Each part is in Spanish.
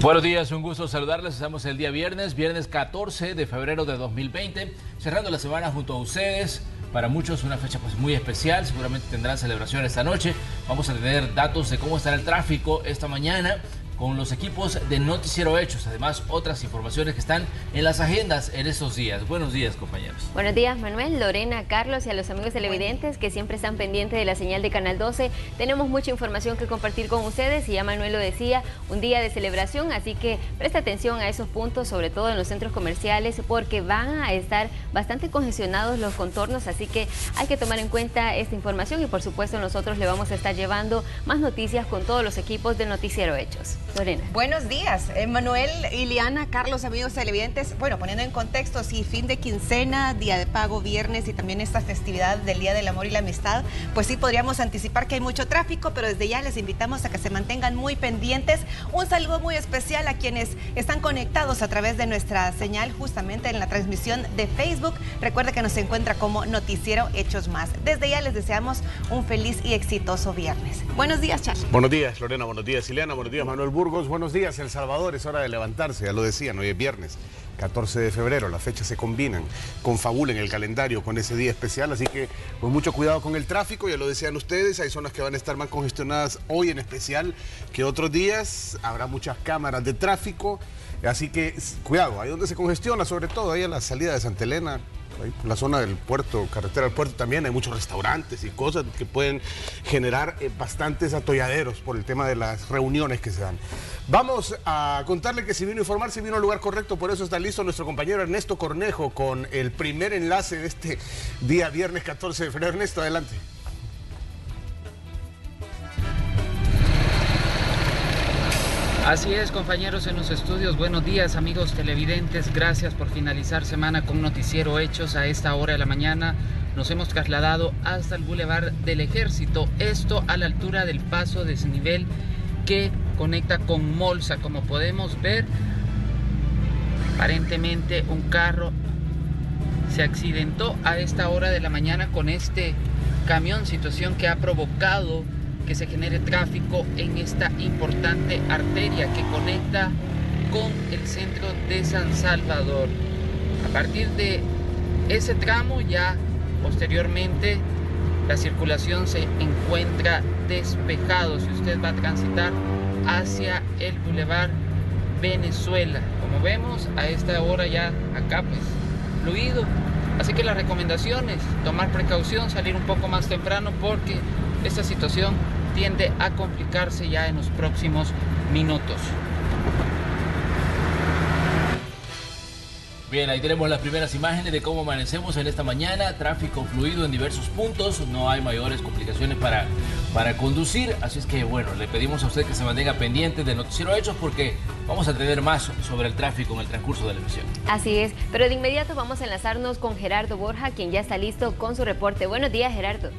Buenos días, un gusto saludarles. Estamos el día viernes, viernes 14 de febrero de 2020, cerrando la semana junto a ustedes. Para muchos una fecha pues muy especial, seguramente tendrán celebración esta noche. Vamos a tener datos de cómo estará el tráfico esta mañana con los equipos de Noticiero Hechos. Además, otras informaciones que están en las agendas en estos días. Buenos días, compañeros. Buenos días, Manuel, Lorena, Carlos y a los amigos televidentes que siempre están pendientes de la señal de Canal 12. Tenemos mucha información que compartir con ustedes y ya Manuel lo decía, un día de celebración, así que presta atención a esos puntos, sobre todo en los centros comerciales, porque van a estar bastante congestionados los contornos, así que hay que tomar en cuenta esta información y por supuesto nosotros le vamos a estar llevando más noticias con todos los equipos de Noticiero Hechos. Buenos días, Manuel, Iliana, Carlos, amigos televidentes. Bueno, poniendo en contexto, si fin de quincena, día de pago, viernes y también esta festividad del Día del Amor y la Amistad, pues sí podríamos anticipar que hay mucho tráfico, pero desde ya les invitamos a que se mantengan muy pendientes. Un saludo muy especial a quienes están conectados a través de nuestra señal justamente en la transmisión de Facebook. Recuerde que nos encuentra como Noticiero Hechos Más. Desde ya les deseamos un feliz y exitoso viernes. Buenos días, Charlie. Buenos días, Lorena. Buenos días, Ileana. Buenos días, Manuel Burgos. Buenos días, El Salvador. Es hora de levantarse, ya lo decían, hoy es viernes. 14 de febrero, las fechas se combinan, confabulen el calendario con ese día especial, así que con mucho cuidado con el tráfico, ya lo decían ustedes, hay zonas que van a estar más congestionadas hoy en especial que otros días, habrá muchas cámaras de tráfico, así que cuidado, ahí donde se congestiona, sobre todo ahí a la salida de Santa Elena, la zona del puerto, carretera del puerto también, hay muchos restaurantes y cosas que pueden generar eh, bastantes atolladeros por el tema de las reuniones que se dan. Vamos a contarle que si vino a informar, si vino al lugar correcto, por eso está listo nuestro compañero Ernesto Cornejo con el primer enlace de este día viernes 14 de febrero. Ernesto, adelante. Así es, compañeros en los estudios. Buenos días, amigos televidentes. Gracias por finalizar semana con Noticiero Hechos a esta hora de la mañana. Nos hemos trasladado hasta el Boulevard del Ejército, esto a la altura del paso desnivel que conecta con Molsa. Como podemos ver, aparentemente un carro se accidentó a esta hora de la mañana con este camión, situación que ha provocado que se genere tráfico en esta importante arteria que conecta con el centro de San Salvador. A partir de ese tramo ya posteriormente la circulación se encuentra despejado si usted va a transitar hacia el Boulevard Venezuela. Como vemos, a esta hora ya acá pues fluido. Así que la recomendación es tomar precaución, salir un poco más temprano porque esta situación tiende a complicarse ya en los próximos minutos. Bien, ahí tenemos las primeras imágenes de cómo amanecemos en esta mañana. Tráfico fluido en diversos puntos. No hay mayores complicaciones para, para conducir. Así es que, bueno, le pedimos a usted que se mantenga pendiente de Noticiero Hechos porque vamos a tener más sobre el tráfico en el transcurso de la emisión. Así es. Pero de inmediato vamos a enlazarnos con Gerardo Borja, quien ya está listo con su reporte. Buenos días, Gerardo.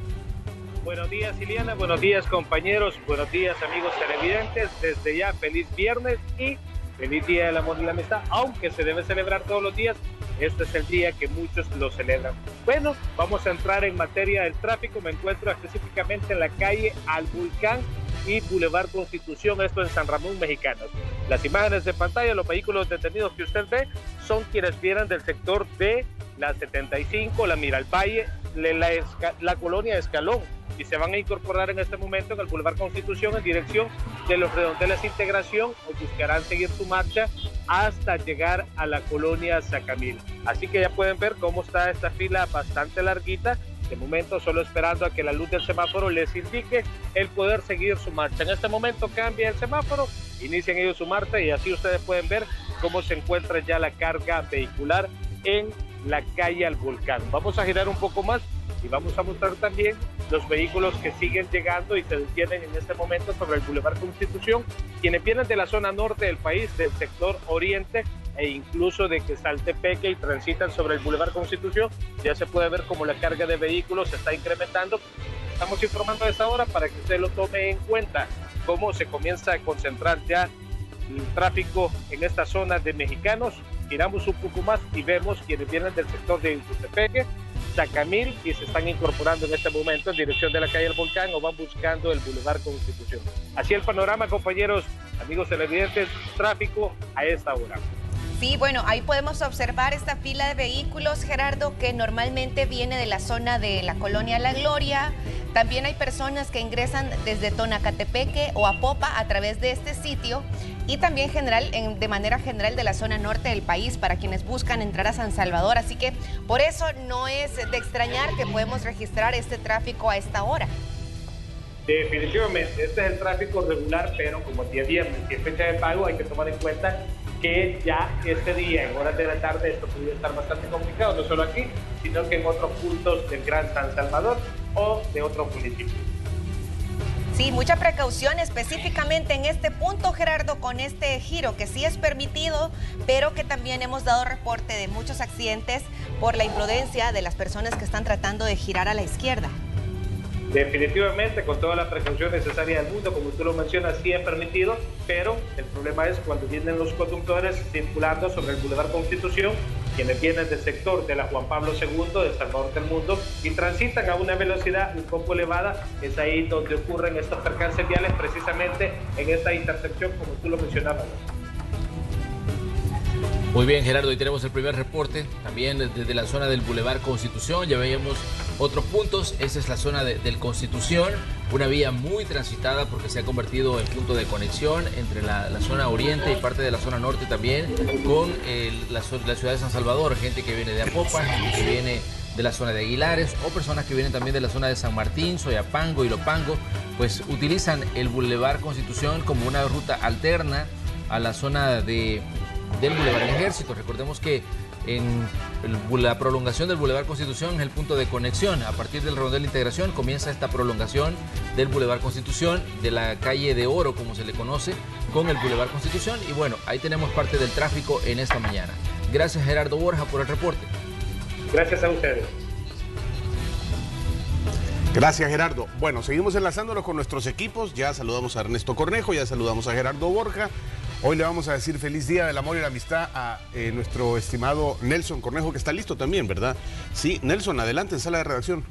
Buenos días, Iliana. Buenos días, compañeros. Buenos días, amigos televidentes. Desde ya, feliz viernes y feliz Día del Amor y la Amistad. Aunque se debe celebrar todos los días, este es el día que muchos lo celebran. Bueno, vamos a entrar en materia del tráfico. Me encuentro específicamente en la calle Al Vulcán y Boulevard Constitución, esto en San Ramón, Mexicano. Las imágenes de pantalla, los vehículos detenidos que usted ve, son quienes vienen del sector de la 75, la Miralvalle, la, la colonia Escalón y se van a incorporar en este momento en el Boulevard Constitución en dirección de los redondeles integración o buscarán seguir su marcha hasta llegar a la colonia Sacamil. Así que ya pueden ver cómo está esta fila bastante larguita. De momento solo esperando a que la luz del semáforo les indique el poder seguir su marcha. En este momento cambia el semáforo, inician ellos su marcha y así ustedes pueden ver cómo se encuentra ya la carga vehicular en la calle al volcán. Vamos a girar un poco más y vamos a mostrar también los vehículos que siguen llegando y se detienen en este momento sobre el Boulevard Constitución, quienes vienen de la zona norte del país, del sector oriente e incluso de que Saltepeque y transitan sobre el Boulevard Constitución, ya se puede ver como la carga de vehículos se está incrementando. Estamos informando a esta hora para que usted lo tome en cuenta, cómo se comienza a concentrar ya el tráfico en esta zona de mexicanos. Giramos un poco más y vemos quienes vienen del sector de Saltepeque Sacamil y se están incorporando en este momento en dirección de la calle del Volcán o van buscando el Boulevard Constitución. Así el panorama, compañeros, amigos televidentes, tráfico a esta hora. Sí, bueno, ahí podemos observar esta fila de vehículos, Gerardo, que normalmente viene de la zona de la colonia La Gloria. También hay personas que ingresan desde Tonacatepeque o Apopa a través de este sitio y también general, de manera general de la zona norte del país para quienes buscan entrar a San Salvador. Así que por eso no es de extrañar que podemos registrar este tráfico a esta hora. Definitivamente, este es el tráfico regular, pero como día viernes y es fecha de pago, hay que tomar en cuenta que ya este día, en horas de la tarde, esto podría estar bastante complicado, no solo aquí, sino que en otros puntos del Gran San Salvador o de otros municipios. Sí, mucha precaución específicamente en este punto, Gerardo, con este giro que sí es permitido, pero que también hemos dado reporte de muchos accidentes por la imprudencia de las personas que están tratando de girar a la izquierda. Definitivamente, con toda la precaución necesaria del mundo, como tú lo mencionas, sí es permitido, pero el problema es cuando vienen los conductores circulando sobre el Boulevard Constitución, quienes vienen del sector de la Juan Pablo II, del Salvador del Mundo, y transitan a una velocidad un poco elevada, es ahí donde ocurren estos percances viales, precisamente en esta intersección, como tú lo mencionabas. Muy bien, Gerardo, y tenemos el primer reporte también desde la zona del Boulevard Constitución. Ya veíamos otros puntos. Esa es la zona del Constitución, una vía muy transitada porque se ha convertido en punto de conexión entre la, zona oriente y parte de la zona norte también con la, ciudad de San Salvador. Gente que viene de Apopa, gente que viene de la zona de Aguilares o personas que vienen también de la zona de San Martín, Soyapango y Lopango, pues utilizan el Boulevard Constitución como una ruta alterna a la zona de del Boulevard Ejército. Recordemos que en la prolongación del Boulevard Constitución es el punto de conexión. A partir del Rondel de Integración comienza esta prolongación del Boulevard Constitución, de la calle de Oro, como se le conoce, con el Boulevard Constitución. Y bueno, ahí tenemos parte del tráfico en esta mañana. Gracias Gerardo Borja por el reporte. Gracias a ustedes. Gracias Gerardo. Bueno, seguimos enlazándonos con nuestros equipos. Ya saludamos a Ernesto Cornejo, ya saludamos a Gerardo Borja. Hoy le vamos a decir feliz día del amor y la amistad a eh, nuestro estimado Nelson Cornejo, que está listo también, ¿verdad? Sí, Nelson, adelante en sala de redacción.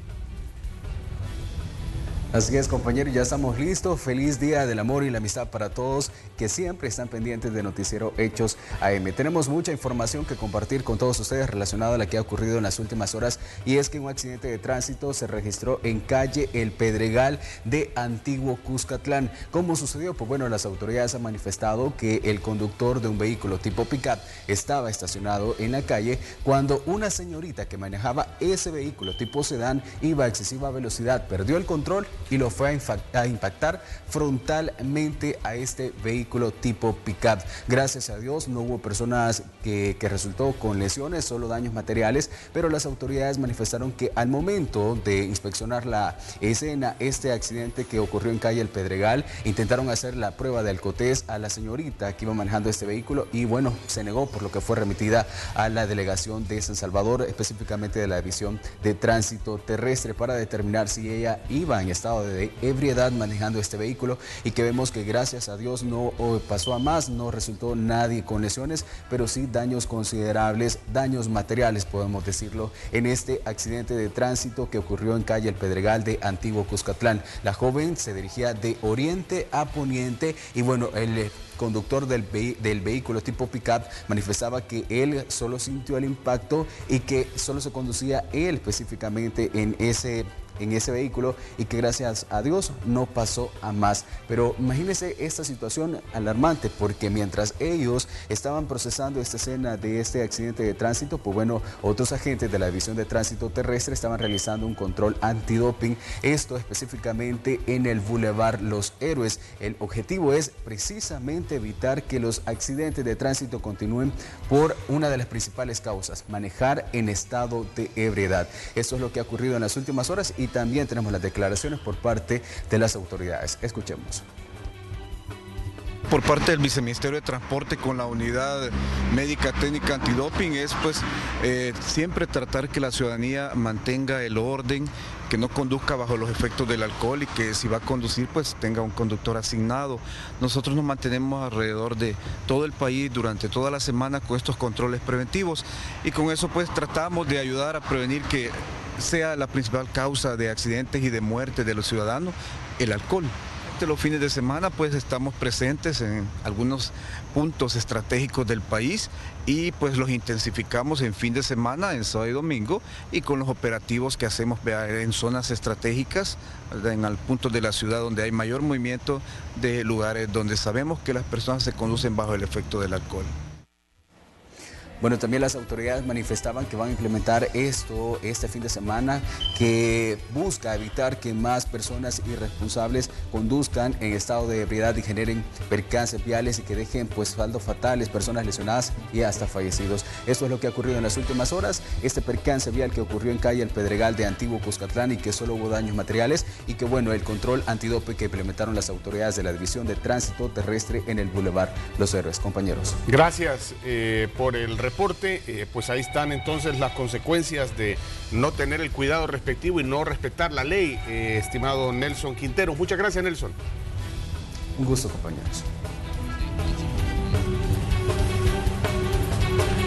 Así es, compañeros, ya estamos listos. Feliz Día del Amor y la Amistad para todos que siempre están pendientes de Noticiero Hechos AM. Tenemos mucha información que compartir con todos ustedes relacionada a la que ha ocurrido en las últimas horas y es que un accidente de tránsito se registró en calle El Pedregal de Antiguo Cuscatlán. ¿Cómo sucedió? Pues bueno, las autoridades han manifestado que el conductor de un vehículo tipo pickup estaba estacionado en la calle cuando una señorita que manejaba ese vehículo tipo sedán iba a excesiva velocidad, perdió el control y lo fue a, impactar frontalmente a este vehículo tipo pickup. Gracias a Dios no hubo personas que, resultó con lesiones, solo daños materiales, pero las autoridades manifestaron que al momento de inspeccionar la escena, este accidente que ocurrió en calle El Pedregal, intentaron hacer la prueba de alcotés a la señorita que iba manejando este vehículo y bueno, se negó por lo que fue remitida a la delegación de San Salvador, específicamente de la División de Tránsito Terrestre, para determinar si ella iba en estado de ebriedad manejando este vehículo y que vemos que gracias a Dios no pasó a más, no resultó nadie con lesiones, pero sí daños considerables, daños materiales podemos decirlo, en este accidente de tránsito que ocurrió en calle El Pedregal de Antiguo Cuscatlán. La joven se dirigía de oriente a poniente y bueno, el conductor del, del, vehículo tipo pickup manifestaba que él solo sintió el impacto y que solo se conducía él específicamente en ese en ese vehículo y que gracias a Dios no pasó a más. Pero imagínense esta situación alarmante porque mientras ellos estaban procesando esta escena de este accidente de tránsito, pues bueno, otros agentes de la División de Tránsito Terrestre estaban realizando un control antidoping, esto específicamente en el Boulevard Los Héroes. El objetivo es precisamente evitar que los accidentes de tránsito continúen por una de las principales causas, manejar en estado de ebriedad. Esto es lo que ha ocurrido en las últimas horas y también tenemos las declaraciones por parte de las autoridades. Escuchemos por parte del Viceministerio de Transporte con la unidad médica técnica antidoping es pues eh, siempre tratar que la ciudadanía mantenga el orden, que no conduzca bajo los efectos del alcohol y que si va a conducir pues tenga un conductor asignado. Nosotros nos mantenemos alrededor de todo el país durante toda la semana con estos controles preventivos y con eso pues tratamos de ayudar a prevenir que sea la principal causa de accidentes y de muerte de los ciudadanos el alcohol. Los fines de semana pues estamos presentes en algunos puntos estratégicos del país y pues los intensificamos en fin de semana, en sábado y domingo y con los operativos que hacemos en zonas estratégicas, en el punto de la ciudad donde hay mayor movimiento de lugares donde sabemos que las personas se conducen bajo el efecto del alcohol. Bueno, también las autoridades manifestaban que van a implementar esto este fin de semana, que busca evitar que más personas irresponsables conduzcan en estado de ebriedad y generen percances viales y que dejen pues saldos fatales, personas lesionadas y hasta fallecidos. Esto es lo que ha ocurrido en las últimas horas. Este percance vial que ocurrió en calle El Pedregal de Antiguo Cuscatlán y que solo hubo daños materiales y que bueno, el control antidope que implementaron las autoridades de la División de Tránsito Terrestre en el Boulevard Los Héroes. Compañeros. Gracias eh, por el reporte, eh, pues ahí están entonces las consecuencias de no tener el cuidado respectivo y no respetar la ley, eh, estimado Nelson Quintero. Muchas gracias, Nelson. Un gusto, compañeros.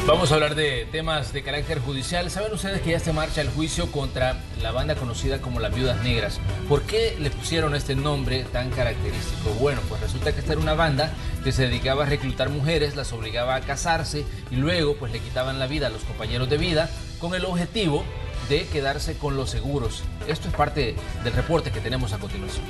Vamos a hablar de temas de carácter judicial. Saben ustedes que ya se marcha el juicio contra la banda conocida como las Viudas Negras. ¿Por qué le pusieron este nombre tan característico? Bueno, pues resulta que esta era una banda que se dedicaba a reclutar mujeres, las obligaba a casarse y luego pues le quitaban la vida a los compañeros de vida con el objetivo de quedarse con los seguros. Esto es parte del reporte que tenemos a continuación.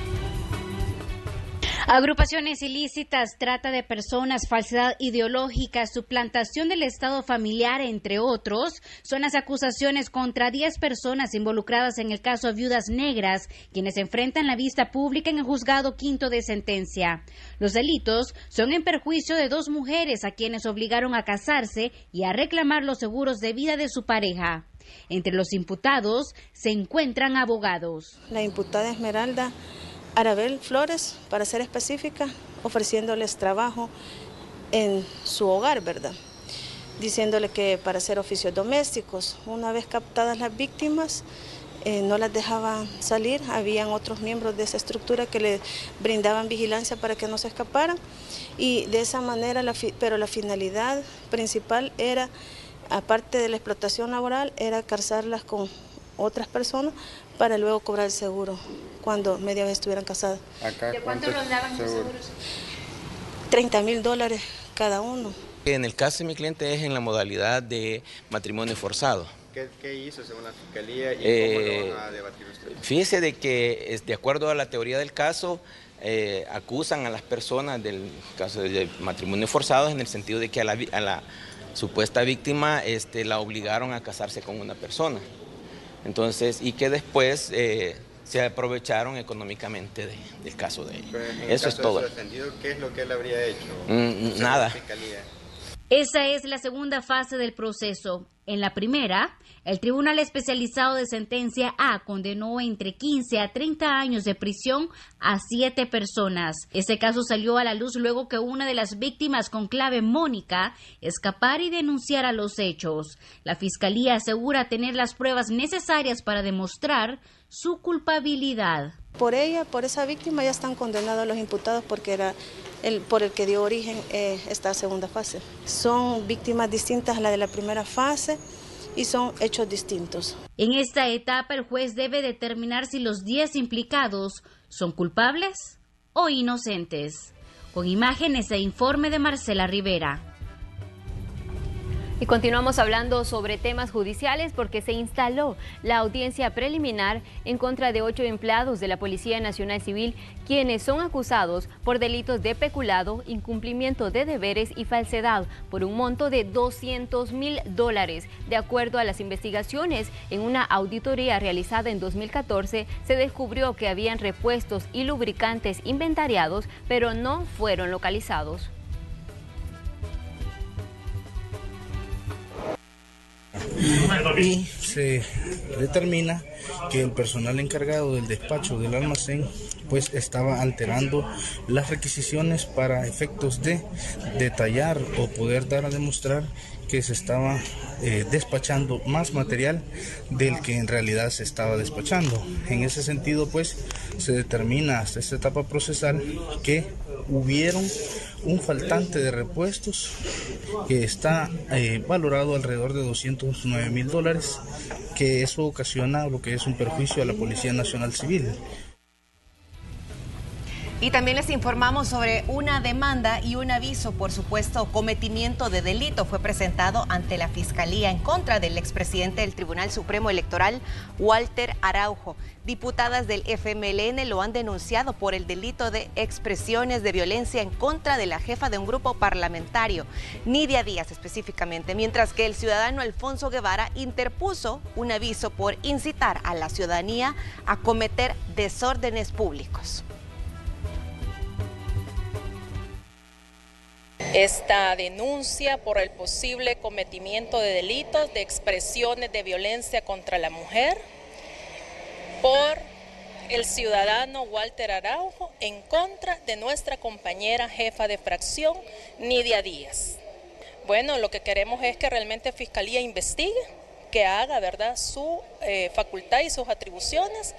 Agrupaciones ilícitas, trata de personas, falsedad ideológica, suplantación del Estado familiar, entre otros, son las acusaciones contra 10 personas involucradas en el caso Viudas Negras, quienes enfrentan la vista pública en el juzgado quinto de sentencia. Los delitos son en perjuicio de dos mujeres a quienes obligaron a casarse y a reclamar los seguros de vida de su pareja. Entre los imputados se encuentran abogados. La imputada Esmeralda Arabel Flores, para ser específica, ofreciéndoles trabajo en su hogar, ¿verdad? Diciéndole que para hacer oficios domésticos, una vez captadas las víctimas, eh, no las dejaban salir, habían otros miembros de esa estructura que le brindaban vigilancia para que no se escaparan. Y de esa manera, pero la finalidad principal era, aparte de la explotación laboral, era carzarlas con otras personas para luego cobrar el seguro cuando media vez estuvieran casadas. ¿De cuánto rondaban los seguros? 30 mil dólares cada uno. En el caso de mi cliente es en la modalidad de matrimonio forzado. ¿Qué, hizo según la fiscalía y cómo lo Eh, van a debatir ustedes? Fíjese de que, de acuerdo a la teoría del caso, eh, acusan a las personas del caso de matrimonio forzado en el sentido de que a la, a la supuesta víctima este, la obligaron a casarse con una persona. Entonces, y que después eh, se aprovecharon económicamente de- del caso de el Eso caso es todo. de su defendido, ¿qué es lo que él habría hecho? Mm, Según nada. Esa es la segunda fase del proceso. En la primera, el Tribunal Especializado de Sentencia A condenó entre 15 a 30 años de prisión a siete personas. Ese caso salió a la luz luego que una de las víctimas con clave Mónica escapara y denunciara los hechos. La Fiscalía asegura tener las pruebas necesarias para demostrar su culpabilidad. Por ella, por esa víctima, ya están condenados los imputados porque era el por el que dio origen eh, esta segunda fase. Son víctimas distintas a la de la primera fase y son hechos distintos. En esta etapa, el juez debe determinar si los 10 implicados son culpables o inocentes. Con imágenes e informe de Marcela Rivera. Y continuamos hablando sobre temas judiciales porque se instaló la audiencia preliminar en contra de ocho empleados de la Policía Nacional Civil, quienes son acusados por delitos de peculado, incumplimiento de deberes y falsedad por un monto de 200 mil dólares. De acuerdo a las investigaciones, en una auditoría realizada en 2014 se descubrió que habían repuestos y lubricantes inventariados, pero no fueron localizados. Y se determina que el personal encargado del despacho del almacén pues estaba alterando las requisiciones para efectos de detallar o poder dar a demostrar que se estaba eh, despachando más material del que en realidad se estaba despachando. En ese sentido, pues, se determina hasta esta etapa procesal que hubieron un faltante de repuestos que está eh, valorado alrededor de 209 mil dólares, que eso ocasiona lo que es un perjuicio a la Policía Nacional Civil. Y también les informamos sobre una demanda y un aviso por supuesto cometimiento de delito fue presentado ante la Fiscalía en contra del expresidente del Tribunal Supremo Electoral, Walter Araujo. Diputadas del FMLN lo han denunciado por el delito de expresiones de violencia en contra de la jefa de un grupo parlamentario, Nidia Díaz específicamente, mientras que el ciudadano Alfonso Guevara interpuso un aviso por incitar a la ciudadanía a cometer desórdenes públicos. Esta denuncia por el posible cometimiento de delitos de expresiones de violencia contra la mujer por el ciudadano Walter Araujo en contra de nuestra compañera jefa de fracción, Nidia Díaz. Bueno, lo que queremos es que realmente Fiscalía investigue, que haga verdad su eh, facultad y sus atribuciones.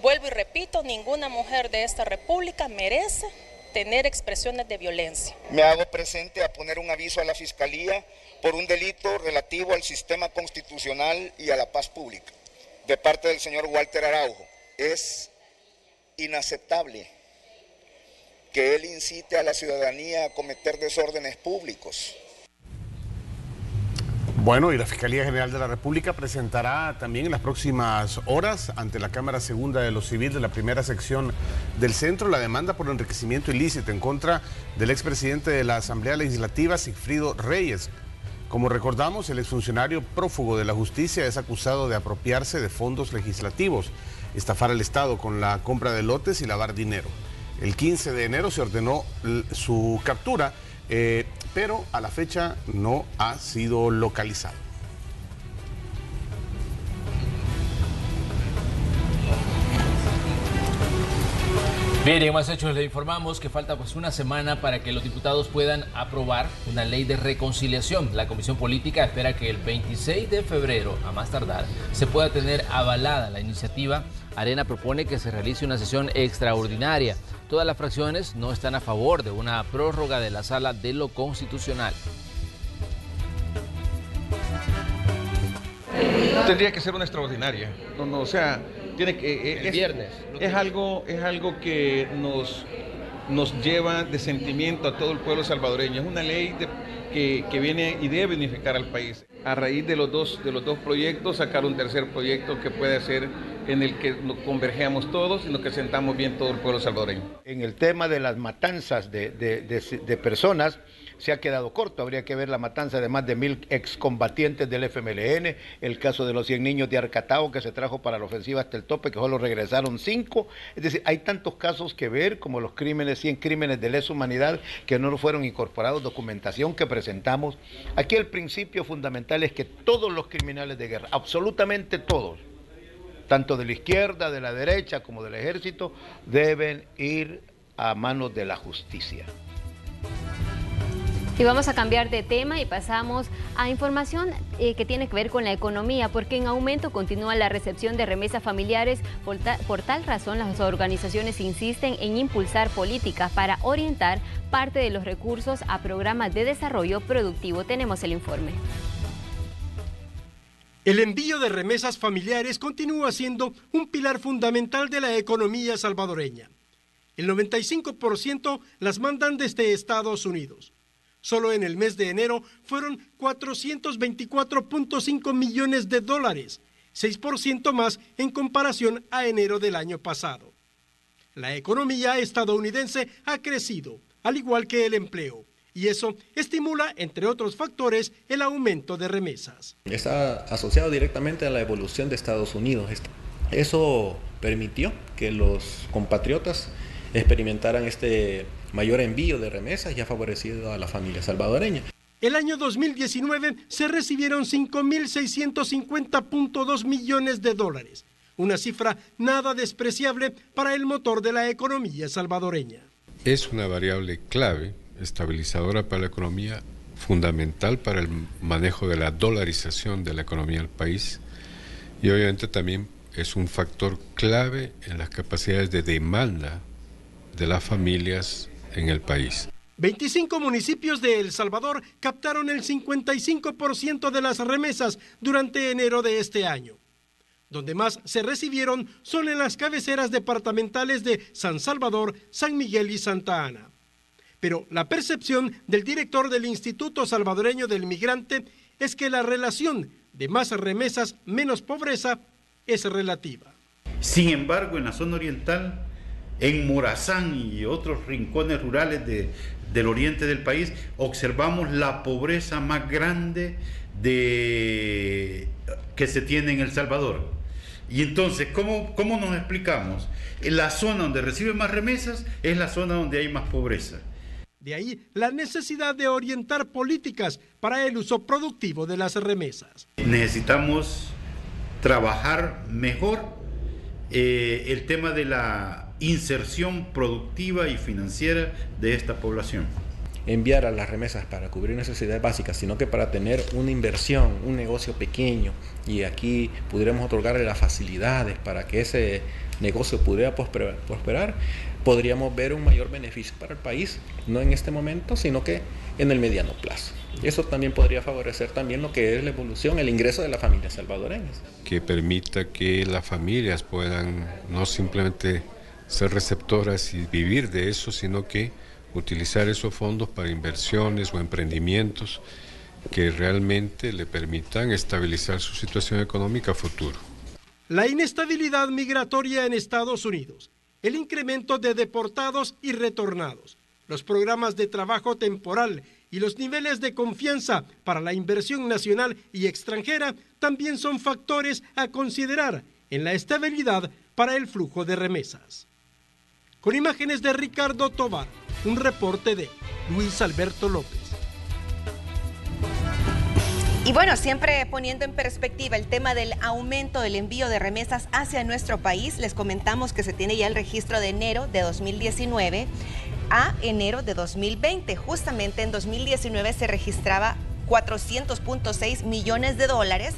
Vuelvo y repito, ninguna mujer de esta república merece tener expresiones de violencia. Me hago presente a poner un aviso a la Fiscalía por un delito relativo al sistema constitucional y a la paz pública de parte del señor Walter Araujo. Es inaceptable que él incite a la ciudadanía a cometer desórdenes públicos. Bueno, y la Fiscalía General de la República presentará también en las próximas horas ante la Cámara Segunda de lo Civil de la primera sección del centro la demanda por enriquecimiento ilícito en contra del expresidente de la Asamblea Legislativa, Sigfrido Reyes. Como recordamos, el exfuncionario prófugo de la justicia es acusado de apropiarse de fondos legislativos, estafar al Estado con la compra de lotes y lavar dinero. El 15 de enero se ordenó su captura. Eh, pero a la fecha no ha sido localizado. Bien, en más hechos le informamos que falta pues una semana para que los diputados puedan aprobar una ley de reconciliación. La Comisión Política espera que el 26 de febrero, a más tardar, se pueda tener avalada la iniciativa. Arena propone que se realice una sesión extraordinaria. Todas las fracciones no están a favor de una prórroga de la sala de lo constitucional. Tendría que ser una extraordinaria. No, o sea, tiene que eh, es, viernes. Es algo, es algo que nos, nos lleva de sentimiento a todo el pueblo salvadoreño. Es una ley que, viene y debe unificar al país. A raíz de los dos, de los dos proyectos, sacar un tercer proyecto que puede ser en el que nos convergemos todos y nos que sentamos bien todo el pueblo salvadoreño. En el tema de las matanzas de, de, personas, se ha quedado corto. Habría que ver la matanza de más de mil excombatientes del FMLN, el caso de los 100 niños de Arcatao que se trajo para la ofensiva hasta el tope, que solo regresaron cinco. Es decir, hay tantos casos que ver como los crímenes, 100 crímenes de lesa humanidad que no fueron incorporados, documentación que presentamos. Aquí el principio fundamental es que todos los criminales de guerra, absolutamente todos, tanto de la izquierda, de la derecha como del ejército, deben ir a manos de la justicia. Y vamos a cambiar de tema y pasamos a información eh, que tiene que ver con la economía, porque en aumento continúa la recepción de remesas familiares. Por, por, tal razón, las organizaciones insisten en impulsar políticas para orientar parte de los recursos a programas de desarrollo productivo. Tenemos el informe. El envío de remesas familiares continúa siendo un pilar fundamental de la economía salvadoreña. El 95% las mandan desde Estados Unidos. Solo en el mes de enero fueron 424.5 millones de dólares, 6% más en comparación a enero del año pasado. La economía estadounidense ha crecido, al igual que el empleo, y eso estimula, entre otros factores, el aumento de remesas. Está asociado directamente a la evolución de Estados Unidos. Eso permitió que los compatriotas experimentaran este mayor envío de remesas y ha favorecido a la familia salvadoreña. El año 2019 se recibieron 5.650.2 millones de dólares, una cifra nada despreciable para el motor de la economía salvadoreña. Es una variable clave, estabilizadora para la economía, fundamental para el manejo de la dolarización de la economía del país y obviamente también es un factor clave en las capacidades de demanda de las familias en el país. 25 municipios de El Salvador captaron el 55% de las remesas durante enero de este año. Donde más se recibieron son en las cabeceras departamentales de San Salvador, San Miguel y Santa Ana. Pero la percepción del director del Instituto Salvadoreño del Migrante es que la relación de más remesas, menos pobreza es relativa. Sin embargo, en la zona oriental, en Morazán y otros rincones rurales del oriente del país, observamos la pobreza más grande de, que se tiene en El Salvador. Y entonces, ¿cómo, ¿cómo nos explicamos? La zona donde recibe más remesas es la zona donde hay más pobreza. De ahí la necesidad de orientar políticas para el uso productivo de las remesas. Necesitamos trabajar mejor eh, el tema de la inserción productiva y financiera de esta población enviar a las remesas para cubrir necesidades básicas, sino que para tener una inversión, un negocio pequeño y aquí pudiéramos otorgarle las facilidades para que ese negocio pudiera prosperar, podríamos ver un mayor beneficio para el país, no en este momento, sino que en el mediano plazo. Eso también podría favorecer también lo que es la evolución, el ingreso de las familias salvadoreñas. Que permita que las familias puedan no simplemente ser receptoras y vivir de eso, sino que utilizar esos fondos para inversiones o emprendimientos que realmente le permitan estabilizar su situación económica a futuro. La inestabilidad migratoria en Estados Unidos, el incremento de deportados y retornados, los programas de trabajo temporal y los niveles de confianza para la inversión nacional y extranjera también son factores a considerar en la estabilidad para el flujo de remesas. Con imágenes de Ricardo Tobar, un reporte de Luis Alberto López. Y bueno, siempre poniendo en perspectiva el tema del aumento del envío de remesas hacia nuestro país, les comentamos que se tiene ya el registro de enero de 2019 a enero de 2020. Justamente en 2019 se registraba 400.6 millones de dólares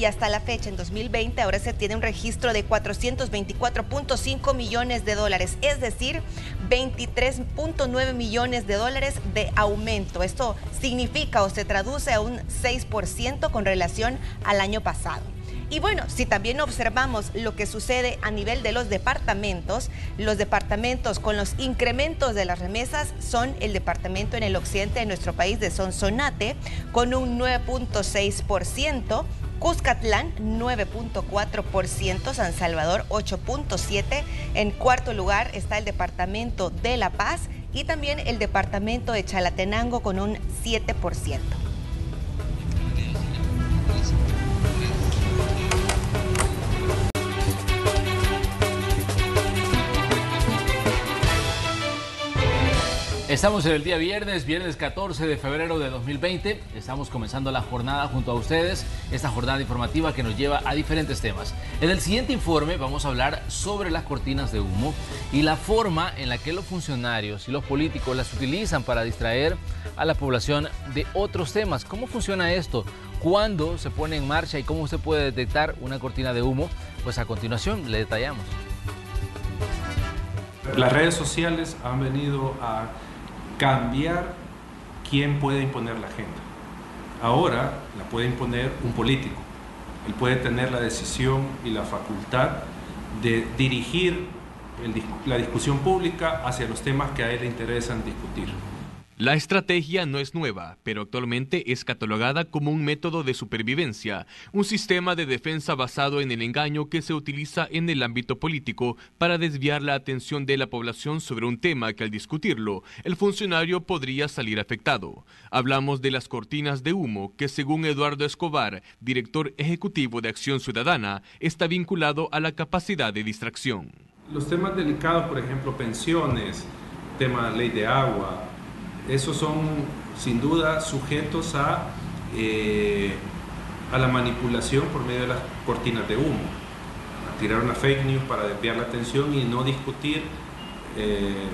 y hasta la fecha, en 2020, ahora se tiene un registro de 424.5 millones de dólares, es decir, 23.9 millones de dólares de aumento. Esto significa o se traduce a un 6% con relación al año pasado. Y bueno, si también observamos lo que sucede a nivel de los departamentos, los departamentos con los incrementos de las remesas son el departamento en el occidente de nuestro país de Sonsonate con un 9.6%, Cuscatlán 9.4%, San Salvador 8.7%, en cuarto lugar está el departamento de La Paz y también el departamento de Chalatenango con un 7%. Estamos en el día viernes, viernes 14 de febrero de 2020. Estamos comenzando la jornada junto a ustedes, esta jornada informativa que nos lleva a diferentes temas. En el siguiente informe vamos a hablar sobre las cortinas de humo y la forma en la que los funcionarios y los políticos las utilizan para distraer a la población de otros temas. ¿Cómo funciona esto? ¿Cuándo se pone en marcha y cómo usted puede detectar una cortina de humo? Pues a continuación le detallamos. Las redes sociales han venido a cambiar quién puede imponer la agenda. Ahora la puede imponer un político. Él puede tener la decisión y la facultad de dirigir la discusión pública hacia los temas que a él le interesan discutir. La estrategia no es nueva, pero actualmente es catalogada como un método de supervivencia, un sistema de defensa basado en el engaño que se utiliza en el ámbito político para desviar la atención de la población sobre un tema que al discutirlo, el funcionario podría salir afectado. Hablamos de las cortinas de humo que según Eduardo Escobar, director ejecutivo de Acción Ciudadana, está vinculado a la capacidad de distracción. Los temas delicados, por ejemplo, pensiones, tema ley de agua, esos son sin duda sujetos a, eh, a la manipulación por medio de las cortinas de humo, tirar una fake news para desviar la atención y no discutir eh,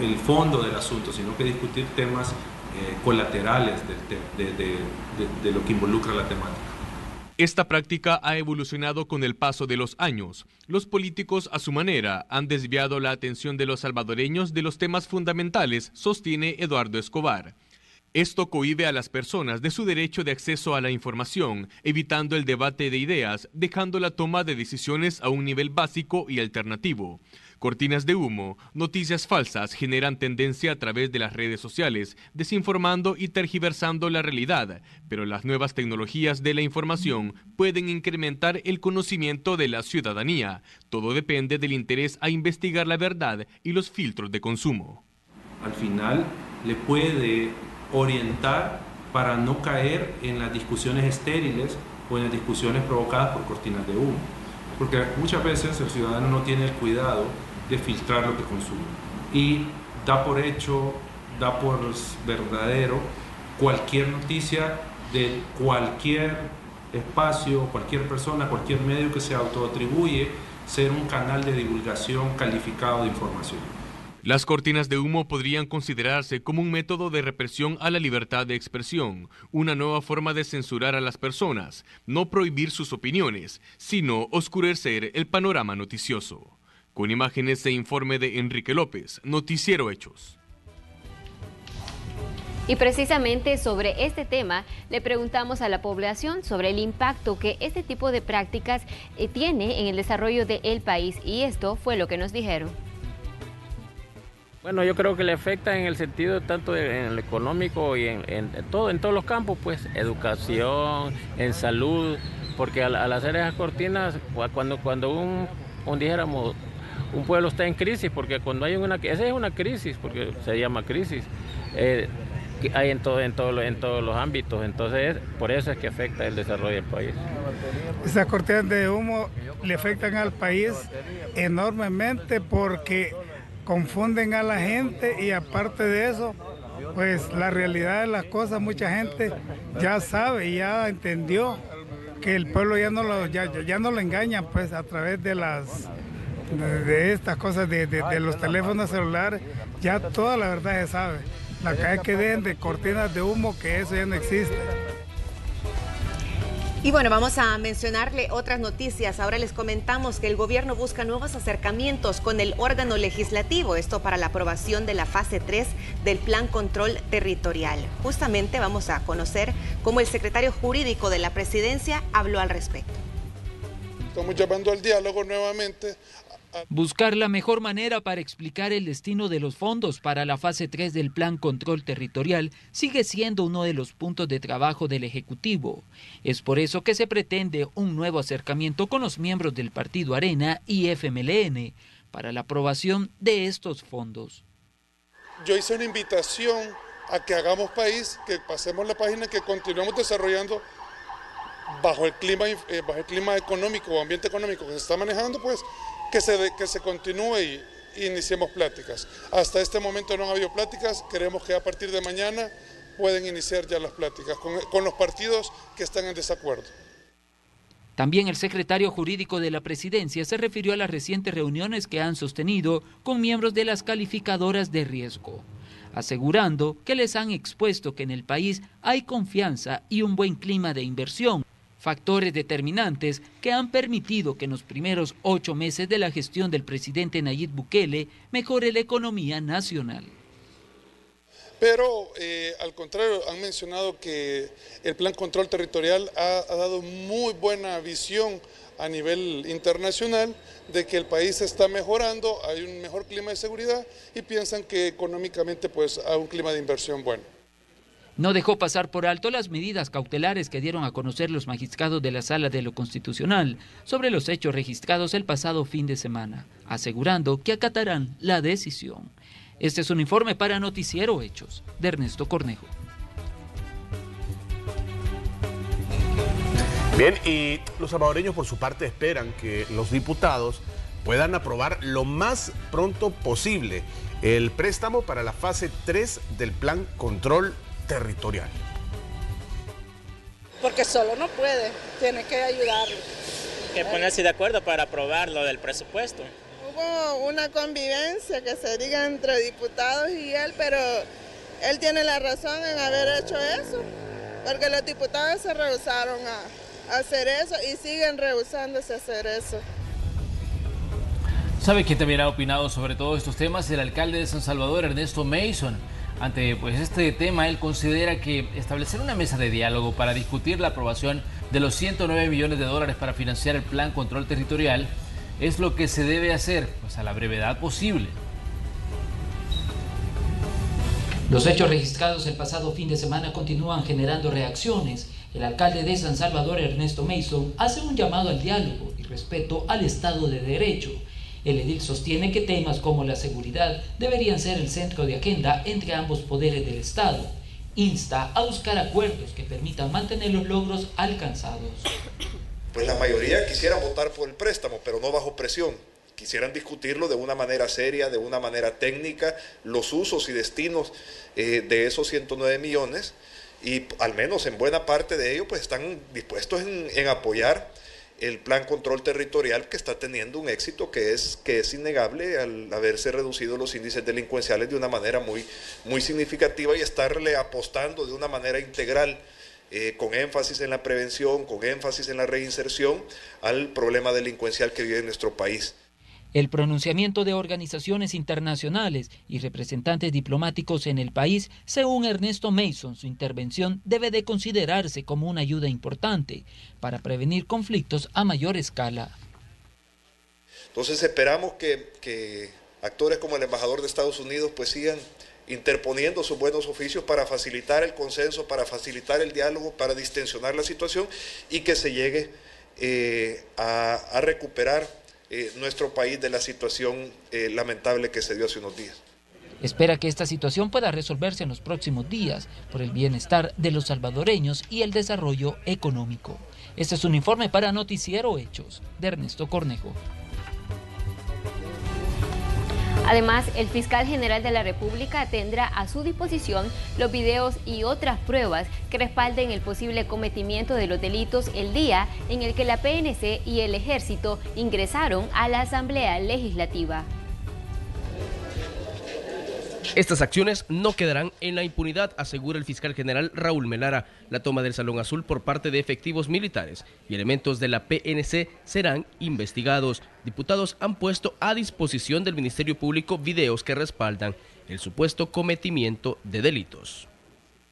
el fondo del asunto, sino que discutir temas eh, colaterales de lo que involucra la temática. Esta práctica ha evolucionado con el paso de los años. Los políticos, a su manera, han desviado la atención de los salvadoreños de los temas fundamentales, sostiene Eduardo Escobar. Esto cohibe a las personas de su derecho de acceso a la información, evitando el debate de ideas, dejando la toma de decisiones a un nivel básico y alternativo. Cortinas de humo, noticias falsas generan tendencia a través de las redes sociales, desinformando y tergiversando la realidad, pero las nuevas tecnologías de la información pueden incrementar el conocimiento de la ciudadanía. Todo depende del interés a investigar la verdad y los filtros de consumo. Al final le puede orientar para no caer en las discusiones estériles o en las discusiones provocadas por cortinas de humo. Porque muchas veces el ciudadano no tiene el cuidado de filtrar lo que consume y da por hecho, da por verdadero cualquier noticia de cualquier espacio, cualquier persona, cualquier medio que se autoatribuye ser un canal de divulgación calificado de información. Las cortinas de humo podrían considerarse como un método de represión a la libertad de expresión, una nueva forma de censurar a las personas, no prohibir sus opiniones, sino oscurecer el panorama noticioso. Con imágenes e informe de Enrique López, Noticiero Hechos. Y precisamente sobre este tema le preguntamos a la población sobre el impacto que este tipo de prácticas eh, tiene en el desarrollo del país y esto fue lo que nos dijeron. Bueno, yo creo que le afecta en el sentido tanto en el económico y en, todo, en todos los campos, pues, educación, en salud, porque al, hacer esas cortinas, cuando, cuando un, un dijéramos, un pueblo está en crisis, porque cuando hay una, esa es una crisis, porque se llama crisis, eh, hay en, todo, en, todo, en todos los ámbitos, entonces por eso es que afecta el desarrollo del país. Esas cortinas de humo le afectan al país enormemente porque confunden a la gente y aparte de eso, pues la realidad de las cosas, mucha gente ya sabe, ya entendió que el pueblo ya no lo, ya, ya no lo engaña pues a través de las de, estas cosas, de, los teléfonos celulares, ya toda la verdad se sabe. La calle que den de cortinas de humo, que eso ya no existe. Y bueno, vamos a mencionarle otras noticias. Ahora les comentamos que el gobierno busca nuevos acercamientos con el órgano legislativo, esto para la aprobación de la fase 3 del Plan Control Territorial. Justamente vamos a conocer cómo el secretario jurídico de la presidencia habló al respecto. Estamos llamando al diálogo nuevamente Buscar la mejor manera para explicar el destino de los fondos para la fase 3 del Plan Control Territorial sigue siendo uno de los puntos de trabajo del Ejecutivo. Es por eso que se pretende un nuevo acercamiento con los miembros del Partido Arena y FMLN para la aprobación de estos fondos. Yo hice una invitación a que hagamos país, que pasemos la página, que continuemos desarrollando bajo el clima, eh, bajo el clima económico o ambiente económico que se está manejando, pues que se, que se continúe y iniciemos pláticas. Hasta este momento no ha habido pláticas, queremos que a partir de mañana pueden iniciar ya las pláticas con, con los partidos que están en desacuerdo. También el secretario jurídico de la presidencia se refirió a las recientes reuniones que han sostenido con miembros de las calificadoras de riesgo, asegurando que les han expuesto que en el país hay confianza y un buen clima de inversión factores determinantes que han permitido que en los primeros ocho meses de la gestión del presidente Nayib Bukele mejore la economía nacional. Pero eh, al contrario, han mencionado que el plan control territorial ha, ha, dado muy buena visión a nivel internacional de que el país está mejorando, hay un mejor clima de seguridad y piensan que económicamente pues hay un clima de inversión bueno. No dejó pasar por alto las medidas cautelares que dieron a conocer los magistrados de la Sala de lo Constitucional sobre los hechos registrados el pasado fin de semana, asegurando que acatarán la decisión. Este es un informe para Noticiero Hechos de Ernesto Cornejo. Bien, y los salvadoreños por su parte esperan que los diputados puedan aprobar lo más pronto posible el préstamo para la fase 3 del plan control territorial. Porque solo no puede, tiene que ayudarlo. Que ponerse de acuerdo para aprobar lo del presupuesto. Hubo una convivencia que se diga entre diputados y él, pero él tiene la razón en haber hecho eso, porque los diputados se rehusaron a, hacer eso y siguen rehusándose a hacer eso. ¿Sabe quién también ha opinado sobre todos estos temas? El alcalde de San Salvador, Ernesto Mason Ante pues, este tema, él considera que establecer una mesa de diálogo para discutir la aprobación de los 109 millones de dólares para financiar el plan control territorial es lo que se debe hacer pues, a la brevedad posible. Los hechos registrados el pasado fin de semana continúan generando reacciones. El alcalde de San Salvador, Ernesto Mason, hace un llamado al diálogo y respeto al Estado de Derecho. El edil sostiene que temas como la seguridad deberían ser el centro de agenda entre ambos poderes del Estado. Insta a buscar acuerdos que permitan mantener los logros alcanzados. Pues la mayoría quisiera votar por el préstamo, pero no bajo presión quisieran discutirlo de una manera seria, de una manera técnica, los usos y destinos eh, de esos 109 millones y al menos en buena parte de ellos pues están dispuestos en, apoyar el plan control territorial que está teniendo un éxito que es, que es innegable al haberse reducido los índices delincuenciales de una manera muy, muy significativa y estarle apostando de una manera integral eh, con énfasis en la prevención, con énfasis en la reinserción al problema delincuencial que vive en nuestro país. El pronunciamiento de organizaciones internacionales y representantes diplomáticos en el país, según Ernesto Mason, su intervención debe de considerarse como una ayuda importante para prevenir conflictos a mayor escala. Entonces esperamos que, actores como el embajador de Estados Unidos pues sigan interponiendo sus buenos oficios para facilitar el consenso, para facilitar el diálogo, para distensionar la situación y que se llegue eh, a recuperar eh, nuestro país de la situación eh, lamentable que se dio hace unos días. Espera que esta situación pueda resolverse en los próximos días por el bienestar de los salvadoreños y el desarrollo económico. Este es un informe para Noticiero Hechos de Ernesto Cornejo. Además, el fiscal general de la República tendrá a su disposición los videos y otras pruebas que respalden el posible cometimiento de los delitos el día en el que la PNC y el Ejército ingresaron a la Asamblea Legislativa. Estas acciones no quedarán en la impunidad, asegura el fiscal general Raúl Melara. La toma del Salón Azul por parte de efectivos militares y elementos de la PNC serán investigados. Diputados han puesto a disposición del Ministerio Público videos que respaldan el supuesto cometimiento de delitos.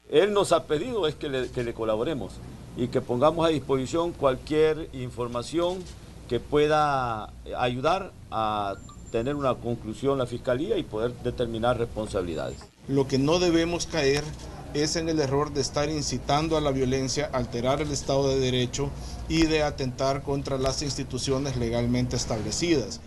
Él nos ha pedido es que le, que le colaboremos y que pongamos a disposición cualquier información que pueda ayudar a tener una conclusión la Fiscalía y poder determinar responsabilidades. Lo que no debemos caer es en el error de estar incitando a la violencia, alterar el Estado de Derecho y de atentar contra las instituciones legalmente establecidas.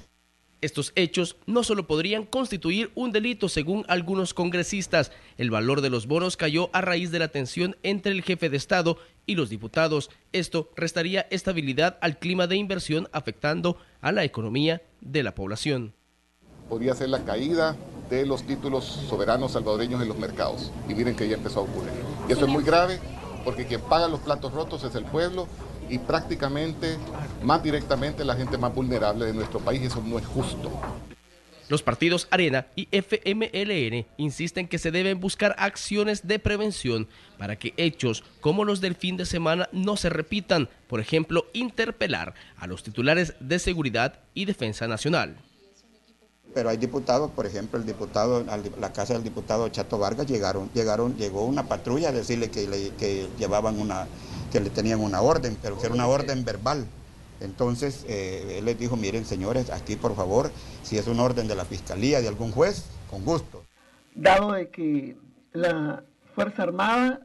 Estos hechos no solo podrían constituir un delito según algunos congresistas, el valor de los bonos cayó a raíz de la tensión entre el jefe de Estado y los diputados. Esto restaría estabilidad al clima de inversión afectando a la economía de la población. Podría ser la caída de los títulos soberanos salvadoreños en los mercados. Y miren que ya empezó a ocurrir. Y eso es muy grave porque quien paga los platos rotos es el pueblo y prácticamente más directamente la gente más vulnerable de nuestro país. Eso no es justo. Los partidos Arena y FMLN insisten que se deben buscar acciones de prevención para que hechos como los del fin de semana no se repitan, por ejemplo, interpelar a los titulares de seguridad y defensa nacional. Pero hay diputados, por ejemplo, el diputado, la casa del diputado Chato Vargas llegaron, llegaron, llegó una patrulla a decirle que, que llevaban una, que le tenían una orden, pero que era una orden verbal. Entonces, eh, él les dijo, miren señores, aquí por favor, si es una orden de la fiscalía, de algún juez, con gusto. Dado de que la Fuerza Armada,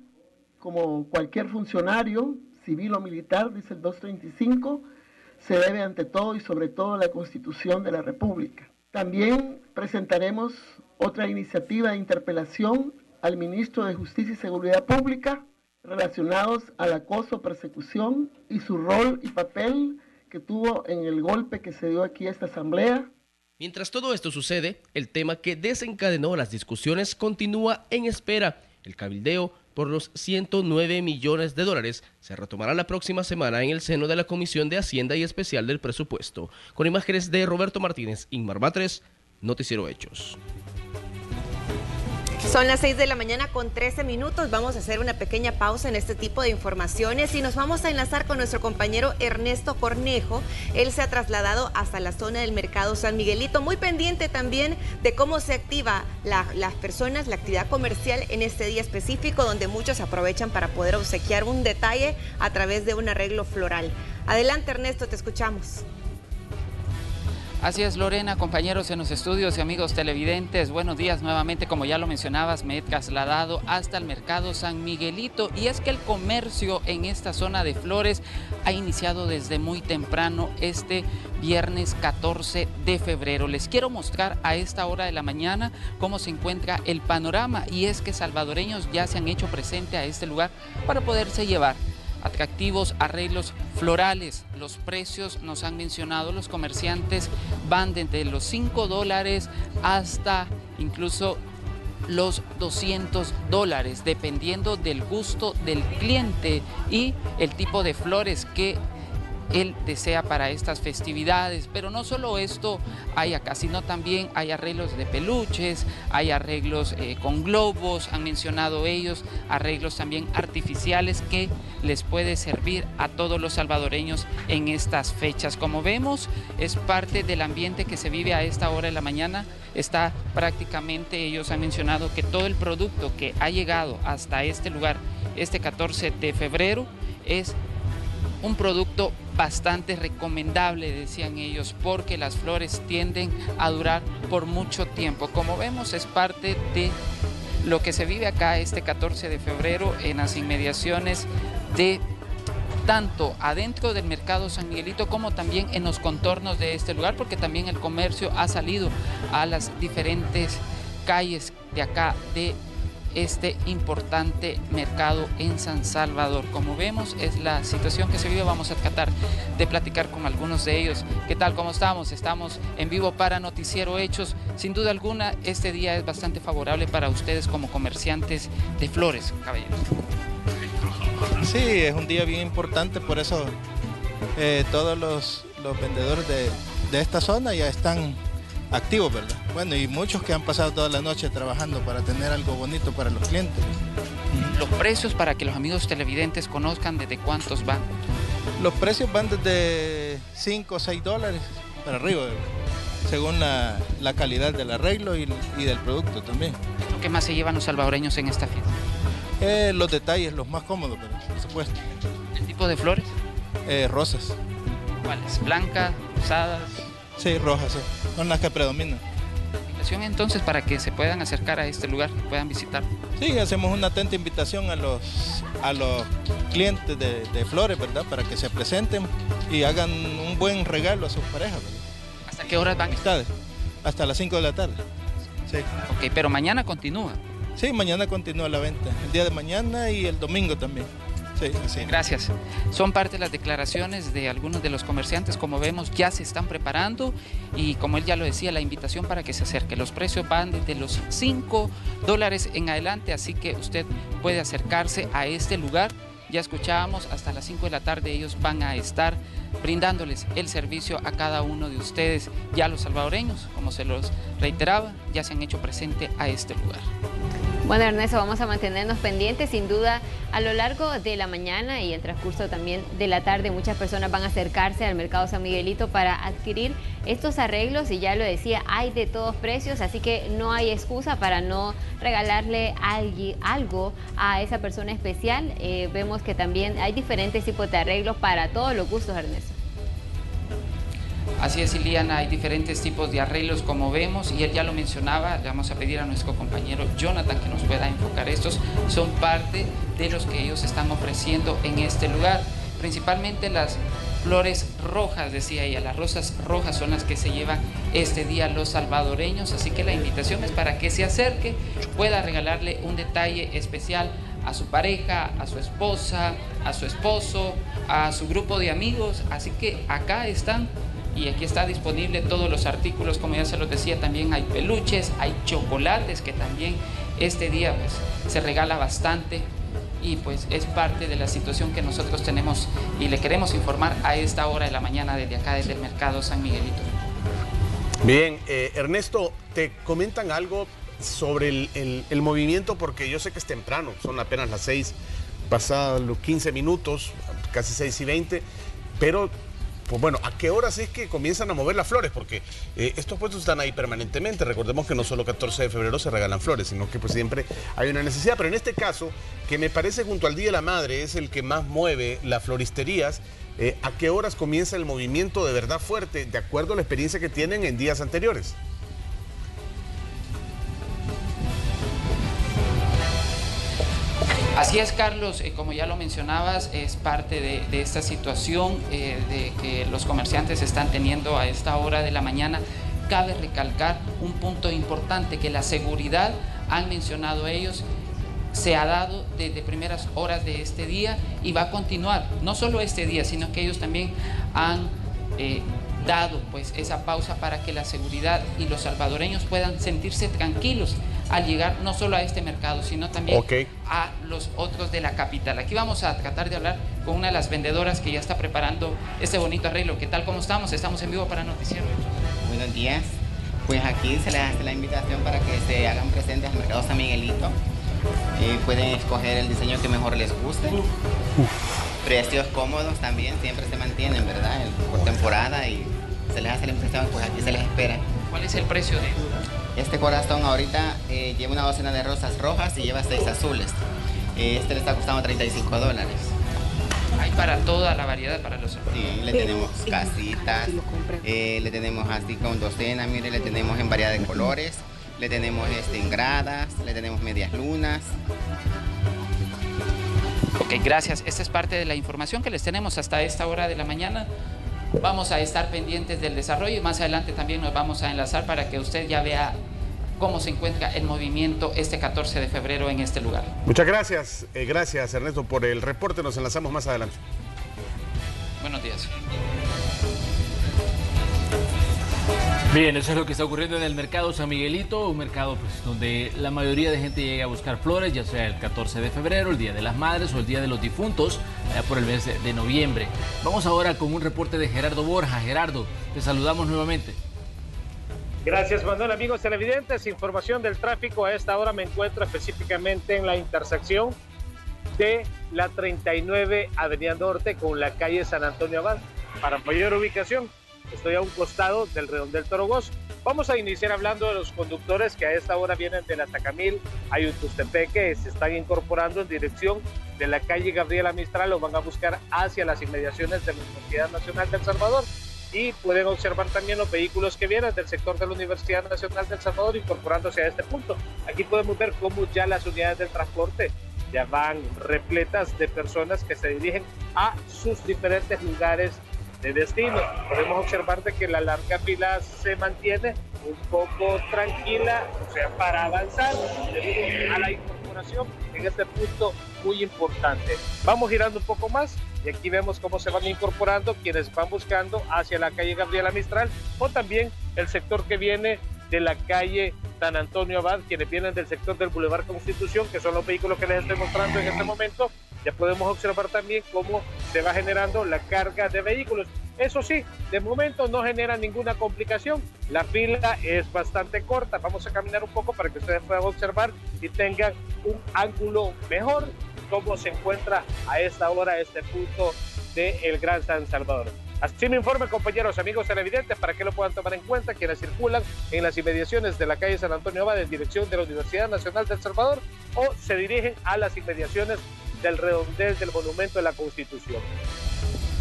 como cualquier funcionario, civil o militar, dice el 235, se debe ante todo y sobre todo a la Constitución de la República. También presentaremos otra iniciativa de interpelación al ministro de Justicia y Seguridad Pública relacionados al acoso, persecución y su rol y papel que tuvo en el golpe que se dio aquí a esta asamblea. Mientras todo esto sucede, el tema que desencadenó las discusiones continúa en espera. El cabildeo por los 109 millones de dólares se retomará la próxima semana en el seno de la Comisión de Hacienda y Especial del Presupuesto. Con imágenes de Roberto Martínez, Inmar Batres, Noticiero Hechos Son las 6 de la mañana con 13 minutos. Vamos a hacer una pequeña pausa en este tipo de informaciones y nos vamos a enlazar con nuestro compañero Ernesto Cornejo. Él se ha trasladado hasta la zona del mercado San Miguelito, muy pendiente también de cómo se activa las personas, la actividad comercial en este día específico, donde muchos aprovechan para poder obsequiar un detalle a través de un arreglo floral. Adelante Ernesto, te escuchamos. Así es, Lorena, compañeros en los estudios y amigos televidentes, buenos días nuevamente. Como ya lo mencionabas, me he trasladado hasta el mercado San Miguelito y es que el comercio en esta zona de flores ha iniciado desde muy temprano este viernes 14 de febrero. Les quiero mostrar a esta hora de la mañana cómo se encuentra el panorama y es que salvadoreños ya se han hecho presente a este lugar para poderse llevar atractivos arreglos florales. Los precios nos han mencionado los comerciantes van desde los 5 dólares hasta incluso los 200 dólares, dependiendo del gusto del cliente y el tipo de flores que él desea para estas festividades. Pero no solo esto hay acá, sino también hay arreglos de peluches, hay arreglos eh, con globos, han mencionado ellos, arreglos también artificiales que les puede servir a todos los salvadoreños en estas fechas. Como vemos, es parte del ambiente que se vive a esta hora de la mañana. Está prácticamente, ellos han mencionado que todo el producto que ha llegado hasta este lugar, este 14 de febrero, es un producto bastante recomendable, decían ellos, porque las flores tienden a durar por mucho tiempo. Como vemos, es parte de lo que se vive acá este 14 de febrero en las inmediaciones de tanto adentro del mercado San Miguelito como también en los contornos de este lugar, porque también el comercio ha salido a las diferentes calles de acá de este importante mercado en San Salvador. Como vemos, es la situación que se vive. Vamos a tratar de platicar con algunos de ellos. ¿Qué tal? ¿Cómo estamos? Estamos en vivo para Noticiero Hechos. Sin duda alguna, este día es bastante favorable para ustedes como comerciantes de flores, caballeros. Sí, es un día bien importante, por eso eh, todos los, vendedores de, de esta zona ya están activos, ¿verdad? Bueno, y muchos que han pasado toda la noche trabajando para tener algo bonito para los clientes. Los precios para que los amigos televidentes conozcan desde cuántos van. Los precios van desde 5 o 6 dólares para arriba, según la, calidad del arreglo y, del producto también. ¿Qué más se llevan los salvadoreños en esta fiesta? Eh, los detalles, los más cómodos, por supuesto. ¿El tipo de flores? Eh, rosas. ¿Cuáles? ¿Blancas? ¿Rosadas? Sí, rojas, sí. son las que predominan. Invitación entonces para que se puedan acercar a este lugar, puedan visitar. Sí, hacemos una atenta invitación a los, a los clientes de, flores, ¿verdad? Para que se presenten y hagan un buen regalo a sus parejas, ¿Hasta qué horas van? Amistades. Hasta las 5 de la tarde. Sí. Ok, pero mañana continúa. Sí, mañana continúa la venta. El día de mañana y el domingo también. Gracias. Son parte de las declaraciones de algunos de los comerciantes. Como vemos, ya se están preparando y como él ya lo decía, la invitación para que se acerque. Los precios van desde los 5 dólares en adelante, así que usted puede acercarse a este lugar. Ya escuchábamos, hasta las 5 de la tarde ellos van a estar brindándoles el servicio a cada uno de ustedes. Ya los salvadoreños, como se los reiteraba, ya se han hecho presente a este lugar. Bueno, Ernesto, vamos a mantenernos pendientes. Sin duda, a lo largo de la mañana y el transcurso también de la tarde, muchas personas van a acercarse al mercado San Miguelito para adquirir estos arreglos. Y ya lo decía, hay de todos precios, así que no hay excusa para no regalarle algo a esa persona especial. Eh, vemos que también hay diferentes tipos de arreglos para todos los gustos, Ernesto. Así es, Iliana, hay diferentes tipos de arreglos como vemos y él ya lo mencionaba, le vamos a pedir a nuestro compañero Jonathan que nos pueda enfocar estos, son parte de los que ellos están ofreciendo en este lugar, principalmente las flores rojas, decía ella, las rosas rojas son las que se llevan este día los salvadoreños, así que la invitación es para que se acerque, pueda regalarle un detalle especial a su pareja, a su esposa, a su esposo, a su grupo de amigos, así que acá están y aquí está disponible todos los artículos, como ya se los decía, también hay peluches, hay chocolates que también este día pues, se regala bastante y pues es parte de la situación que nosotros tenemos y le queremos informar a esta hora de la mañana desde acá, desde el mercado San Miguelito. Bien, eh, Ernesto, te comentan algo sobre el, movimiento, porque yo sé que es temprano, son apenas las 6, pasados los 15 minutos, casi 6 y 20, pero pues bueno, ¿a qué horas es que comienzan a mover las flores? Porque eh, estos puestos están ahí permanentemente. Recordemos que no solo 14 de febrero se regalan flores, sino que pues siempre hay una necesidad. Pero en este caso, que me parece junto al Día de la Madre es el que más mueve las floristerías, eh, ¿a qué horas comienza el movimiento de verdad fuerte, de acuerdo a la experiencia que tienen en días anteriores? Así es, Carlos, eh, como ya lo mencionabas, es parte de, esta situación eh, de que los comerciantes están teniendo a esta hora de la mañana. Cabe recalcar un punto importante, que la seguridad, han mencionado ellos, se ha dado desde primeras horas de este día y va a continuar, no solo este día, sino que ellos también han eh, dado pues esa pausa para que la seguridad y los salvadoreños puedan sentirse tranquilos al llegar no solo a este mercado, sino también a los otros de la capital. Aquí vamos a tratar de hablar con una de las vendedoras que ya está preparando este bonito arreglo. ¿Qué tal? ¿Cómo estamos? Estamos en vivo para Noticiero. Buenos días. Pues aquí se les hace la invitación para que se hagan presentes al mercado San Miguelito. Eh, pueden escoger el diseño que mejor les guste. Precios cómodos también, siempre se mantienen, ¿verdad? Por temporada y se les hace la impresión, pues aquí se les espera. ¿Cuál es el precio de este corazón ahorita eh, lleva una docena de rosas rojas y lleva seis azules. Eh, este le está costando 35 dólares. Hay para toda la variedad para los Sí, le tenemos casitas, eh, le tenemos así con docena, mire, le tenemos en variedad de colores, le tenemos este, en gradas, le tenemos medias lunas. Ok, gracias. Esta es parte de la información que les tenemos hasta esta hora de la mañana. Vamos a estar pendientes del desarrollo y más adelante también nos vamos a enlazar para que usted ya vea cómo se encuentra el movimiento este 14 de febrero en este lugar. Muchas gracias, eh, gracias Ernesto por el reporte, nos enlazamos más adelante. Buenos días. Bien, eso es lo que está ocurriendo en el mercado San Miguelito, un mercado pues, donde la mayoría de gente llega a buscar flores, ya sea el 14 de febrero, el Día de las Madres o el Día de los Difuntos, allá por el mes de, noviembre. Vamos ahora con un reporte de Gerardo Borja. Gerardo, te saludamos nuevamente. Gracias Manuel, amigos televidentes. Información del tráfico. A esta hora me encuentro específicamente en la intersección de la 39 Avenida Norte con la calle San Antonio Abad. Para mayor ubicación, Estoy a un costado del redondel Torogos. Vamos a iniciar hablando de los conductores que a esta hora vienen de la Tacamil, hay un que se están incorporando en dirección de la calle Gabriela Mistral, lo van a buscar hacia las inmediaciones de la Universidad Nacional de El Salvador. Y pueden observar también los vehículos que vienen del sector de la Universidad Nacional de El Salvador incorporándose a este punto. Aquí podemos ver cómo ya las unidades del transporte ya van repletas de personas que se dirigen a sus diferentes lugares de destino. Podemos observar de que la larga fila se mantiene un poco tranquila, o sea, para avanzar a la incorporación en este punto muy importante. Vamos girando un poco más y aquí vemos cómo se van incorporando quienes van buscando hacia la calle Gabriela Mistral o también el sector que viene de la calle San Antonio Abad, quienes vienen del sector del Boulevard Constitución, que son los vehículos que les estoy mostrando en este momento, ya podemos observar también cómo se va generando la carga de vehículos. Eso sí, de momento no genera ninguna complicación. La fila es bastante corta. Vamos a caminar un poco para que ustedes puedan observar y tengan un ángulo mejor cómo se encuentra a esta hora este punto del el Gran San Salvador. Así me informe, compañeros, amigos televidentes, para que lo puedan tomar en cuenta quienes circulan en las inmediaciones de la calle San Antonio Abad en dirección de la Universidad Nacional de El Salvador o se dirigen a las inmediaciones del redondel del Monumento de la Constitución.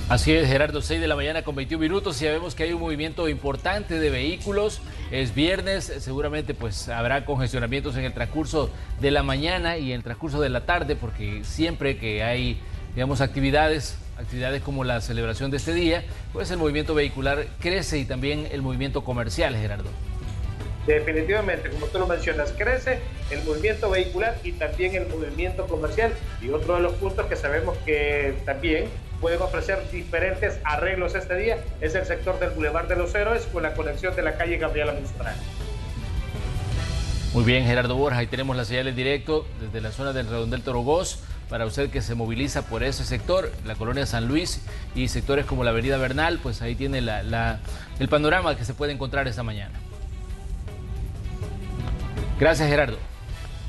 Así es, Gerardo, 6 de la mañana con 21 minutos y ya vemos que hay un movimiento importante de vehículos. Es viernes, seguramente pues habrá congestionamientos en el transcurso de la mañana y en el transcurso de la tarde porque siempre que hay, digamos, actividades, actividades como la celebración de este día, pues el movimiento vehicular crece y también el movimiento comercial, Gerardo. Definitivamente, como tú lo mencionas, crece el movimiento vehicular y también el movimiento comercial. Y otro de los puntos que sabemos que también pueden ofrecer diferentes arreglos este día es el sector del Boulevard de los Héroes con la conexión de la calle Gabriela Mistral. Muy bien, Gerardo Borja, ahí tenemos la señal en directo desde la zona del Redondel Torogós para usted que se moviliza por ese sector, la colonia San Luis y sectores como la Avenida Bernal, pues ahí tiene el panorama que se puede encontrar esta mañana. Gracias, Gerardo.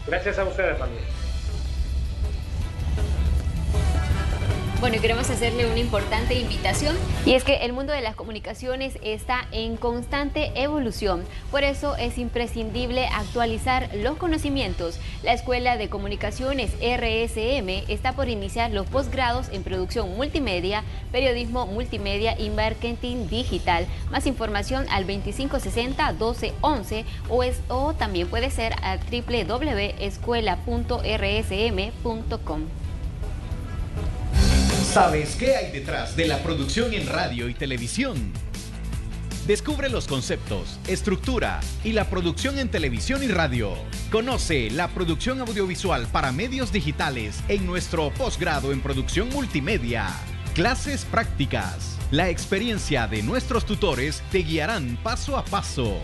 Gracias a ustedes también. Bueno, queremos hacerle una importante invitación y es que el mundo de las comunicaciones está en constante evolución. Por eso es imprescindible actualizar los conocimientos. La Escuela de Comunicaciones RSM está por iniciar los posgrados en producción multimedia, periodismo multimedia y marketing digital. Más información al 2560-1211 o, o también puede ser a www.escuela.rsm.com. ¿Sabes qué hay detrás de la producción en radio y televisión? Descubre los conceptos, estructura y la producción en televisión y radio. Conoce la producción audiovisual para medios digitales en nuestro posgrado en producción multimedia. Clases prácticas. La experiencia de nuestros tutores te guiarán paso a paso.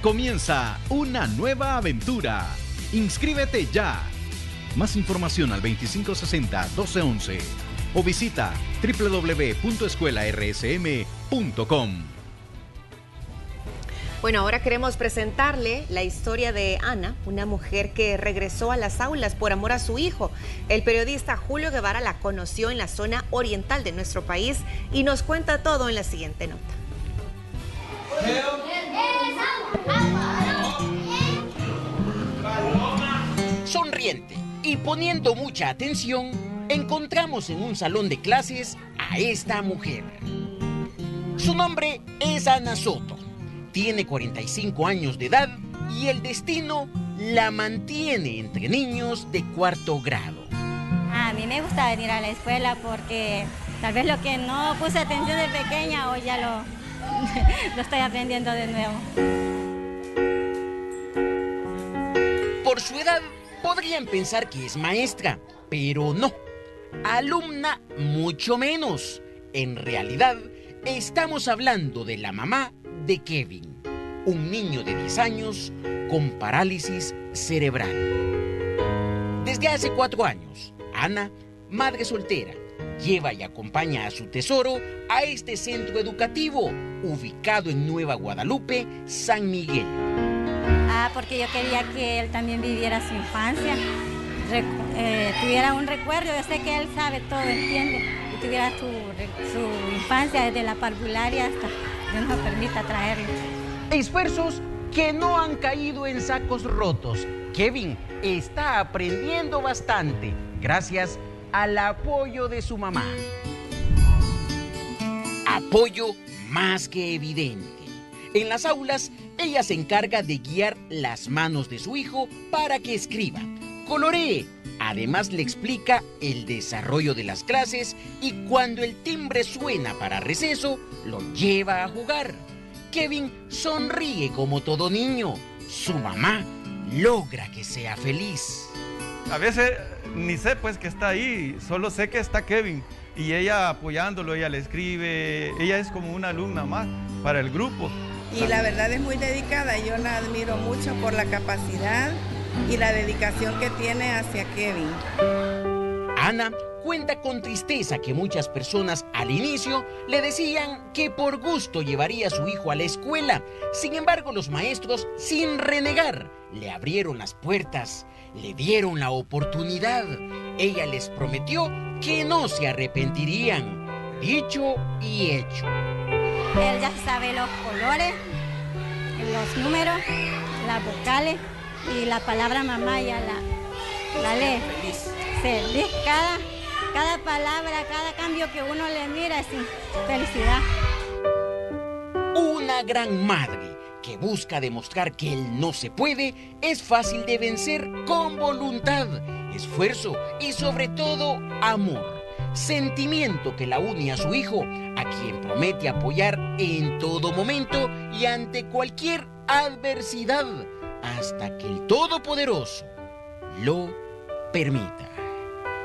Comienza una nueva aventura. Inscríbete ya. Más información al 2560-1211 o visita www.escuelarsm.com. Bueno, ahora queremos presentarle la historia de Ana, una mujer que regresó a las aulas por amor a su hijo. El periodista Julio Guevara la conoció en la zona oriental de nuestro país y nos cuenta todo en la siguiente nota. Sonriente y poniendo mucha atención, encontramos en un salón de clases a esta mujer. Su nombre es Ana Soto. Tiene 45 años de edad y el destino la mantiene entre niños de cuarto grado. A mí me gusta venir a la escuela porque tal vez lo que no puse atención de pequeña hoy ya lo, lo estoy aprendiendo de nuevo. Por su edad podrían pensar que es maestra, pero no. Alumna mucho menos. En realidad, estamos hablando de la mamá de Kevin, un niño de 10 años con parálisis cerebral. Desde hace cuatro años, Ana, madre soltera, lleva y acompaña a su tesoro a este centro educativo ubicado en Nueva Guadalupe, San Miguel. Ah, porque yo quería que él también viviera su infancia, eh, tuviera un recuerdo. Yo sé que él sabe todo, entiende, y tuviera su, su infancia desde la parvularia hasta Dios nos permita traerlo. Esfuerzos que no han caído en sacos rotos. Kevin está aprendiendo bastante gracias al apoyo de su mamá. Apoyo más que evidente. En las aulas, ella se encarga de guiar las manos de su hijo para que escriba, coloree. Además le explica el desarrollo de las clases y cuando el timbre suena para receso, lo lleva a jugar. Kevin sonríe como todo niño. Su mamá logra que sea feliz. A veces ni sé pues que está ahí, solo sé que está Kevin y ella apoyándolo, ella le escribe, ella es como una alumna más para el grupo. Y la verdad es muy dedicada, yo la admiro mucho por la capacidad y la dedicación que tiene hacia Kevin. Ana cuenta con tristeza que muchas personas al inicio le decían que por gusto llevaría a su hijo a la escuela. Sin embargo, los maestros, sin renegar, le abrieron las puertas, le dieron la oportunidad. Ella les prometió que no se arrepentirían. Dicho y hecho. Él ya sabe los colores, los números, las vocales y la palabra mamá ya la, la lee. Feliz. Cada, cada palabra, cada cambio que uno le mira es felicidad. Una gran madre que busca demostrar que él no se puede es fácil de vencer con voluntad, esfuerzo y sobre todo amor. Sentimiento que la une a su hijo, a quien promete apoyar en todo momento y ante cualquier adversidad, hasta que el Todopoderoso lo permita.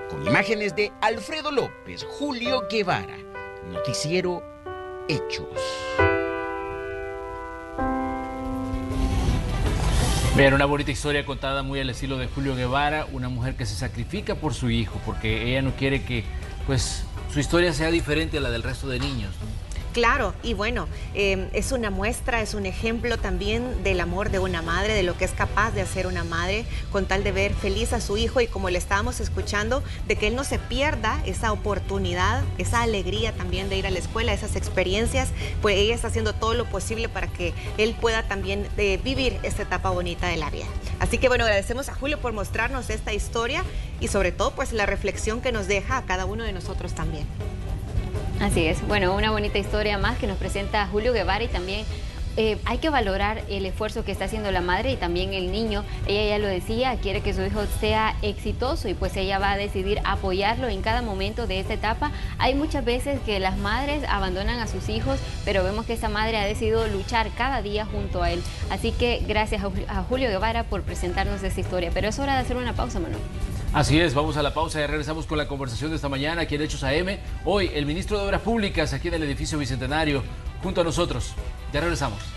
Con imágenes de Alfredo López, Julio Guevara, Noticiero Hechos. Bien, una bonita historia contada muy al estilo de Julio Guevara, una mujer que se sacrifica por su hijo, porque ella no quiere que pues, su historia sea diferente a la del resto de niños. Claro, y bueno, eh, es una muestra, es un ejemplo también del amor de una madre, de lo que es capaz de hacer una madre con tal de ver feliz a su hijo y como le estábamos escuchando, de que él no se pierda esa oportunidad, esa alegría también de ir a la escuela, esas experiencias, pues ella está haciendo todo lo posible para que él pueda también eh, vivir esta etapa bonita de la vida. Así que bueno, agradecemos a Julio por mostrarnos esta historia y sobre todo pues la reflexión que nos deja a cada uno de nosotros también. Así es. Bueno, una bonita historia más que nos presenta Julio Guevara y también eh, hay que valorar el esfuerzo que está haciendo la madre y también el niño. Ella ya lo decía, quiere que su hijo sea exitoso y pues ella va a decidir apoyarlo en cada momento de esta etapa. Hay muchas veces que las madres abandonan a sus hijos, pero vemos que esta madre ha decidido luchar cada día junto a él. Así que gracias a Julio Guevara por presentarnos esta historia. Pero es hora de hacer una pausa, Manuel. Así es, vamos a la pausa y regresamos con la conversación de esta mañana aquí en Hechos AM. Hoy el ministro de Obras Públicas aquí en el edificio Bicentenario junto a nosotros. Ya regresamos.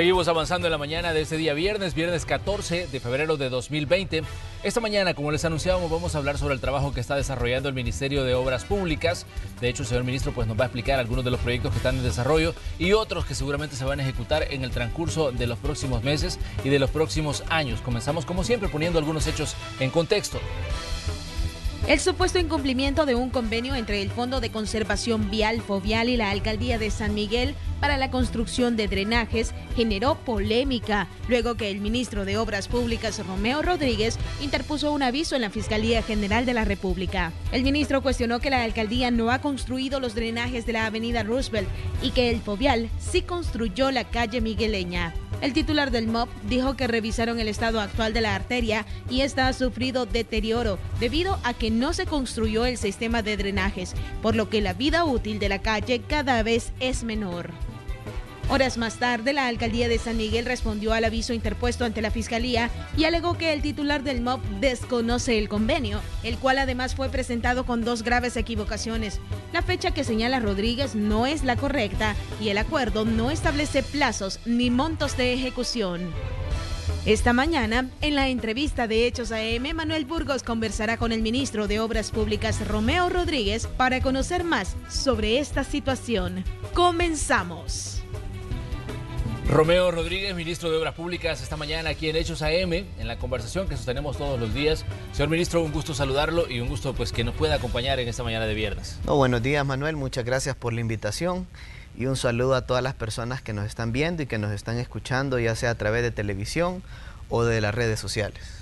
Seguimos avanzando en la mañana de este día viernes, viernes 14 de febrero de 2020. Esta mañana, como les anunciábamos, vamos a hablar sobre el trabajo que está desarrollando el Ministerio de Obras Públicas. De hecho, el señor ministro pues, nos va a explicar algunos de los proyectos que están en desarrollo y otros que seguramente se van a ejecutar en el transcurso de los próximos meses y de los próximos años. Comenzamos, como siempre, poniendo algunos hechos en contexto. El supuesto incumplimiento de un convenio entre el Fondo de Conservación Vial Fovial y la Alcaldía de San Miguel para la construcción de drenajes generó polémica, luego que el ministro de Obras Públicas Romeo Rodríguez interpuso un aviso en la Fiscalía General de la República. El ministro cuestionó que la alcaldía no ha construido los drenajes de la avenida Roosevelt y que el Fovial sí construyó la calle Migueleña. El titular del MOP dijo que revisaron el estado actual de la arteria y esta ha sufrido deterioro debido a que no se construyó el sistema de drenajes, por lo que la vida útil de la calle cada vez es menor. Horas más tarde, la alcaldía de San Miguel respondió al aviso interpuesto ante la fiscalía y alegó que el titular del MOP desconoce el convenio, el cual además fue presentado con dos graves equivocaciones. La fecha que señala Rodríguez no es la correcta y el acuerdo no establece plazos ni montos de ejecución. Esta mañana, en la entrevista de Hechos AM, Manuel Burgos conversará con el ministro de Obras Públicas, Romeo Rodríguez, para conocer más sobre esta situación. Comenzamos. Romeo Rodríguez, ministro de Obras Públicas, esta mañana aquí en Hechos AM, en la conversación que sostenemos todos los días. Señor ministro, un gusto saludarlo y un gusto pues que nos pueda acompañar en esta mañana de viernes. No, buenos días, Manuel. Muchas gracias por la invitación y un saludo a todas las personas que nos están viendo y que nos están escuchando, ya sea a través de televisión o de las redes sociales.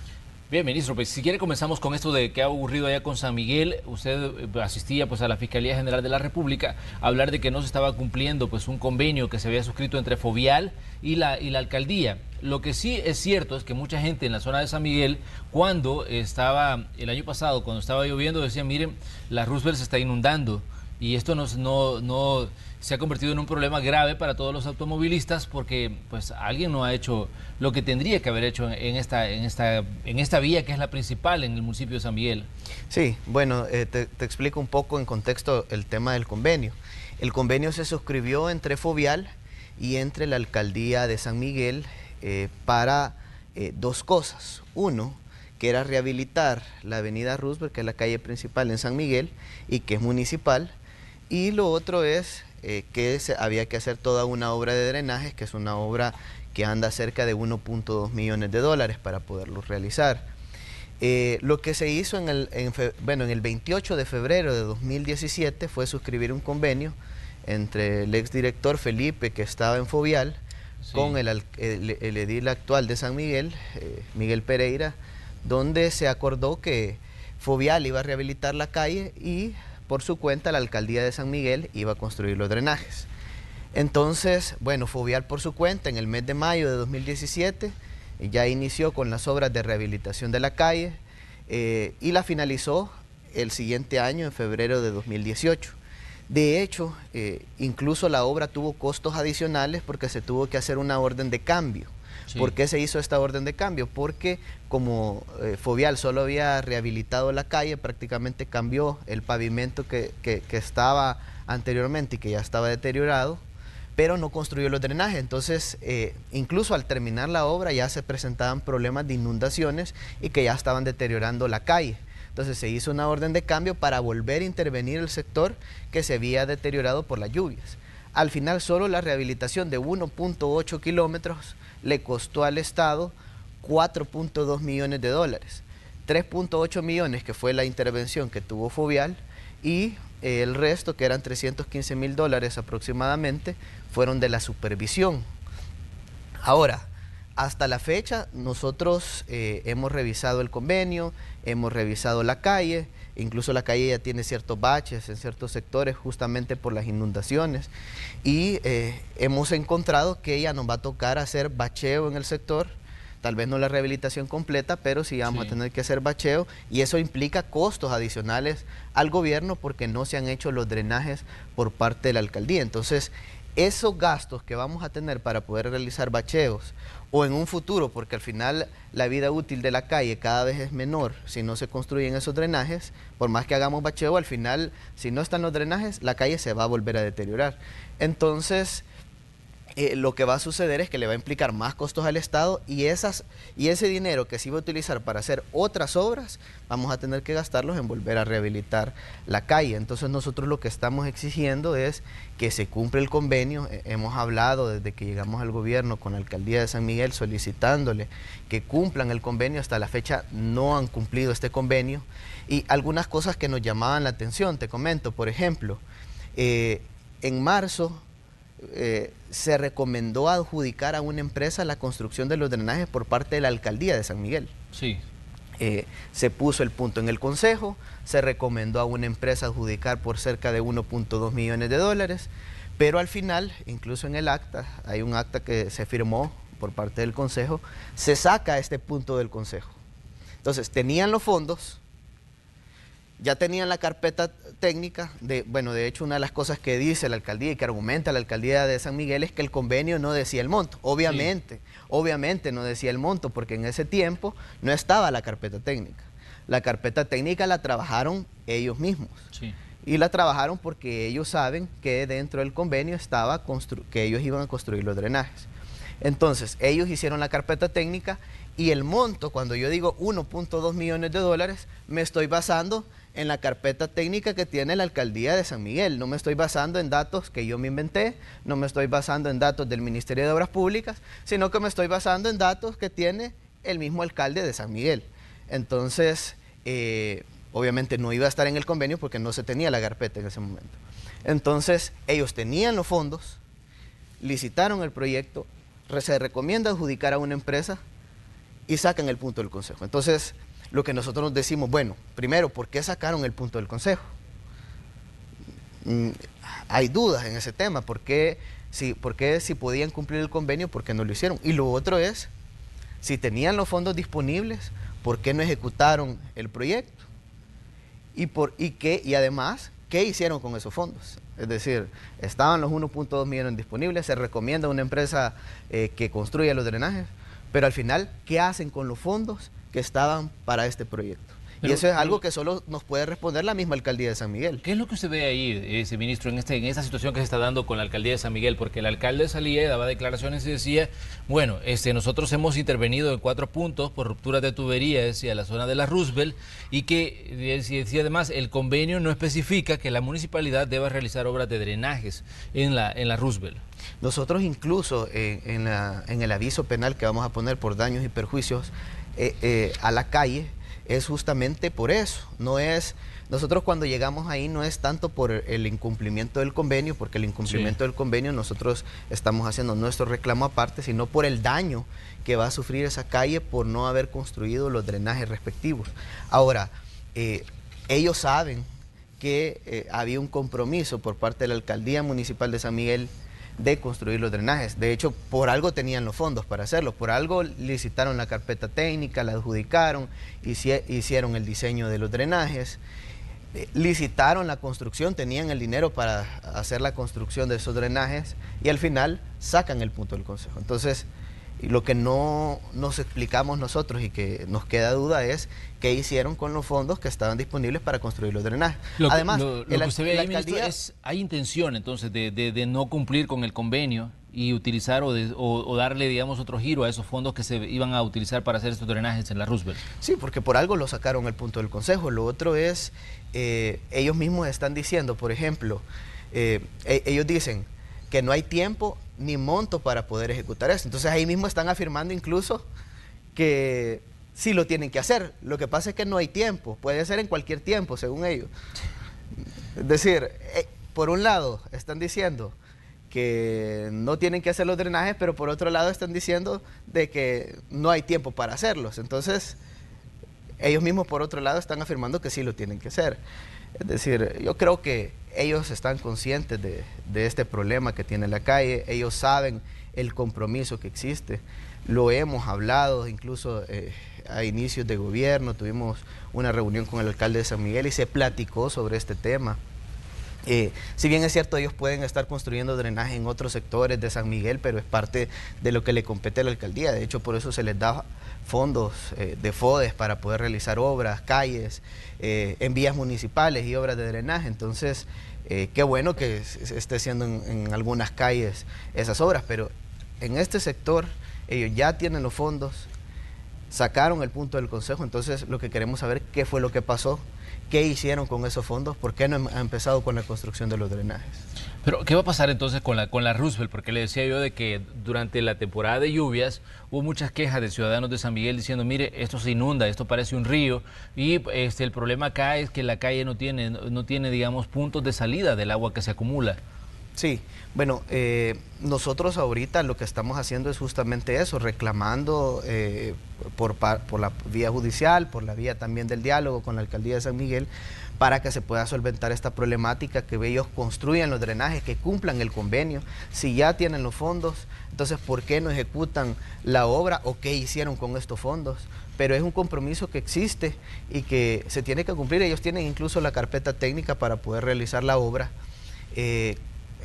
Bien, ministro, pues si quiere comenzamos con esto de qué ha ocurrido allá con San Miguel. Usted eh, asistía pues a la Fiscalía General de la República a hablar de que no se estaba cumpliendo pues un convenio que se había suscrito entre Fovial y la, y la alcaldía. Lo que sí es cierto es que mucha gente en la zona de San Miguel, cuando estaba el año pasado, cuando estaba lloviendo, decían, miren, la Roosevelt se está inundando y esto no, no, no se ha convertido en un problema grave para todos los automovilistas porque pues alguien no ha hecho lo que tendría que haber hecho en esta, en esta, en esta vía que es la principal en el municipio de San Miguel. Sí, bueno, eh, te, explico un poco en contexto el tema del convenio. El convenio se suscribió entre Fovial y entre la alcaldía de San Miguel eh, para eh, dos cosas. Uno, que era rehabilitar la avenida Roosevelt, que es la calle principal en San Miguel y que es municipal, y lo otro es eh, que había que hacer toda una obra de drenaje, que es una obra que anda cerca de 1.2 millones de dólares para poderlo realizar. Eh, lo que se hizo en el, bueno, en el 28 de febrero de 2017 fue suscribir un convenio entre el exdirector Felipe, que estaba en Fovial, con el, edil actual de San Miguel, eh, Miguel Pereira, donde se acordó que Fovial iba a rehabilitar la calle y por su cuenta la alcaldía de San Miguel iba a construir los drenajes. Entonces, bueno, Fovial por su cuenta en el mes de mayo de 2017 ya inició con las obras de rehabilitación de la calle eh, y la finalizó el siguiente año, en febrero de 2018. De hecho, eh, incluso la obra tuvo costos adicionales porque se tuvo que hacer una orden de cambio ¿Por qué se hizo esta orden de cambio? Porque como eh, Fovial solo había rehabilitado la calle, prácticamente cambió el pavimento que, que estaba anteriormente y que ya estaba deteriorado pero no construyó los drenajes. Entonces, eh, incluso al terminar la obra ya se presentaban problemas de inundaciones y que ya estaban deteriorando la calle. Entonces se hizo una orden de cambio para volver a intervenir el sector que se había deteriorado por las lluvias. Al final solo la rehabilitación de 1.8 kilómetros le costó al Estado 4.2 millones de dólares. 3.8 millones que fue la intervención que tuvo Fovial y eh, el resto, que eran 315 mil dólares aproximadamente, fueron de la supervisión. Ahora, hasta la fecha nosotros eh, hemos revisado el convenio, hemos revisado la calle, incluso la calle ya tiene ciertos baches en ciertos sectores justamente por las inundaciones y eh, hemos encontrado que ya nos va a tocar hacer bacheo en el sector tal vez no la rehabilitación completa, pero sí vamos a tener que hacer bacheo y eso implica costos adicionales al gobierno porque no se han hecho los drenajes por parte de la alcaldía. Entonces, esos gastos que vamos a tener para poder realizar bacheos o en un futuro, porque al final la vida útil de la calle cada vez es menor si no se construyen esos drenajes, por más que hagamos bacheo, al final si no están los drenajes, la calle se va a volver a deteriorar. Entonces, eh, lo que va a suceder es que le va a implicar más costos al Estado y, esas, y ese dinero que se iba a utilizar para hacer otras obras, vamos a tener que gastarlos en volver a rehabilitar la calle. Entonces nosotros lo que estamos exigiendo es que se cumpla el convenio. Eh, hemos hablado desde que llegamos al gobierno con la alcaldía de San Miguel solicitándole que cumplan el convenio. Hasta la fecha no han cumplido este convenio. Y algunas cosas que nos llamaban la atención, te comento, por ejemplo, eh, en marzo eh, se recomendó adjudicar a una empresa la construcción de los drenajes por parte de la alcaldía de San Miguel. Sí. Eh, se puso el punto en el consejo, se recomendó a una empresa adjudicar por cerca de 1.2 millones de dólares, pero al final, incluso en el acta, hay un acta que se firmó por parte del consejo, se saca este punto del consejo. Entonces, tenían los fondos, ya tenían la carpeta técnica, de, bueno, de hecho una de las cosas que dice la alcaldía y que argumenta la alcaldía de San Miguel es que el convenio no decía el monto. Obviamente, obviamente no decía el monto porque en ese tiempo no estaba la carpeta técnica. La carpeta técnica la trabajaron ellos mismos. Y la trabajaron porque ellos saben que dentro del convenio estaba que ellos iban a construir los drenajes. Entonces, ellos hicieron la carpeta técnica y el monto, cuando yo digo 1.2 millones de dólares, me estoy basando en la carpeta técnica que tiene la alcaldía de San Miguel. No me estoy basando en datos que yo me inventé, no me estoy basando en datos del Ministerio de Obras Públicas, sino que me estoy basando en datos que tiene el mismo alcalde de San Miguel. Entonces, eh, obviamente no iba a estar en el convenio porque no se tenía la carpeta en ese momento. Entonces, ellos tenían los fondos, licitaron el proyecto, se recomienda adjudicar a una empresa y sacan el punto del consejo. Entonces, lo que nosotros nos decimos, bueno, primero, ¿por qué sacaron el punto del Consejo? Mm, hay dudas en ese tema, ¿por qué, si, ¿por qué si podían cumplir el convenio, por qué no lo hicieron? Y lo otro es, si tenían los fondos disponibles, ¿por qué no ejecutaron el proyecto? Y, por, y, qué, y además, ¿qué hicieron con esos fondos? Es decir, estaban los 1.2 millones disponibles, se recomienda a una empresa eh, que construya los drenajes, pero al final, ¿qué hacen con los fondos que estaban para este proyecto. Y eso es algo que solo nos puede responder la misma alcaldía de San Miguel. ¿Qué es lo que usted ve ahí, ese ministro, en, este, en esta situación que se está dando con la alcaldía de San Miguel? Porque el alcalde salía y daba declaraciones y decía, bueno, este, nosotros hemos intervenido en cuatro puntos por rupturas de tubería, decía, la zona de la Roosevelt, y que decía además, el convenio no especifica que la municipalidad deba realizar obras de drenajes en la, en la Roosevelt. Nosotros incluso eh, en, en el aviso penal que vamos a poner por daños y perjuicios eh, eh, a la calle es justamente por eso. No es, nosotros cuando llegamos ahí no es tanto por el incumplimiento del convenio, porque el incumplimiento del convenio nosotros estamos haciendo nuestro reclamo aparte, sino por el daño que va a sufrir esa calle por no haber construido los drenajes respectivos. Ahora, eh, ellos saben que había un compromiso por parte de la Alcaldía Municipal de San Miguel de construir los drenajes. De hecho, por algo tenían los fondos para hacerlo, por algo licitaron la carpeta técnica, la adjudicaron, hicieron el diseño de los drenajes, eh, licitaron la construcción, tenían el dinero para hacer la construcción de esos drenajes y al final sacan el punto del consejo. Entonces, lo que no nos explicamos nosotros y que nos queda duda es qué hicieron con los fondos que estaban disponibles para construir los drenajes. Lo, Además, lo, lo el- que usted ve ahí, alcaldía- es, hay intención entonces de, de- de no cumplir con el convenio y utilizar o, de- o- o darle, digamos, otro giro a esos fondos que se iban a utilizar para hacer estos drenajes en la Roosevelt. Sí, porque por algo lo sacaron el punto del Consejo. Lo otro es, eh, ellos mismos están diciendo, por ejemplo, eh, e- ellos dicen que no hay tiempo ni monto para poder ejecutar esto. Entonces ahí mismo están afirmando incluso que sí lo tienen que hacer. Lo que pasa es que no hay tiempo. Puede ser en cualquier tiempo, según ellos. Es decir, eh, por un lado están diciendo que no tienen que hacer los drenajes, pero por otro lado están diciendo de que no hay tiempo para hacerlos. Entonces, ellos mismos por otro lado están afirmando que sí lo tienen que hacer. Es decir, yo creo que ellos están conscientes de, de este problema que tiene la calle, ellos saben el compromiso que existe, lo hemos hablado incluso eh, a inicios de gobierno, tuvimos una reunión con el alcalde de San Miguel y se platicó sobre este tema. Eh, si bien es cierto, ellos pueden estar construyendo drenaje en otros sectores de San Miguel, pero es parte de lo que le compete a la alcaldía. De hecho, por eso se les da fondos eh, de FODES para poder realizar obras, calles, eh, en vías municipales y obras de drenaje. Entonces, qué bueno que esté haciendo en, en algunas calles esas obras, pero en este sector ellos ya tienen los fondos, sacaron el punto del consejo, entonces lo que queremos saber qué fue lo que pasó, qué hicieron con esos fondos, por qué no han han empezado con la construcción de los drenajes. Pero, ¿qué va a pasar entonces con la, con la Roosevelt? Porque le decía yo de que durante la temporada de lluvias hubo muchas quejas de ciudadanos de San Miguel diciendo, mire, esto se inunda, esto parece un río, y este, el problema acá es que la calle no tiene, no tiene, digamos, puntos de salida del agua que se acumula. Sí, bueno, eh, nosotros ahorita lo que estamos haciendo es justamente eso, reclamando eh, por, la vía judicial, por la vía también del diálogo con la alcaldía de San Miguel, para que se pueda solventar esta problemática, que ellos construyan los drenajes, que cumplan el convenio. Si ya tienen los fondos, entonces ¿por qué no ejecutan la obra o qué hicieron con estos fondos? Pero es un compromiso que existe y que se tiene que cumplir. Ellos tienen incluso la carpeta técnica para poder realizar la obra. Eh,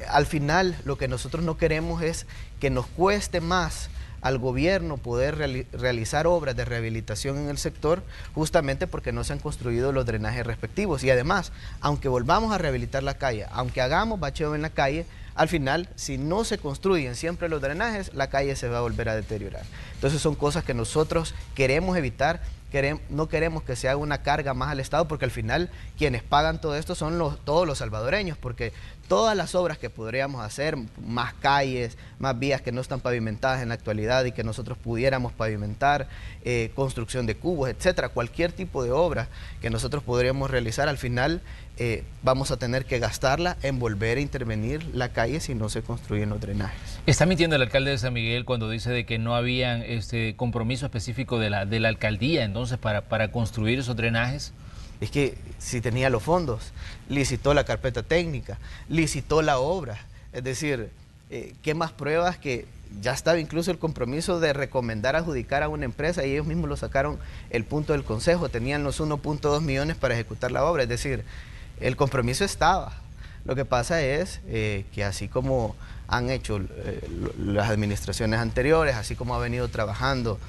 al final lo que nosotros no queremos es que nos cueste más al gobierno poder reali- realizar obras de rehabilitación en el sector justamente porque no se han construido los drenajes respectivos. Y además, aunque volvamos a rehabilitar la calle, aunque hagamos bacheo en la calle, al final, si no se construyen siempre los drenajes, la calle se va a volver a deteriorar. Entonces son cosas que nosotros queremos evitar, no queremos que se haga una carga más al Estado, porque al final quienes pagan todo esto son todos los salvadoreños, porque todas las obras que podríamos hacer, más calles, más vías que no están pavimentadas en la actualidad y que nosotros pudiéramos pavimentar, eh, construcción de cubos, etcétera, cualquier tipo de obra que nosotros podríamos realizar, al final eh, vamos a tener que gastarla en volver a intervenir la calle si no se construyen los drenajes. ¿Está mintiendo el alcalde de San Miguel cuando dice de que no habían este compromiso específico de la, de la alcaldía entonces para, para construir esos drenajes? Es que si tenía los fondos, licitó la carpeta técnica, licitó la obra. Es decir, eh, ¿qué más pruebas que ya estaba incluso el compromiso de recomendar adjudicar a una empresa y ellos mismos lo sacaron el punto del consejo, tenían los 1.2 millones para ejecutar la obra, es decir, el compromiso estaba. Lo que pasa es eh, que así como han hecho eh, las administraciones anteriores, así como ha venido trabajando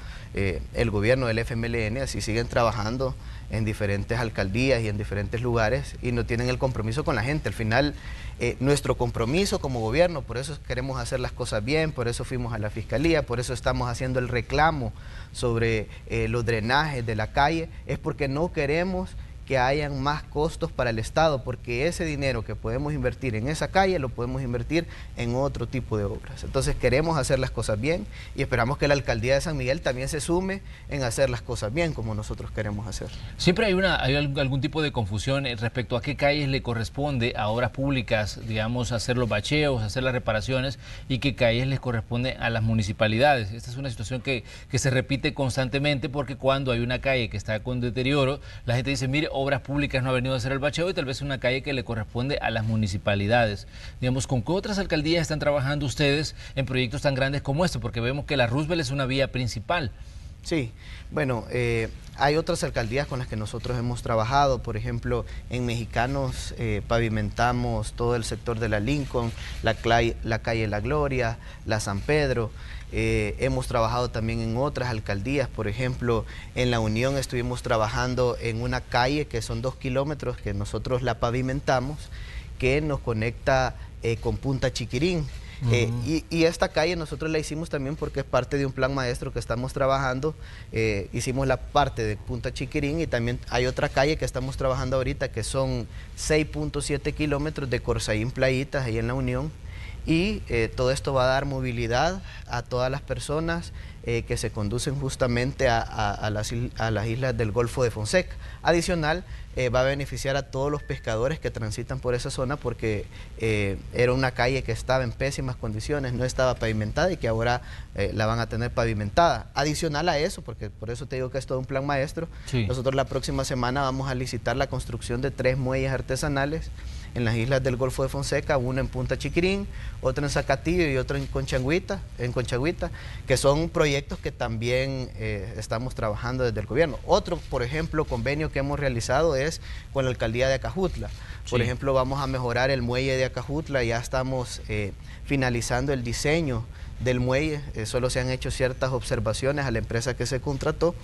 el gobierno del FMLN, así siguen trabajando en diferentes alcaldías y en diferentes lugares y no tienen el compromiso con la gente. Al final, eh, nuestro compromiso como gobierno, por eso queremos hacer las cosas bien, por eso fuimos a la fiscalía, por eso estamos haciendo el reclamo sobre eh, los drenajes de la calle, es porque no queremos que hayan más costos para el Estado, porque ese dinero que podemos invertir en esa calle lo podemos invertir en otro tipo de obras. Entonces queremos hacer las cosas bien y esperamos que la alcaldía de San Miguel también se sume en hacer las cosas bien como nosotros queremos hacer. Siempre hay, una, hay algún, tipo de confusión eh, respecto a qué calles le corresponde a obras públicas, digamos, hacer los bacheos, hacer las reparaciones y qué calles les corresponde a las municipalidades. Esta es una situación que, que se repite constantemente porque cuando hay una calle que está con deterioro, la gente dice, mire, obras públicas no ha venido a hacer el bacheo y tal vez una calle que le corresponde a las municipalidades. Digamos, ¿con qué otras alcaldías están trabajando ustedes en proyectos tan grandes como este? Porque vemos que la Roosevelt es una vía principal. Sí, bueno, eh, hay otras alcaldías con las que nosotros hemos trabajado, por ejemplo, en Mexicanos eh, pavimentamos todo el sector de la Lincoln, la, la calle La Gloria, la San Pedro. Eh, hemos trabajado también en otras alcaldías, por ejemplo, en La Unión estuvimos trabajando en una calle que son dos kilómetros, que nosotros la pavimentamos, que nos conecta con Punta Chiquirín. Eh, y, esta calle nosotros la hicimos también porque es parte de un plan maestro que estamos trabajando. Eh, hicimos la parte de Punta Chiquirín y también hay otra calle que estamos trabajando ahorita que son 6.7 kilómetros de Corsaín Playitas, ahí en la Unión. Y eh, todo esto va a dar movilidad a todas las personas que se conducen justamente a, las, a las islas del Golfo de Fonseca. Adicional, eh, va a beneficiar a todos los pescadores que transitan por esa zona porque eh, era una calle que estaba en pésimas condiciones, no estaba pavimentada y que ahora eh, la van a tener pavimentada. Adicional a eso, porque por eso te digo que es todo un plan maestro, nosotros la próxima semana vamos a licitar la construcción de tres muelles artesanales en las islas del Golfo de Fonseca, uno en Punta Chiquirín, otro en Zacatillo y otro en Conchagüita, en Conchagüita, que son proyectos que también estamos trabajando desde el gobierno. Otro, por ejemplo, convenio que hemos realizado es con la alcaldía de Acajutla. Por ejemplo, vamos a mejorar el muelle de Acajutla, ya estamos eh, finalizando el diseño del muelle, eh, solo se han hecho ciertas observaciones a la empresa que se contrató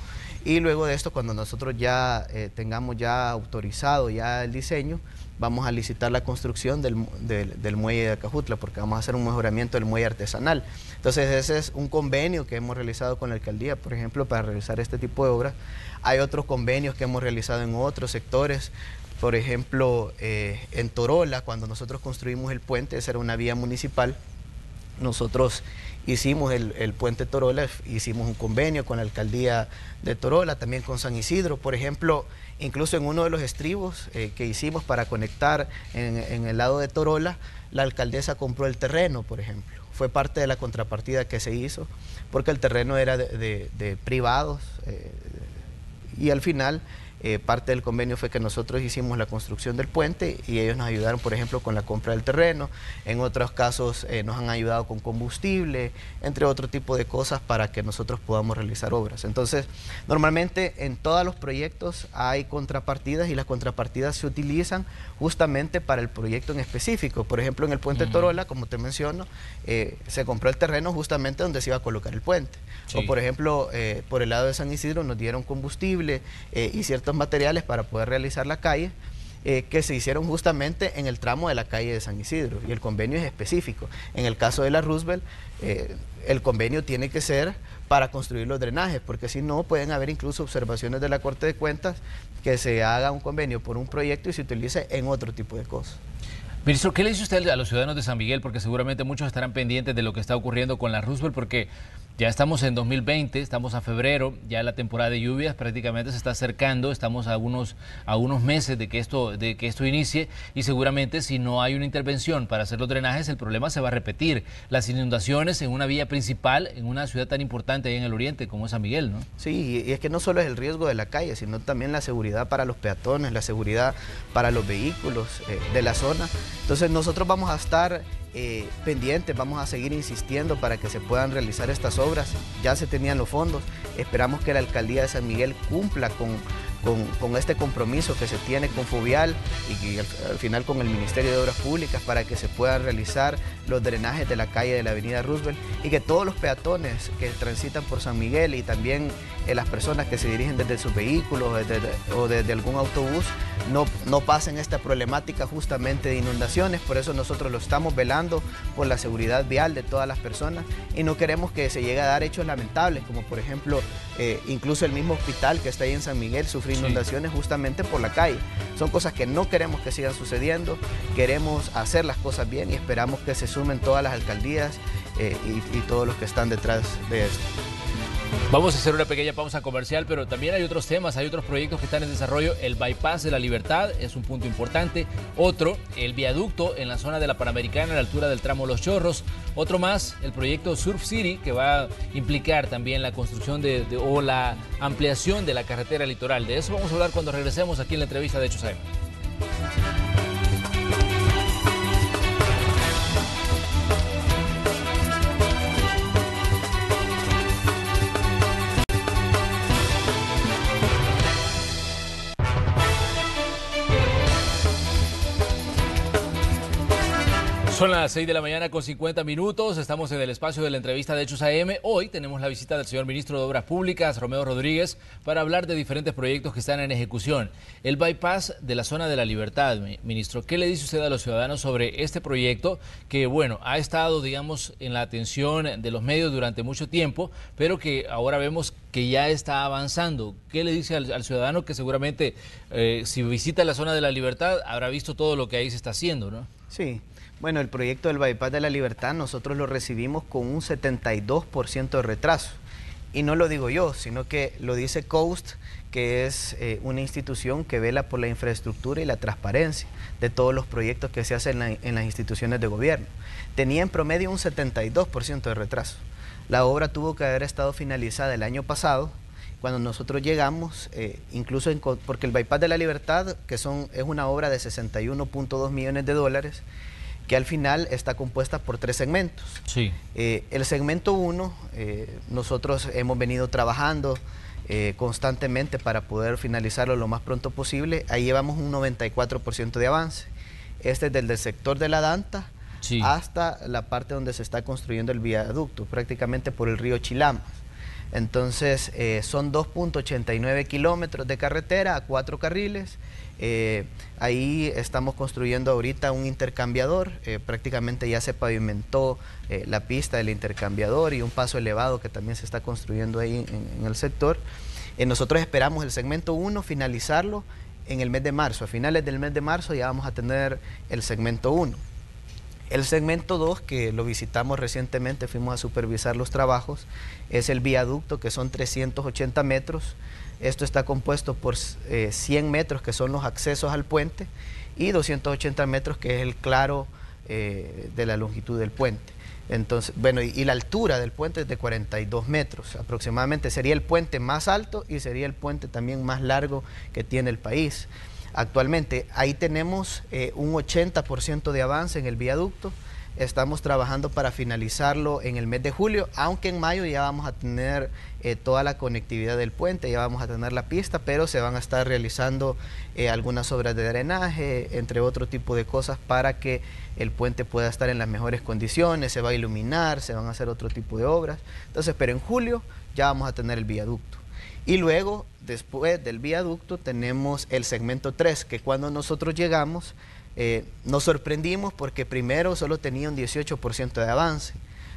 y luego de esto, cuando nosotros ya eh, tengamos ya autorizado ya el diseño, vamos a licitar la construcción del, del, muelle de Acajutla, porque vamos a hacer un mejoramiento del muelle artesanal. Entonces ese es un convenio que hemos realizado con la alcaldía, por ejemplo, para realizar este tipo de obras. Hay otros convenios que hemos realizado en otros sectores, por ejemplo, eh, en Torola, cuando nosotros construimos el puente, esa era una vía municipal, nosotros hicimos el, puente Torola, hicimos un convenio con la alcaldía de Torola, también con San Isidro, por ejemplo, incluso en uno de los estribos eh, que hicimos para conectar en, el lado de Torola, la alcaldesa compró el terreno, por ejemplo. Fue parte de la contrapartida que se hizo, porque el terreno era de, privados eh, y al final eh, parte del convenio fue que nosotros hicimos la construcción del puente y ellos nos ayudaron, por ejemplo, con la compra del terreno. En otros casos eh, nos han ayudado con combustible, entre otro tipo de cosas para que nosotros podamos realizar obras. Entonces, normalmente en todos los proyectos hay contrapartidas y las contrapartidas se utilizan justamente para el proyecto en específico. Por ejemplo, en el puente Torola, como te menciono, eh, se compró el terreno justamente donde se iba a colocar el puente. O por ejemplo, por el lado de San Isidro nos dieron combustible y ciertos materiales para poder realizar la calle. Eh, que se hicieron justamente en el tramo de la calle de San Isidro y el convenio es específico. En el caso de la Roosevelt, eh, el convenio tiene que ser para construir los drenajes, porque si no pueden haber incluso observaciones de la Corte de Cuentas que se haga un convenio por un proyecto y se utilice en otro tipo de cosas. Ministro, ¿qué le dice usted a los ciudadanos de San Miguel? Porque seguramente muchos estarán pendientes de lo que está ocurriendo con la Roosevelt, porque ya estamos en 2020, estamos a febrero, ya la temporada de lluvias prácticamente se está acercando, estamos a unos, a unos meses de que, esto, de que esto inicie y seguramente si no hay una intervención para hacer los drenajes, el problema se va a repetir. Las inundaciones en una vía principal, en una ciudad tan importante ahí en el oriente como es San Miguel, ¿no? Sí, y es que no solo es el riesgo de la calle, sino también la seguridad para los peatones, la seguridad para los vehículos eh, de la zona. Entonces nosotros vamos a estar eh, pendientes, vamos a seguir insistiendo para que se puedan realizar estas obras. Ya se tenían los fondos, esperamos que la alcaldía de San Miguel cumpla con con, este compromiso que se tiene con Fuvial y al, final con el Ministerio de Obras Públicas para que se puedan realizar los drenajes de la calle de la Avenida Roosevelt y que todos los peatones que transitan por San Miguel y también eh, las personas que se dirigen desde sus vehículos o desde algún autobús no, no pasen esta problemática justamente de inundaciones. Por eso nosotros lo estamos velando por la seguridad vial de todas las personas y no queremos que se llegue a dar hechos lamentables como por ejemplo eh, incluso el mismo hospital que está ahí en San Miguel sufrió inundaciones justamente por la calle. Son cosas que no queremos que sigan sucediendo, queremos hacer las cosas bien y esperamos que se sumen todas las alcaldías eh, y, y todos los que están detrás de esto. Vamos a hacer una pequeña pausa comercial, pero también hay otros temas, hay otros proyectos que están en desarrollo. El bypass de la libertad es un punto importante. Otro, el viaducto en la zona de la Panamericana a la altura del tramo Los Chorros. Otro más, el proyecto Surf City, que va a implicar también la construcción de, o la ampliación de la carretera litoral. De eso vamos a hablar cuando regresemos aquí en la entrevista de Hechos Son las 6 de la mañana con 50 minutos. Estamos en el espacio de la entrevista de Hechos AM. Hoy tenemos la visita del señor ministro de Obras Públicas, Romeo Rodríguez, para hablar de diferentes proyectos que están en ejecución. El bypass de la zona de la libertad, ministro. ¿Qué le dice usted a los ciudadanos sobre este proyecto que, bueno, ha estado, digamos, en la atención de los medios durante mucho tiempo, pero que ahora vemos que ya está avanzando? ¿Qué le dice al, ciudadano que seguramente, eh, si visita la zona de la libertad, habrá visto todo lo que ahí se está haciendo, ¿no? Sí. Bueno, el proyecto del Bypass de la Libertad nosotros lo recibimos con un 72% de retraso. Y no lo digo yo, sino que lo dice Coast, que es eh, una institución que vela por la infraestructura y la transparencia de todos los proyectos que se hacen en, las instituciones de gobierno. Tenía en promedio un 72% de retraso. La obra tuvo que haber estado finalizada el año pasado, cuando nosotros llegamos, eh, incluso porque el Bypass de la Libertad, que son, es una obra de 61.2 millones de dólares, que al final está compuesta por tres segmentos. Sí. Eh, el segmento 1, eh, nosotros hemos venido trabajando eh, constantemente para poder finalizarlo lo más pronto posible. Ahí llevamos un 94% de avance. Este es desde el sector de la Danta hasta la parte donde se está construyendo el viaducto, prácticamente por el río Chilamas. Entonces, son 2.89 kilómetros de carretera a cuatro carriles eh, ahí estamos construyendo ahorita un intercambiador, eh, prácticamente ya se pavimentó eh, la pista del intercambiador y un paso elevado que también se está construyendo ahí en, el sector. nosotros esperamos el segmento 1 finalizarlo en el mes de marzo. A finales del mes de marzo ya vamos a tener el segmento 1. El segmento 2, que lo visitamos recientemente, fuimos a supervisar los trabajos, es el viaducto, que son 380 metros. Esto está compuesto por 100 eh, metros que son los accesos al puente y 280 metros que es el claro eh, de la longitud del puente. Entonces, bueno, y, la altura del puente es de 42 metros aproximadamente. Sería el puente más alto y sería el puente también más largo que tiene el país. Actualmente ahí tenemos eh, un 80% de avance en el viaducto. Estamos trabajando para finalizarlo en el mes de julio, aunque en mayo ya vamos a tener eh, toda la conectividad del puente, ya vamos a tener la pista, pero se van a estar realizando eh, algunas obras de drenaje, entre otro tipo de cosas, para que el puente pueda estar en las mejores condiciones, se va a iluminar, se van a hacer otro tipo de obras. Entonces, pero en julio ya vamos a tener el viaducto. Y luego, después del viaducto, tenemos el segmento 3, que cuando nosotros llegamos, eh, nos sorprendimos porque primero solo tenía un 18% de avance.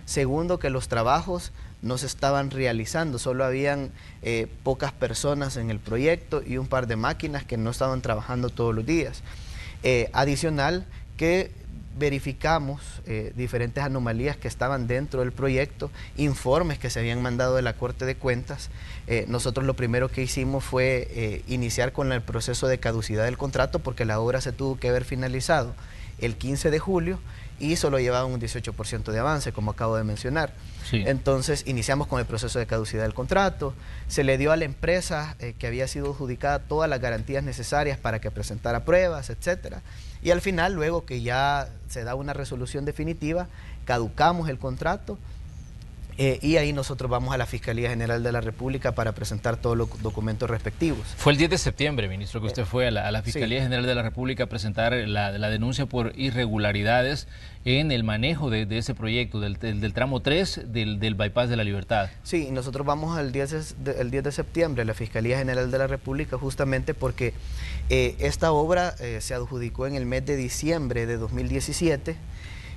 Segundo, que los trabajos no se estaban realizando, solo habían eh, pocas personas en el proyecto y un par de máquinas que no estaban trabajando todos los días. Eh, adicional, que verificamos diferentes anomalías que estaban dentro del proyecto, informes que se habían mandado de la Corte de Cuentas eh, nosotros lo primero que hicimos fue eh, iniciar con el proceso de caducidad del contrato porque la obra se tuvo que haber finalizado el 15 de julio y solo llevaba un 18% de avance, como acabo de mencionar. Entonces iniciamos con el proceso de caducidad del contrato, se le dio a la empresa eh, que había sido adjudicada todas las garantías necesarias para que presentara pruebas, etcétera. Y al final, luego que ya se da una resolución definitiva, caducamos el contrato eh, y ahí nosotros vamos a la Fiscalía General de la República para presentar todos los documentos respectivos. Fue el 10 de septiembre, ministro, que usted fue a la, Fiscalía General de la República a presentar la, denuncia por irregularidades en el manejo de, ese proyecto, del, tramo 3 del, bypass de la libertad. Sí, nosotros vamos al 10 de, el 10 de septiembre a la Fiscalía General de la República justamente porque eh, esta obra eh, se adjudicó en el mes de diciembre de 2017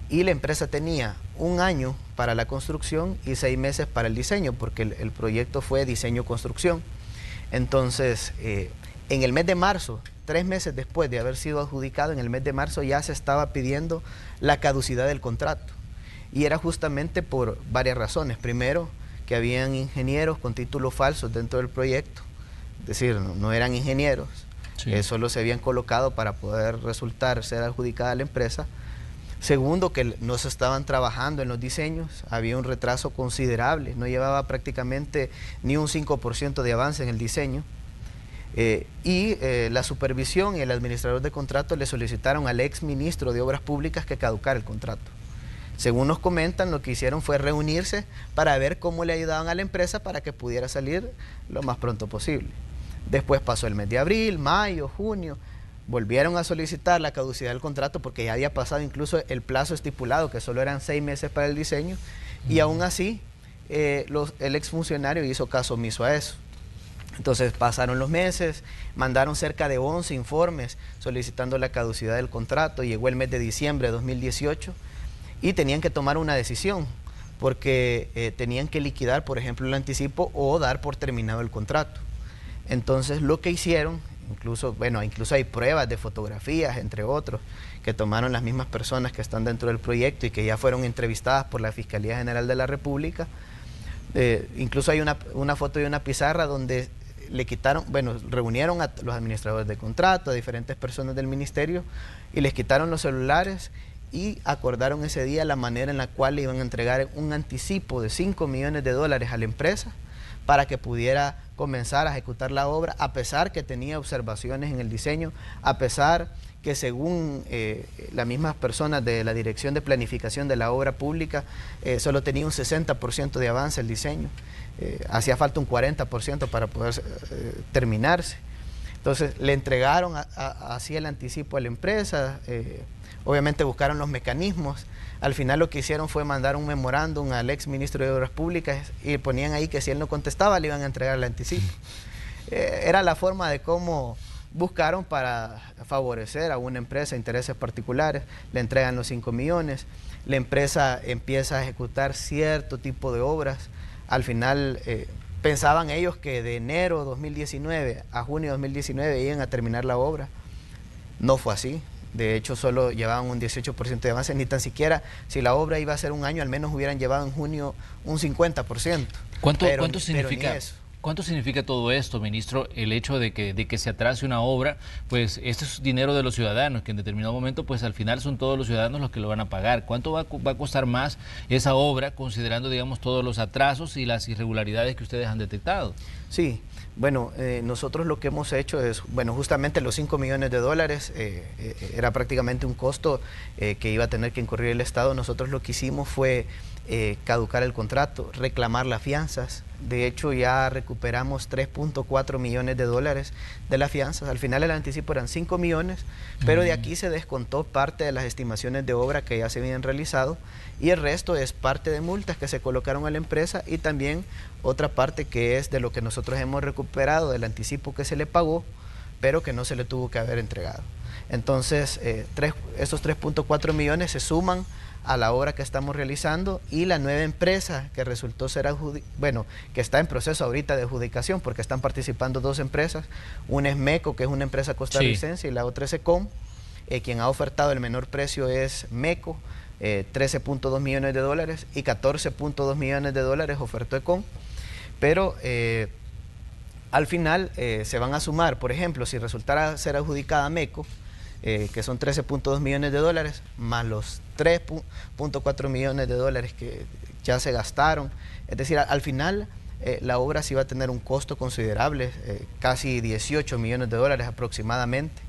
y la empresa tenía un año para la construcción y seis meses para el diseño, porque el, proyecto fue diseño-construcción. Entonces, eh, en el mes de marzo, tres meses después de haber sido adjudicado, en el mes de marzo ya se estaba pidiendo la caducidad del contrato. Y era justamente por varias razones. Primero, que habían ingenieros con títulos falsos dentro del proyecto, es decir, no, eran ingenieros, eh, solo se habían colocado para poder resultar ser adjudicada la empresa. Segundo, que no se estaban trabajando en los diseños, había un retraso considerable, no llevaba prácticamente ni un 5% de avance en el diseño. Eh, y eh, la supervisión y el administrador de contrato le solicitaron al ex ministro de Obras Públicas que caducara el contrato. Según nos comentan, lo que hicieron fue reunirse para ver cómo le ayudaban a la empresa para que pudiera salir lo más pronto posible. Después pasó el mes de abril, mayo, junio, volvieron a solicitar la caducidad del contrato porque ya había pasado incluso el plazo estipulado, que solo eran seis meses para el diseño, y aún así eh, los, el exfuncionario hizo caso omiso a eso. Entonces pasaron los meses, mandaron cerca de 11 informes solicitando la caducidad del contrato, llegó el mes de diciembre de 2018 y tenían que tomar una decisión porque eh, tenían que liquidar, por ejemplo, el anticipo o dar por terminado el contrato. Entonces lo que hicieron, incluso, bueno, incluso hay pruebas de fotografías, entre otros, que tomaron las mismas personas que están dentro del proyecto y que ya fueron entrevistadas por la Fiscalía General de la República. Eh, incluso hay una, una foto de una pizarra donde le quitaron, bueno, reunieron a los administradores de contrato, a diferentes personas del ministerio y les quitaron los celulares y acordaron ese día la manera en la cual le iban a entregar un anticipo de 5 millones de dólares a la empresa para que pudiera comenzar a ejecutar la obra, a pesar que tenía observaciones en el diseño, a pesar que según eh, las mismas personas de la Dirección de Planificación de la Obra Pública, eh, solo tenía un 60% de avance el diseño. Eh, hacía falta un 40% para poder terminarse. Entonces le entregaron así el anticipo a la empresa, obviamente buscaron los mecanismos. Al final lo que hicieron fue mandar un memorándum al ex ministro de Obras Públicas y ponían ahí que si él no contestaba le iban a entregar el anticipo. Eh, era la forma de cómo buscaron para favorecer a una empresa, intereses particulares, le entregan los 5 millones, la empresa empieza a ejecutar cierto tipo de obras, al final eh, pensaban ellos que de enero 2019 a junio 2019 iban a terminar la obra, no fue así, de hecho, solo llevaban un 18% de avance, ni tan siquiera si la obra iba a ser un año, al menos hubieran llevado en junio un 50%. ¿Cuánto, ¿cuánto significa? ¿Cuánto significa todo esto, ministro? El hecho de que, de que se atrase una obra, pues este es dinero de los ciudadanos, que en determinado momento, pues al final son todos los ciudadanos los que lo van a pagar. ¿Cuánto va, va a costar más esa obra, considerando, digamos, todos los atrasos y las irregularidades que ustedes han detectado? Sí, bueno, eh, nosotros lo que hemos hecho es, bueno, justamente los 5 millones de dólares eh, eh, era prácticamente un costo que iba a tener que incurrir el Estado. Nosotros lo que hicimos fue caducar el contrato, reclamar las fianzas. De hecho, ya recuperamos 3.4 millones de dólares de las fianzas. Al final el anticipo eran 5 millones, pero de aquí se descontó parte de las estimaciones de obra que ya se habían realizado y el resto es parte de multas que se colocaron a la empresa y también otra parte que es de lo que nosotros hemos recuperado del anticipo que se le pagó, pero que no se le tuvo que haber entregado. Entonces, eh, esos 3.4 millones se suman a la obra que estamos realizando y la nueva empresa que resultó ser bueno, que está en proceso ahorita de adjudicación porque están participando dos empresas, una es MECO, que es una empresa costarricense, y la otra es ECOM, eh, quien ha ofertado el menor precio es MECO, 13.2 eh, millones de dólares y 14.2 millones de dólares ofertó ECOM, pero eh, al final se van a sumar, por ejemplo, si resultara ser adjudicada MECO, eh, que son 13.2 millones de dólares, más los 3.4 millones de dólares que ya se gastaron. Es decir, al final eh, la obra sí va a tener un costo considerable, eh, casi 18 millones de dólares aproximadamente.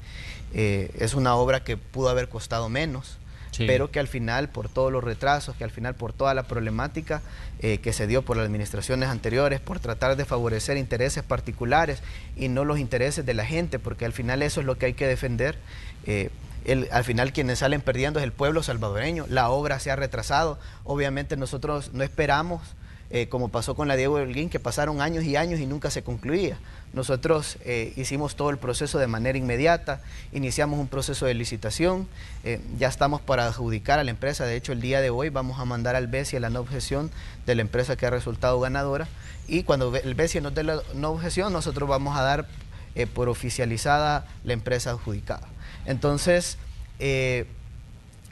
es una obra que pudo haber costado menos pero que al final, por todos los retrasos, que al final por toda la problemática eh, que se dio por las administraciones anteriores, por tratar de favorecer intereses particulares y no los intereses de la gente, porque al final eso es lo que hay que defender. Eh, al final quienes salen perdiendo es el pueblo salvadoreño, la obra se ha retrasado, obviamente nosotros no esperamos eh, como pasó con la Diego Elguín, que pasaron años y años y nunca se concluía. Nosotros eh, hicimos todo el proceso de manera inmediata, iniciamos un proceso de licitación, ya estamos para adjudicar a la empresa, de hecho el día de hoy vamos a mandar al BESI la no objeción de la empresa que ha resultado ganadora y cuando el BESI nos dé la no objeción nosotros vamos a dar por oficializada la empresa adjudicada. Entonces,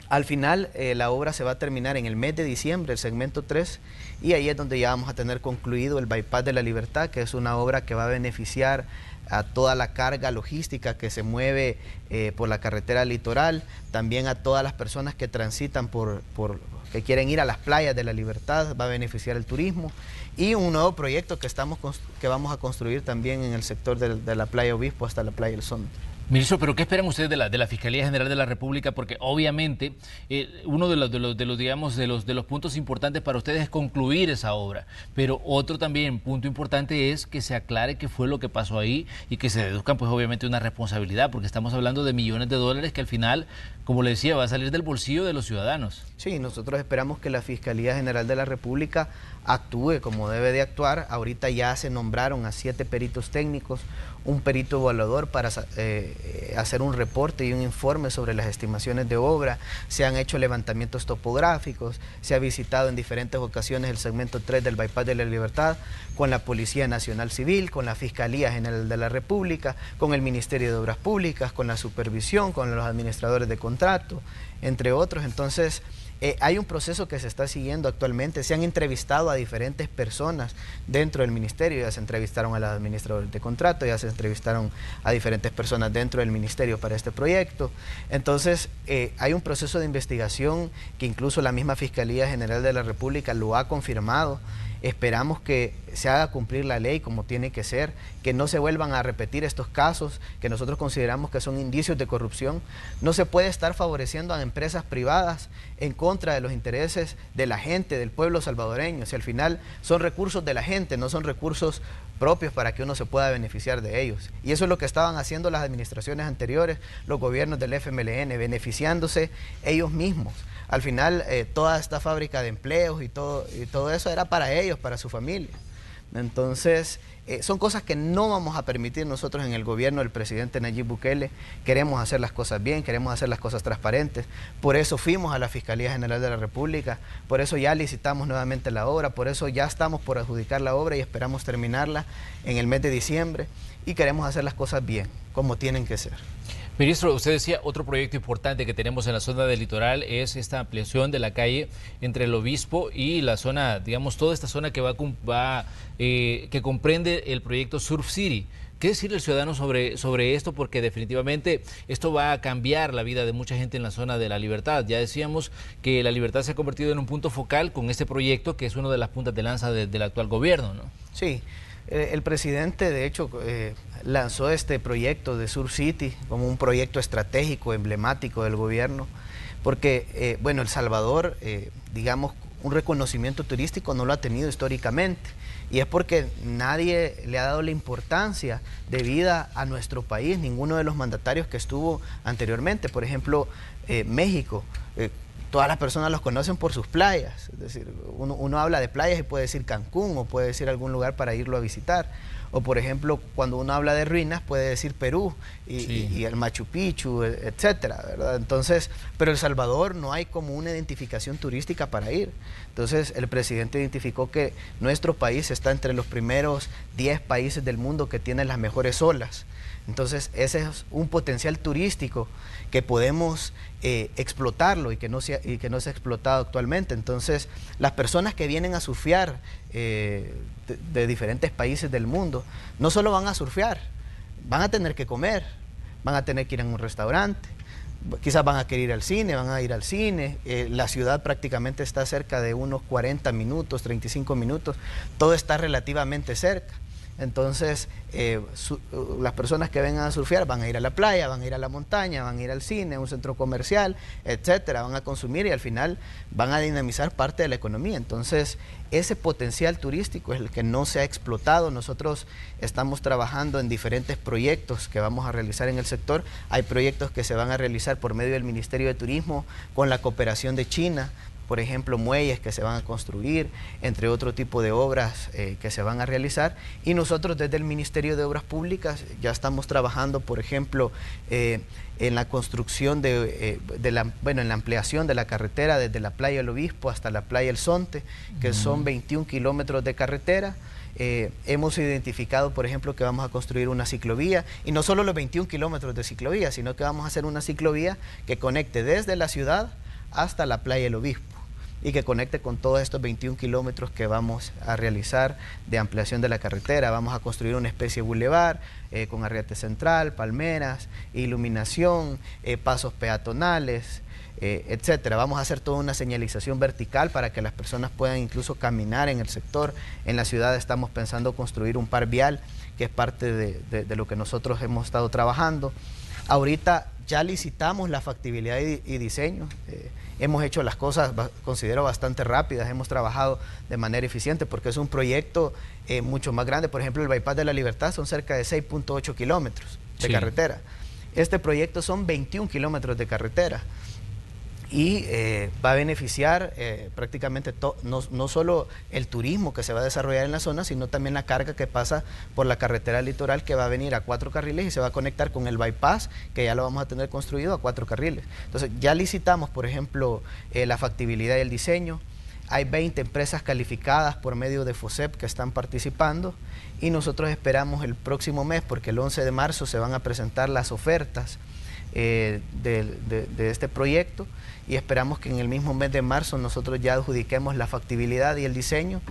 al final, eh, la obra se va a terminar en el mes de diciembre, el segmento 3, y ahí es donde ya vamos a tener concluido el Bypass de la Libertad, que es una obra que va a beneficiar a toda la carga logística que se mueve eh, por la carretera litoral, también a todas las personas que transitan por, por, que quieren ir a las playas de la Libertad, va a beneficiar el turismo, y un nuevo proyecto que, estamos, que vamos a construir también en el sector de, de la playa Obispo hasta la playa El Son. Ministro, pero ¿qué esperan ustedes de la, Fiscalía General de la República? Porque obviamente eh, uno de los, de los, digamos, de los puntos importantes para ustedes es concluir esa obra. Pero otro también punto importante es que se aclare qué fue lo que pasó ahí y que se deduzcan pues obviamente una responsabilidad, porque estamos hablando de millones de dólares que al final, como le decía, va a salir del bolsillo de los ciudadanos. Sí, nosotros esperamos que la Fiscalía General de la República actúe como debe de actuar. Ahorita ya se nombraron a siete peritos técnicos, un perito evaluador para eh, hacer un reporte y un informe sobre las estimaciones de obra, se han hecho levantamientos topográficos, se ha visitado en diferentes ocasiones el segmento 3 del Bypass de la Libertad con la Policía Nacional Civil, con la Fiscalía General de la República, con el Ministerio de Obras Públicas, con la supervisión, con los administradores de contrato, entre otros. Entonces, eh, hay un proceso que se está siguiendo actualmente. Se han entrevistado a diferentes personas dentro del ministerio. Ya se entrevistaron a los administradores de contrato, ya se entrevistaron a diferentes personas dentro del ministerio para este proyecto. Entonces, eh, hay un proceso de investigación que incluso la misma Fiscalía General de la República lo ha confirmado. Esperamos que se haga cumplir la ley como tiene que ser, que no se vuelvan a repetir estos casos que nosotros consideramos que son indicios de corrupción. No se puede estar favoreciendo a empresas privadas en contra de los intereses de la gente, del pueblo salvadoreño. Si al final son recursos de la gente, no son recursos propios para que uno se pueda beneficiar de ellos. Y eso es lo que estaban haciendo las administraciones anteriores, los gobiernos del FMLN, beneficiándose ellos mismos. Al final, eh, toda esta fábrica de empleos y todo, y todo eso era para ellos, para su familia. Entonces, eh, son cosas que no vamos a permitir nosotros en el gobierno del presidente Nayib Bukele. Queremos hacer las cosas bien, queremos hacer las cosas transparentes. Por eso fuimos a la Fiscalía General de la República, por eso ya licitamos nuevamente la obra, por eso ya estamos por adjudicar la obra y esperamos terminarla en el mes de diciembre y queremos hacer las cosas bien, como tienen que ser. Ministro, usted decía otro proyecto importante que tenemos en la zona del litoral es esta ampliación de la calle entre el obispo y la zona, digamos, toda esta zona que va, va eh, que comprende el proyecto Surf City. ¿Qué decir el ciudadano sobre, sobre esto? Porque definitivamente esto va a cambiar la vida de mucha gente en la zona de la libertad. Ya decíamos que la libertad se ha convertido en un punto focal con este proyecto que es una de las puntas de lanza del actual gobierno, ¿no? Sí. Eh, el presidente, de hecho, eh, lanzó este proyecto de Sur City como un proyecto estratégico, emblemático del gobierno, porque, eh, bueno, El Salvador, digamos, un reconocimiento turístico no lo ha tenido históricamente. Y es porque nadie le ha dado la importancia debida a nuestro país, ninguno de los mandatarios que estuvo anteriormente. Por ejemplo, México todas las personas los conocen por sus playas. Es decir, uno, habla de playas y puede decir Cancún o puede decir algún lugar para irlo a visitar. O por ejemplo, cuando uno habla de ruinas puede decir Perú y, el Machu Picchu, e, etcétera, ¿verdad? Entonces, pero El Salvador no hay como una identificación turística para ir. Entonces, el presidente identificó que nuestro país está entre los primeros 10 países del mundo que tienen las mejores olas. Entonces, ese es un potencial turístico que podemos eh, explotarlo y que, no se, y que no se ha explotado actualmente. Entonces, las personas que vienen a surfear eh, de, diferentes países del mundo, no solo van a surfear, van a tener que comer, van a tener que ir a un restaurante, quizás van a querer ir al cine, van a ir al cine, eh, la ciudad prácticamente está cerca de unos 40 minutos, 35 minutos, todo está relativamente cerca. Entonces, eh, las personas que vengan a surfear van a ir a la playa, van a ir a la montaña, van a ir al cine, a un centro comercial, etcétera, van a consumir y al final van a dinamizar parte de la economía. Entonces, ese potencial turístico es el que no se ha explotado. Nosotros estamos trabajando en diferentes proyectos que vamos a realizar en el sector. Hay proyectos que se van a realizar por medio del Ministerio de Turismo con la cooperación de China por ejemplo, muelles que se van a construir, entre otro tipo de obras eh, que se van a realizar. Y nosotros desde el Ministerio de Obras Públicas ya estamos trabajando, por ejemplo, eh, en la construcción de, eh, la, bueno, en la ampliación de la carretera desde la playa del Obispo hasta la playa El Sonte, que son 21 kilómetros de carretera. hemos identificado, por ejemplo, que vamos a construir una ciclovía, y no solo los 21 kilómetros de ciclovía, sino que vamos a hacer una ciclovía que conecte desde la ciudad hasta la playa El Obispo y que conecte con todos estos 21 kilómetros que vamos a realizar de ampliación de la carretera. Vamos a construir una especie de bulevar eh, con arriate central, palmeras, iluminación, eh, pasos peatonales, eh, etcétera. Vamos a hacer toda una señalización vertical para que las personas puedan incluso caminar en el sector. En la ciudad estamos pensando construir un par vial, que es parte de lo que nosotros hemos estado trabajando. Ahorita ya licitamos la factibilidad y, diseño. Eh, hemos hecho las cosas, considero, bastante rápidas. Hemos trabajado de manera eficiente porque es un proyecto eh, mucho más grande. Por ejemplo, el Bypass de la Libertad son cerca de 6.8 kilómetros de carretera. Este proyecto son 21 kilómetros de carretera y eh, va a beneficiar eh, prácticamente no, no, solo el turismo que se va a desarrollar en la zona, sino también la carga que pasa por la carretera litoral que va a venir a cuatro carriles y se va a conectar con el bypass que ya lo vamos a tener construido a cuatro carriles. Entonces ya licitamos, por ejemplo, eh, la factibilidad y el diseño. Hay 20 empresas calificadas por medio de FOSEP que están participando y nosotros esperamos el próximo mes, porque el 11 de marzo se van a presentar las ofertas de, de este proyecto y esperamos que en el mismo mes de marzo nosotros ya adjudiquemos la factibilidad y el diseño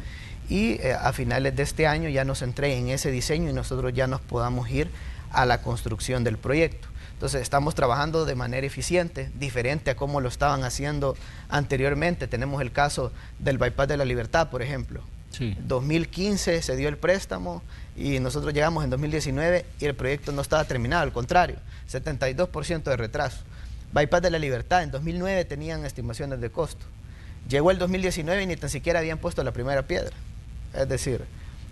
y eh, a finales de este año ya nos entreguen ese diseño y nosotros ya nos podamos ir a la construcción del proyecto. Entonces estamos trabajando de manera eficiente, diferente a como lo estaban haciendo anteriormente. Tenemos el caso del Bypass de la Libertad, por ejemplo. Sí. 2015 se dio el préstamo y nosotros llegamos en 2019 y el proyecto no estaba terminado, al contrario, 72% de retraso. Bypass de la Libertad, en 2009 tenían estimaciones de costo. Llegó el 2019 y ni tan siquiera habían puesto la primera piedra. Es decir,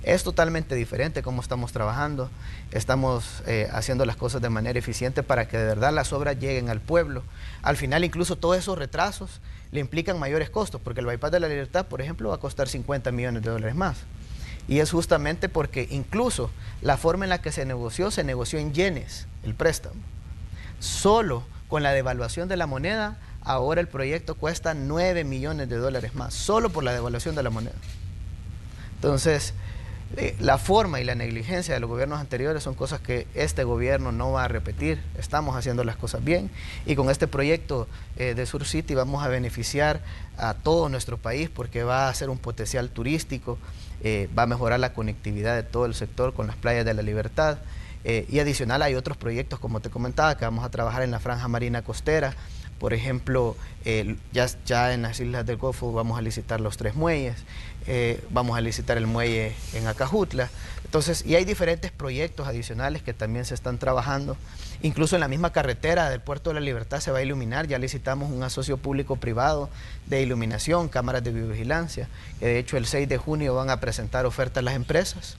es totalmente diferente cómo estamos trabajando. Estamos eh, haciendo las cosas de manera eficiente para que de verdad las obras lleguen al pueblo. Al final, incluso todos esos retrasos le implican mayores costos, porque el Bypass de la Libertad, por ejemplo, va a costar 50 millones de dólares más. Y es justamente porque incluso la forma en la que se negoció, se negoció en yenes el préstamo. Solo con la devaluación de la moneda, ahora el proyecto cuesta 9 millones de dólares más, solo por la devaluación de la moneda. Entonces, eh, la forma y la negligencia de los gobiernos anteriores son cosas que este gobierno no va a repetir. Estamos haciendo las cosas bien y con este proyecto eh, de Sur City vamos a beneficiar a todo nuestro país porque va a ser un potencial turístico, eh, va a mejorar la conectividad de todo el sector con las playas de la libertad. Eh, y adicional hay otros proyectos, como te comentaba, que vamos a trabajar en la franja marina costera. Por ejemplo, ya, ya en las Islas del Golfo vamos a licitar los tres muelles, eh, vamos a licitar el muelle en Acajutla. Entonces, y hay diferentes proyectos adicionales que también se están trabajando. Incluso en la misma carretera del Puerto de la Libertad se va a iluminar, ya licitamos un asocio público-privado de iluminación, cámaras de biovigilancia, que de hecho el 6 de junio van a presentar ofertas las empresas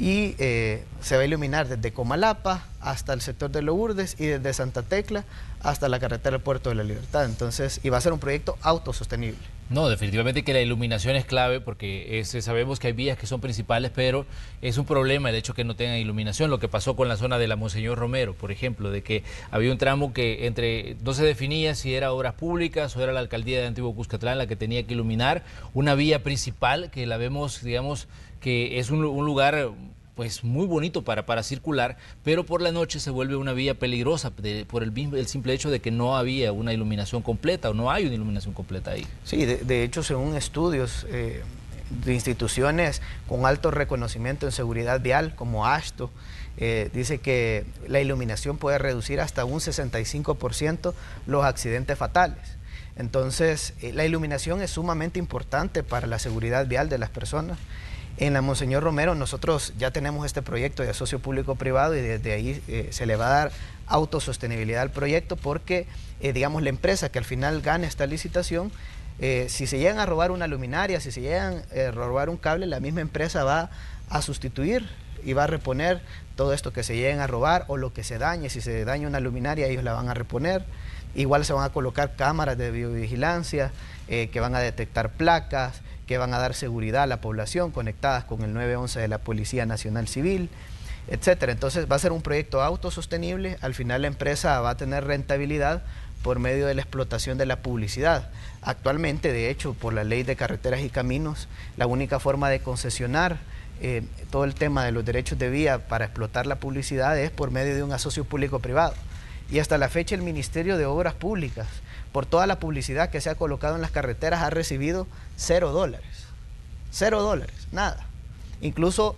y eh, se va a iluminar desde Comalapa hasta el sector de Lourdes y desde Santa Tecla hasta la carretera del Puerto de la Libertad. Entonces, y va a ser un proyecto autosostenible. No, definitivamente que la iluminación es clave porque sabemos que hay vías que son principales, pero es un problema el hecho que no tengan iluminación. Lo que pasó con la zona de la Monseñor Romero, por ejemplo, de que había un tramo que entre no se definía si era obras públicas o era la alcaldía de Antiguo Cuscatlán la que tenía que iluminar una vía principal que la vemos, digamos, que es un, lugar pues muy bonito para, para circular, pero por la noche se vuelve una vía peligrosa por el, el, simple hecho de que no había una iluminación completa o no hay una iluminación completa ahí. Sí, de, hecho, según estudios eh, de instituciones con alto reconocimiento en seguridad vial, como ASTO, eh, dice que la iluminación puede reducir hasta un 65% los accidentes fatales. Entonces, eh, la iluminación es sumamente importante para la seguridad vial de las personas. En la Monseñor Romero nosotros ya tenemos este proyecto de asocio público-privado y desde ahí eh, se le va a dar autosostenibilidad al proyecto porque, eh, digamos, la empresa que al final gane esta licitación, eh, si se llegan a robar una luminaria, si se llegan a robar un cable, la misma empresa va a sustituir y va a reponer todo esto que se lleguen a robar o lo que se dañe. Si se daña una luminaria, ellos la van a reponer. Igual se van a colocar cámaras de biovigilancia que van a detectar placas, que van a dar seguridad a la población conectadas con el 911 de la Policía Nacional Civil, etcétera. Entonces va a ser un proyecto autosostenible, al final la empresa va a tener rentabilidad por medio de la explotación de la publicidad. Actualmente, de hecho, por la ley de carreteras y caminos, la única forma de concesionar eh, todo el tema de los derechos de vía para explotar la publicidad es por medio de un asocio público-privado. Y hasta la fecha el Ministerio de Obras Públicas por toda la publicidad que se ha colocado en las carreteras, ha recibido cero dólares. Cero dólares, nada. Incluso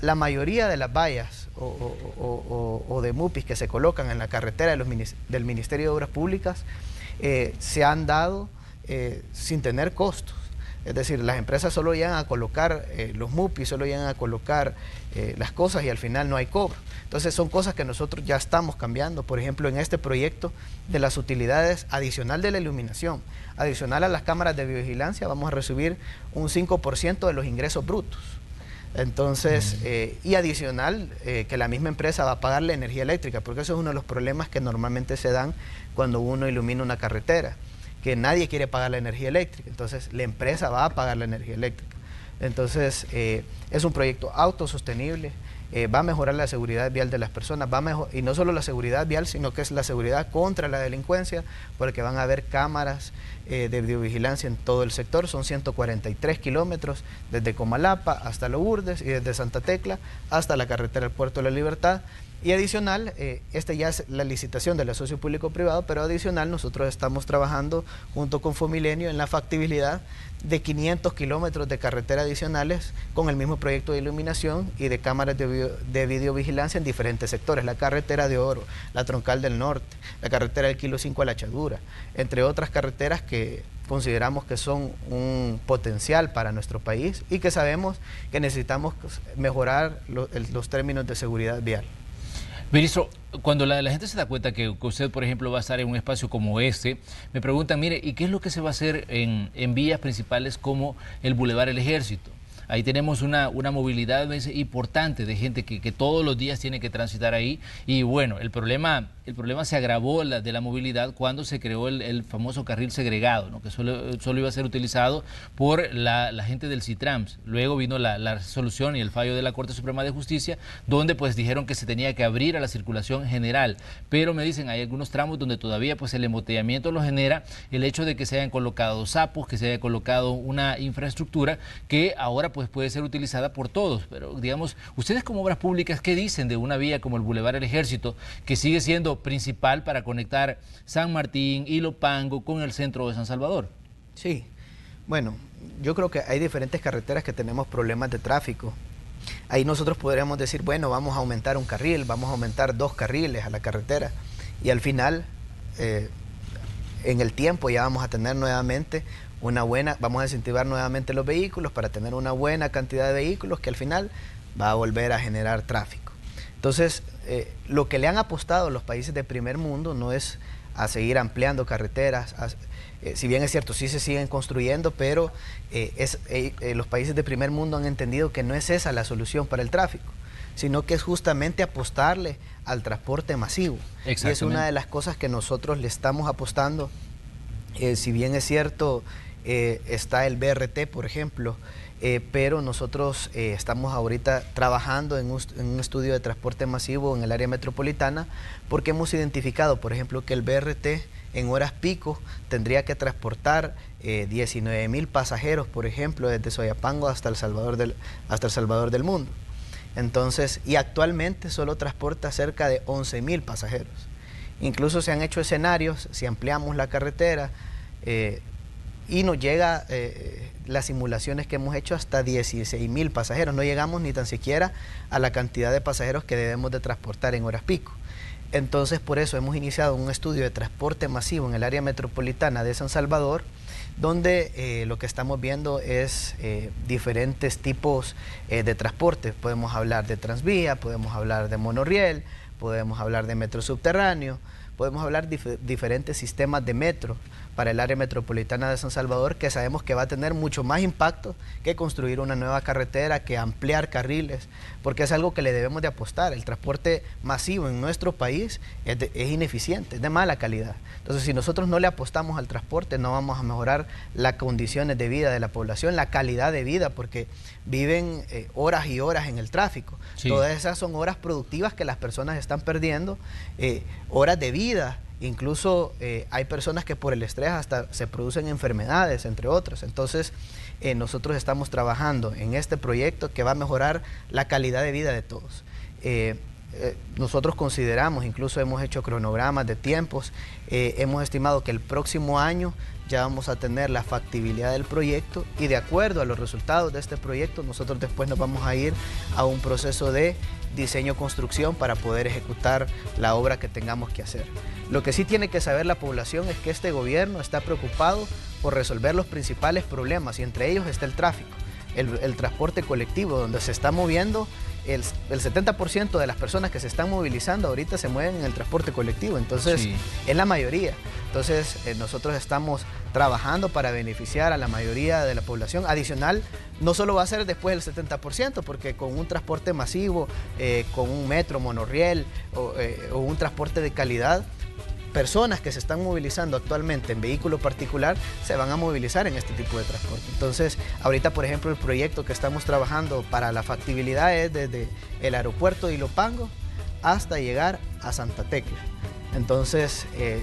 la mayoría de las vallas o, de MUPIs que se colocan en la carretera del Ministerio de Obras Públicas eh, se han dado eh, sin tener costos. Es decir, las empresas solo llegan a colocar eh, los MUPI, solo llegan a colocar eh, las cosas y al final no hay cobro. Entonces son cosas que nosotros ya estamos cambiando. Por ejemplo, en este proyecto de las utilidades adicional de la iluminación, adicional a las cámaras de vigilancia, vamos a recibir un 5% de los ingresos brutos. Entonces, eh, y adicional, que la misma empresa va a pagar la energía eléctrica, porque eso es uno de los problemas que normalmente se dan cuando uno ilumina una carretera que nadie quiere pagar la energía eléctrica. Entonces, la empresa va a pagar la energía eléctrica. Entonces, eh, es un proyecto autosostenible, eh, va a mejorar la seguridad vial de las personas, va a y no solo la seguridad vial, sino que es la seguridad contra la delincuencia, porque van a haber cámaras eh, de videovigilancia en todo el sector, son 143 kilómetros desde Comalapa hasta Lourdes y desde Santa Tecla hasta la carretera del Puerto de la Libertad, y adicional, eh, esta ya es la licitación del asocio público-privado, pero adicional nosotros estamos trabajando junto con Fomilenio en la factibilidad de 500 kilómetros de carretera adicionales con el mismo proyecto de iluminación y de cámaras de, videovigilancia en diferentes sectores. La carretera de Oro, la Troncal del Norte, la carretera del Kilo 5 a la Chadura, entre otras carreteras que consideramos que son un potencial para nuestro país y que sabemos que necesitamos mejorar los términos de seguridad vial. Ministro, cuando la, gente se da cuenta que, usted, por ejemplo, va a estar en un espacio como este, me preguntan, mire, ¿y qué es lo que se va a hacer en, en vías principales como el Boulevard El Ejército? Ahí tenemos una, una movilidad importante de gente que, que, todos los días tiene que transitar ahí. Y bueno, el problema, el problema se agravó de la movilidad cuando se creó el, famoso carril segregado, ¿no? que solo, solo, iba a ser utilizado por la, gente del CITRAMS. Luego vino la, la, resolución y el fallo de la Corte Suprema de Justicia, donde pues dijeron que se tenía que abrir a la circulación general. Pero me dicen, hay algunos tramos donde todavía pues el embotellamiento lo genera el hecho de que se hayan colocado sapos, que se haya colocado una infraestructura que ahora pues puede ser utilizada por todos. Pero digamos, ustedes como obras públicas, ¿qué dicen de una vía como el Boulevard El Ejército, que sigue siendo principal para conectar San Martín y Lopango con el centro de San Salvador? Sí, bueno, yo creo que hay diferentes carreteras que tenemos problemas de tráfico. Ahí nosotros podríamos decir, bueno, vamos a aumentar un carril, vamos a aumentar dos carriles a la carretera y al final, eh, en el tiempo ya vamos a tener nuevamente una buena, vamos a incentivar nuevamente los vehículos para tener una buena cantidad de vehículos que al final va a volver a generar tráfico. Entonces, eh, lo que le han apostado los países de primer mundo no es a seguir ampliando carreteras, eh, si bien es cierto, sí se siguen construyendo, pero eh, es, los países de primer mundo han entendido que no es esa la solución para el tráfico, sino que es justamente apostarle al transporte masivo. Y es una de las cosas que nosotros le estamos apostando. si bien es cierto, eh, está el BRT, por ejemplo, eh, pero nosotros eh, estamos ahorita trabajando en un, estudio de transporte masivo en el área metropolitana porque hemos identificado, por ejemplo, que el BRT en horas pico tendría que transportar 19 mil pasajeros, por ejemplo, desde Soyapango hasta el Salvador del, hasta el Salvador del Mundo. Entonces, y actualmente solo transporta cerca de 11 mil pasajeros. Incluso se han hecho escenarios, si ampliamos la carretera, y nos llega eh, las simulaciones que hemos hecho hasta 16 mil pasajeros. No llegamos ni tan siquiera a la cantidad de pasajeros que debemos de transportar en horas pico. Entonces, por eso hemos iniciado un estudio de transporte masivo en el área metropolitana de San Salvador, donde eh, lo que estamos viendo es eh, diferentes tipos de transporte. Podemos hablar de transvía, podemos hablar de monorriel, podemos hablar de metro subterráneo, podemos hablar de diferentes sistemas de metro para el área metropolitana de San Salvador, que sabemos que va a tener mucho más impacto que construir una nueva carretera, que ampliar carriles, porque es algo que le debemos de apostar. El transporte masivo en nuestro país es, ineficiente, es de mala calidad. Entonces, si nosotros no le apostamos al transporte, no vamos a mejorar las condiciones de vida de la población, la calidad de vida, porque viven eh, horas y horas en el tráfico. Todas esas son horas productivas que las personas están perdiendo, eh, horas de vida Incluso eh, hay personas que por el estrés hasta se producen enfermedades, entre otras. Entonces, eh, nosotros estamos trabajando en este proyecto que va a mejorar la calidad de vida de todos. Eh, nosotros consideramos, incluso hemos hecho cronogramas de tiempos, hemos estimado que el próximo año ya vamos a tener la factibilidad del proyecto y de acuerdo a los resultados de este proyecto nosotros después nos vamos a ir a un proceso de diseño-construcción para poder ejecutar la obra que tengamos que hacer. Lo que sí tiene que saber la población es que este gobierno está preocupado por resolver los principales problemas y entre ellos está el tráfico, el, transporte colectivo donde se está moviendo el, 70% de las personas que se están movilizando ahorita se mueven en el transporte colectivo, entonces es la mayoría. Entonces eh, nosotros estamos trabajando para beneficiar a la mayoría de la población. Adicional, no solo va a ser después del 70%, porque con un transporte masivo, eh, con un metro, monorriel eh, o un transporte de calidad, personas que se están movilizando actualmente en vehículo particular se van a movilizar en este tipo de transporte. Entonces, ahorita, por ejemplo, el proyecto que estamos trabajando para la factibilidad es desde el aeropuerto de Ilopango hasta llegar a Santa Tecla. Entonces, eh,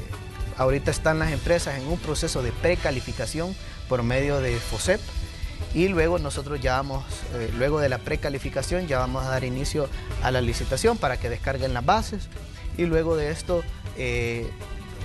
ahorita están las empresas en un proceso de precalificación por medio de FOSEP y luego nosotros ya vamos, eh, luego de la precalificación ya vamos a dar inicio a la licitación para que descarguen las bases y luego de esto eh,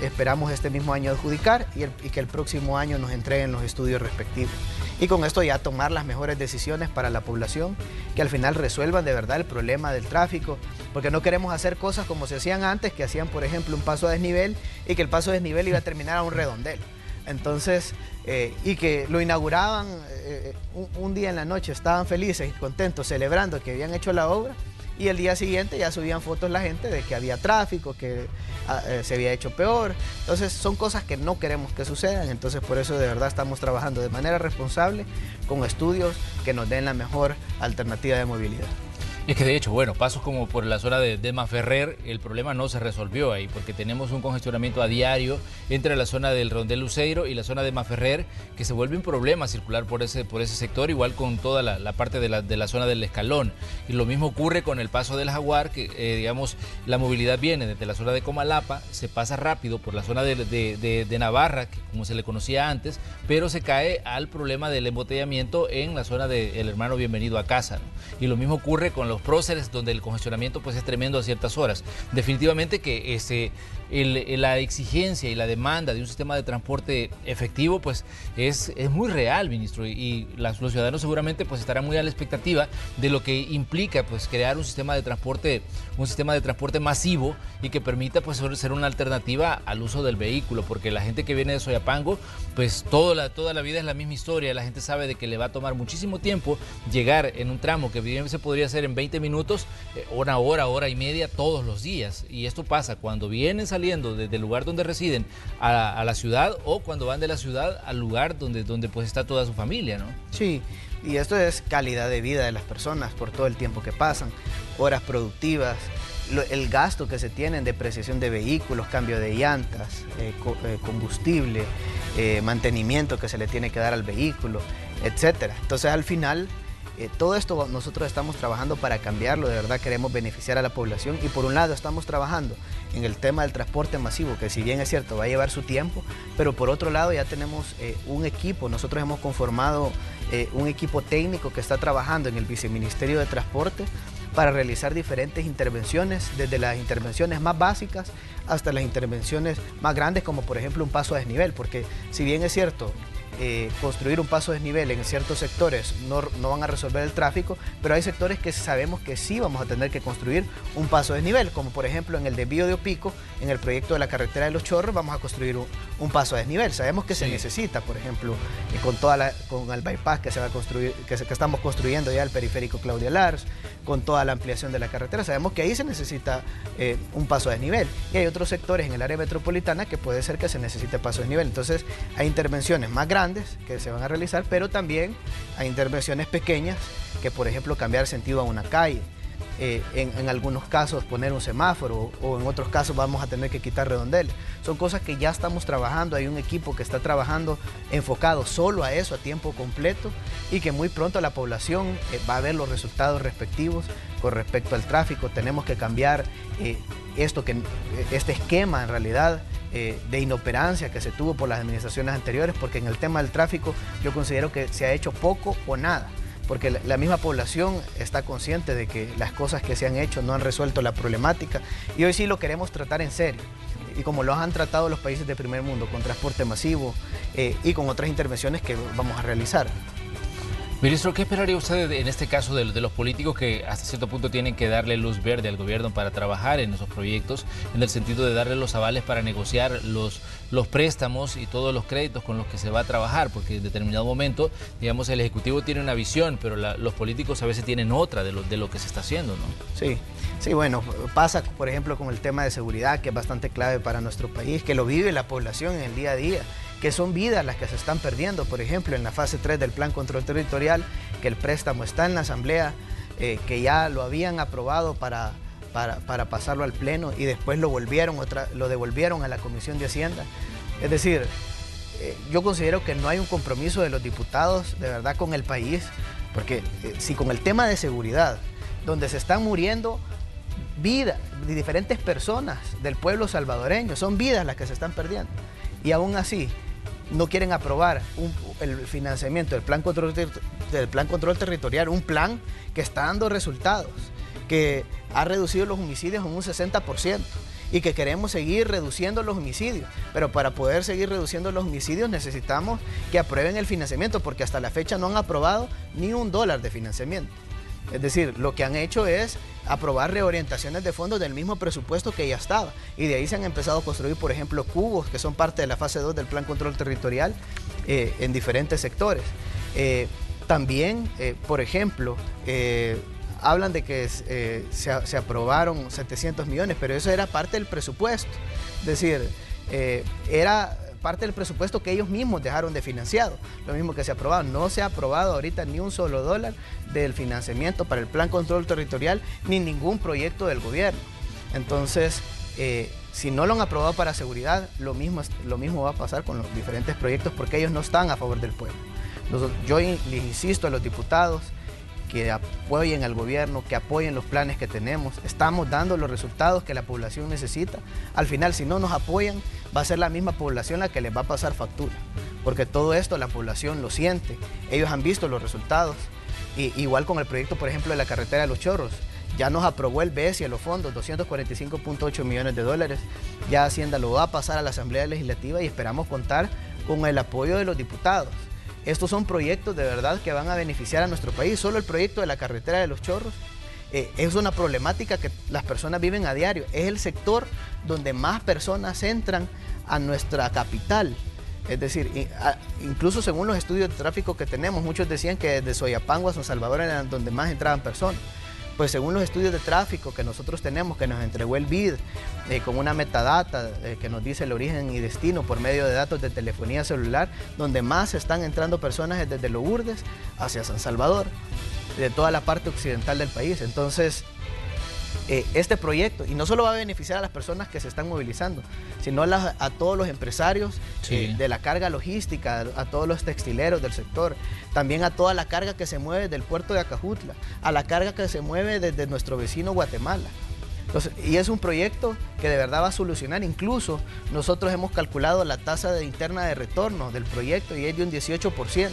esperamos este mismo año adjudicar y, que el próximo año nos entreguen los estudios respectivos. Y con esto ya tomar las mejores decisiones para la población, que al final resuelvan de verdad el problema del tráfico, porque no queremos hacer cosas como se hacían antes, que hacían por ejemplo un paso a desnivel y que el paso a desnivel iba a terminar a un redondel. Entonces, eh, y que lo inauguraban eh, un día en la noche, estaban felices y contentos celebrando que habían hecho la obra y el día siguiente ya subían fotos la gente de que había tráfico, que ah, eh, se había hecho peor. Entonces son cosas que no queremos que sucedan, entonces por eso de verdad estamos trabajando de manera responsable con estudios que nos den la mejor alternativa de movilidad. Es que de hecho, bueno, pasos como por la zona de Dema Ferrer, el problema no se resolvió ahí, porque tenemos un congestionamiento a diario entre la zona del Rondel Luceiro y la zona de Maferrer, que se vuelve un problema circular por ese, por ese sector, igual con toda la, parte de la, de la, zona del Escalón. Y lo mismo ocurre con el paso del Jaguar, que eh, digamos, la movilidad viene desde la zona de Comalapa, se pasa rápido por la zona de, de, Navarra, como se le conocía antes, pero se cae al problema del embotellamiento en la zona del hermano Bienvenido a Casa. Y lo mismo ocurre con los los próceres, donde el congestionamiento pues, es tremendo a ciertas horas. Definitivamente que este, la exigencia y la demanda de un sistema de transporte efectivo pues, es, es muy real, ministro, y, los ciudadanos seguramente pues, estarán muy a la expectativa de lo que implica pues, crear un sistema de transporte, un sistema de transporte masivo y que permita pues, ser una alternativa al uso del vehículo, porque la gente que viene de Soyapango, pues toda la, toda la vida es la misma historia, la gente sabe de que le va a tomar muchísimo tiempo llegar en un tramo que bien se podría hacer en 20 minutos, eh, una hora, hora y media todos los días. Y esto pasa cuando vienen saliendo desde el lugar donde residen a, la ciudad o cuando van de la ciudad al lugar donde, donde pues está toda su familia, ¿no? Sí, y esto es calidad de vida de las personas por todo el tiempo que pasan, horas productivas, el gasto que se tiene en depreciación de vehículos, cambio de llantas, eh, eh, combustible, mantenimiento que se le tiene que dar al vehículo, etcétera. Entonces al final eh, todo esto nosotros estamos trabajando para cambiarlo, de verdad queremos beneficiar a la población y por un lado estamos trabajando en el tema del transporte masivo, que si bien es cierto va a llevar su tiempo, pero por otro lado ya tenemos eh, un equipo, nosotros hemos conformado eh, un equipo técnico que está trabajando en el Viceministerio de Transporte para realizar diferentes intervenciones, desde las intervenciones más básicas hasta las intervenciones más grandes, como por ejemplo un paso a desnivel, porque si bien es cierto, eh, construir un paso desnivel en ciertos sectores no, no, van a resolver el tráfico, pero hay sectores que sabemos que sí vamos a tener que construir un paso desnivel, como por ejemplo en el desvío de Opico, en el proyecto de la carretera de los Chorros, vamos a construir un, paso a desnivel. Sabemos que se necesita, por ejemplo, eh, con, toda la, con el bypass que se va a construir, que, que estamos construyendo ya el periférico Claudia Lars, con toda la ampliación de la carretera, sabemos que ahí se necesita eh, un paso a desnivel. Y hay otros sectores en el área metropolitana que puede ser que se necesite paso a desnivel. Entonces hay intervenciones más grandes que se van a realizar, pero también hay intervenciones pequeñas que, por ejemplo, cambiar sentido a una calle. Eh, en, algunos casos poner un semáforo o en otros casos vamos a tener que quitar redondeles. Son cosas que ya estamos trabajando, hay un equipo que está trabajando enfocado solo a eso, a tiempo completo y que muy pronto la población eh, va a ver los resultados respectivos con respecto al tráfico. Tenemos que cambiar eh, esto que, este esquema en realidad de inoperancia que se tuvo por las administraciones anteriores, porque en el tema del tráfico yo considero que se ha hecho poco o nada. Porque la, misma población está consciente de que las cosas que se han hecho no han resuelto la problemática y hoy sí lo queremos tratar en serio y como lo han tratado los países de primer mundo, con transporte masivo eh, y con otras intervenciones que vamos a realizar. Ministro, ¿qué esperaría usted en este caso de, los políticos que hasta cierto punto tienen que darle luz verde al gobierno para trabajar en esos proyectos, en el sentido de darle los avales para negociar los, los préstamos y todos los créditos con los que se va a trabajar? Porque en determinado momento, digamos, el Ejecutivo tiene una visión, pero los políticos a veces tienen otra de lo, de lo que se está haciendo, ¿no? Sí, sí, bueno, pasa, por ejemplo, con el tema de seguridad, que es bastante clave para nuestro país, que lo vive la población en el día a día que son vidas las que se están perdiendo, por ejemplo, en la fase 3 del Plan Control Territorial, que el préstamo está en la Asamblea, eh, que ya lo habían aprobado para, para, para, pasarlo al Pleno y después lo, volvieron otra, lo devolvieron a la Comisión de Hacienda. Es decir, eh, yo considero que no hay un compromiso de los diputados de verdad con el país, porque eh, si con el tema de seguridad, donde se están muriendo vidas de diferentes personas del pueblo salvadoreño, son vidas las que se están perdiendo. Y aún así, no quieren aprobar el financiamiento del plan, control, del plan control territorial, un plan que está dando resultados, que ha reducido los homicidios en un 60% y que queremos seguir reduciendo los homicidios. Pero para poder seguir reduciendo los homicidios necesitamos que aprueben el financiamiento, porque hasta la fecha no han aprobado ni un dólar de financiamiento. Es decir, lo que han hecho es aprobar reorientaciones de fondos del mismo presupuesto que ya estaba. Y de ahí se han empezado a construir, por ejemplo, cubos que son parte de la fase 2 del Plan Control Territorial eh, en diferentes sectores. Eh, también, eh, por ejemplo, hablan de que se, se, aprobaron 700 millones, pero eso era parte del presupuesto. Es decir, era parte del presupuesto que ellos mismos dejaron de financiado, lo mismo que se ha aprobado. No se ha aprobado ahorita ni un solo dólar del financiamiento para el Plan Control Territorial, ni ningún proyecto del gobierno. Entonces, eh, si no lo han aprobado para seguridad, lo mismo, lo mismo va a pasar con los diferentes proyectos porque ellos no están a favor del pueblo. Yo les insisto a los diputados que apoyen al gobierno, que apoyen los planes que tenemos. Estamos dando los resultados que la población necesita. Al final, si no nos apoyan, va a ser la misma población la que les va a pasar factura. Porque todo esto la población lo siente. Ellos han visto los resultados. Y, igual con el proyecto, por ejemplo, de la carretera de los Chorros. Ya nos aprobó el BES y los fondos, 245.8 millones de dólares. Ya Hacienda lo va a pasar a la Asamblea Legislativa y esperamos contar con el apoyo de los diputados. Estos son proyectos de verdad que van a beneficiar a nuestro país. Solo el proyecto de la carretera de los Chorros eh, es una problemática que las personas viven a diario. Es el sector donde más personas entran a nuestra capital. Es decir, incluso según los estudios de tráfico que tenemos, muchos decían que desde Soyapango a San Salvador eran donde más entraban personas pues según los estudios de tráfico que nosotros tenemos, que nos entregó el BID, eh, con una metadata eh, que nos dice el origen y destino por medio de datos de telefonía celular, donde más están entrando personas es desde Lourdes hacia San Salvador, de toda la parte occidental del país. Entonces, eh, este proyecto y no solo va a beneficiar a las personas que se están movilizando, sino a, todos los empresarios Sí. eh, de la carga logística, a todos los textileros del sector, también a toda la carga que se mueve del puerto de Acajutla, a la carga que se mueve desde nuestro vecino Guatemala. Entonces, y es un proyecto que de verdad va a solucionar. Incluso nosotros hemos calculado la tasa de interna de retorno del proyecto y es de un 18%.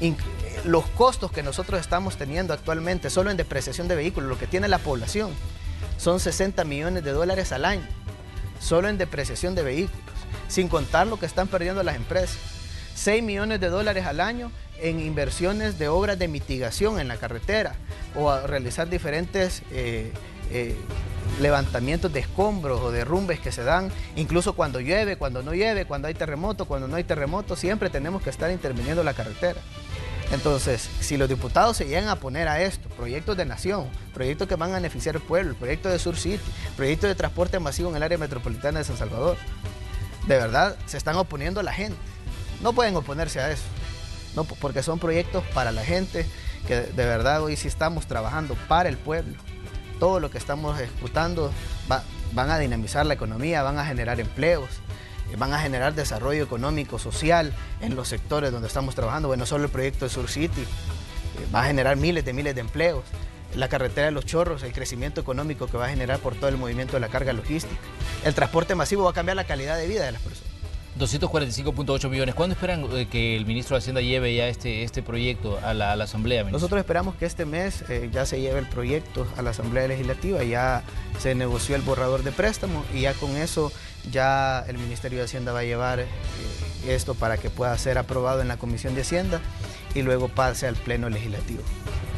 Inc- los costos que nosotros estamos teniendo actualmente solo en depreciación de vehículos, lo que tiene la población, son 60 millones de dólares al año, solo en depreciación de vehículos, sin contar lo que están perdiendo las empresas. 6 millones de dólares al año en inversiones de obras de mitigación en la carretera o a realizar diferentes eh, eh, levantamientos de escombros o derrumbes que se dan, incluso cuando llueve, cuando no llueve, cuando hay terremoto, cuando no hay terremoto, siempre tenemos que estar interviniendo la carretera. Entonces, si los diputados se llegan a poner a esto, proyectos de nación, proyectos que van a beneficiar al pueblo, el proyecto de Sur City, proyecto de transporte masivo en el área metropolitana de San Salvador, de verdad se están oponiendo a la gente. No pueden oponerse a eso, no, porque son proyectos para la gente, que de verdad hoy sí estamos trabajando para el pueblo. Todo lo que estamos ejecutando va- van a dinamizar la economía, van a generar empleos, van a generar desarrollo económico, social en los sectores donde estamos trabajando. Bueno, solo el proyecto de Sur City eh, va a generar miles de miles de empleos. La carretera de los chorros, el crecimiento económico que va a generar por todo el movimiento de la carga logística. El transporte masivo va a cambiar la calidad de vida de las personas. 245.8 millones. ¿Cuándo esperan eh, que el ministro de Hacienda lleve ya este, este proyecto a la, Asamblea? Nosotros esperamos que este mes eh, ya se lleve el proyecto a la Asamblea Legislativa. Ya se negoció el borrador de préstamo y ya con eso ya el Ministerio de Hacienda va a llevar eh, esto para que pueda ser aprobado en la Comisión de Hacienda y luego pase al Pleno Legislativo.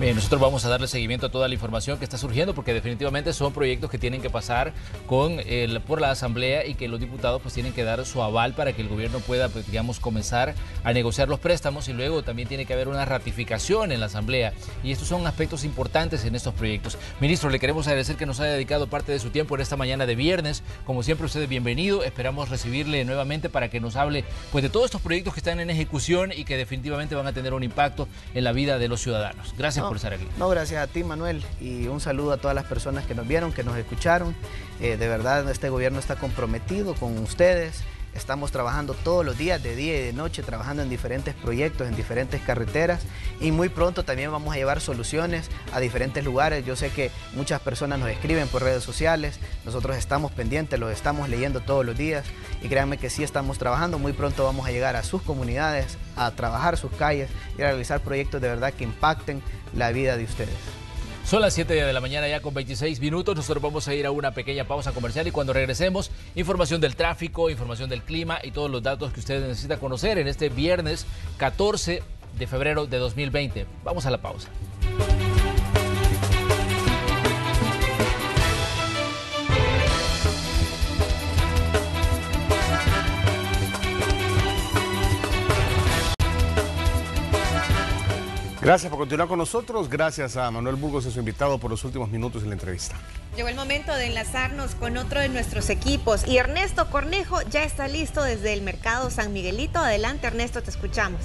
Bien, nosotros vamos a darle seguimiento a toda la información que está surgiendo porque definitivamente son proyectos que tienen que pasar con por la Asamblea y que los diputados pues tienen que dar su aval para que el gobierno pueda, pues, digamos, comenzar a negociar los préstamos y luego también tiene que haber una ratificación en la Asamblea y estos son aspectos importantes en estos proyectos. Ministro, le queremos agradecer que nos haya dedicado parte de su tiempo en esta mañana de viernes. Como siempre, usted es bienvenido. Esperamos recibirle nuevamente para que nos hable pues, de todos estos proyectos que están en ejecución y que definitivamente van a tener un impacto en la vida de los ciudadanos. Gracias No, gracias a ti, Manuel, y un saludo a todas las personas que nos vieron, que nos escucharon. Eh, de verdad, este gobierno está comprometido con ustedes. Estamos trabajando todos los días, de día y de noche, trabajando en diferentes proyectos, en diferentes carreteras y muy pronto también vamos a llevar soluciones a diferentes lugares. Yo sé que muchas personas nos escriben por redes sociales, nosotros estamos pendientes, los estamos leyendo todos los días y créanme que sí estamos trabajando. Muy pronto vamos a llegar a sus comunidades, a trabajar sus calles y a realizar proyectos de verdad que impacten la vida de ustedes. Son las 7 de la mañana ya con 26 minutos. Nosotros vamos a ir a una pequeña pausa comercial y cuando regresemos, información del tráfico, información del clima y todos los datos que usted necesita conocer en este viernes 14 de febrero de 2020. Vamos a la pausa. Gracias por continuar con nosotros. Gracias a Manuel Burgos y su invitado por los últimos minutos en la entrevista. Llegó el momento de enlazarnos con otro de nuestros equipos y Ernesto Cornejo ya está listo desde el Mercado San Miguelito. Adelante Ernesto, te escuchamos.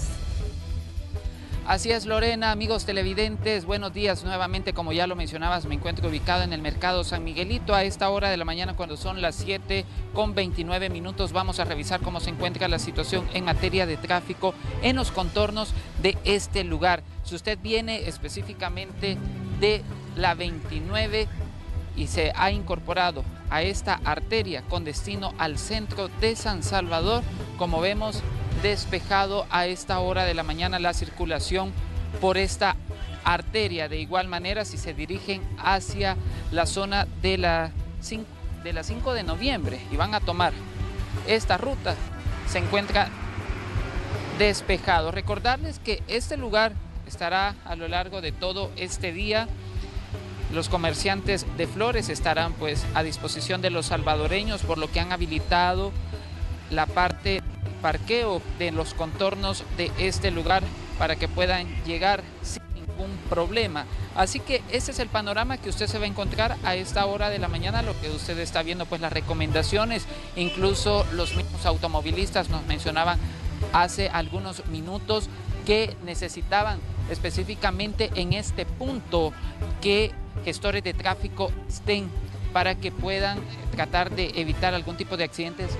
Así es, Lorena, amigos televidentes, buenos días nuevamente. Como ya lo mencionabas, me encuentro ubicado en el mercado San Miguelito a esta hora de la mañana, cuando son las 7 con 29 minutos. Vamos a revisar cómo se encuentra la situación en materia de tráfico en los contornos de este lugar. Si usted viene específicamente de la 29 y se ha incorporado a esta arteria con destino al centro de San Salvador, como vemos, despejado a esta hora de la mañana la circulación por esta arteria. De igual manera, si se dirigen hacia la zona de la 5 de, la 5 de noviembre y van a tomar esta ruta, se encuentra despejado. Recordarles que este lugar estará a lo largo de todo este día. Los comerciantes de flores estarán pues a disposición de los salvadoreños por lo que han habilitado la parte parqueo de los contornos de este lugar para que puedan llegar sin ningún problema. Así que ese es el panorama que usted se va a encontrar a esta hora de la mañana, lo que usted está viendo, pues las recomendaciones, incluso los mismos automovilistas nos mencionaban hace algunos minutos que necesitaban específicamente en este punto que gestores de tráfico estén para que puedan tratar de evitar algún tipo de accidentes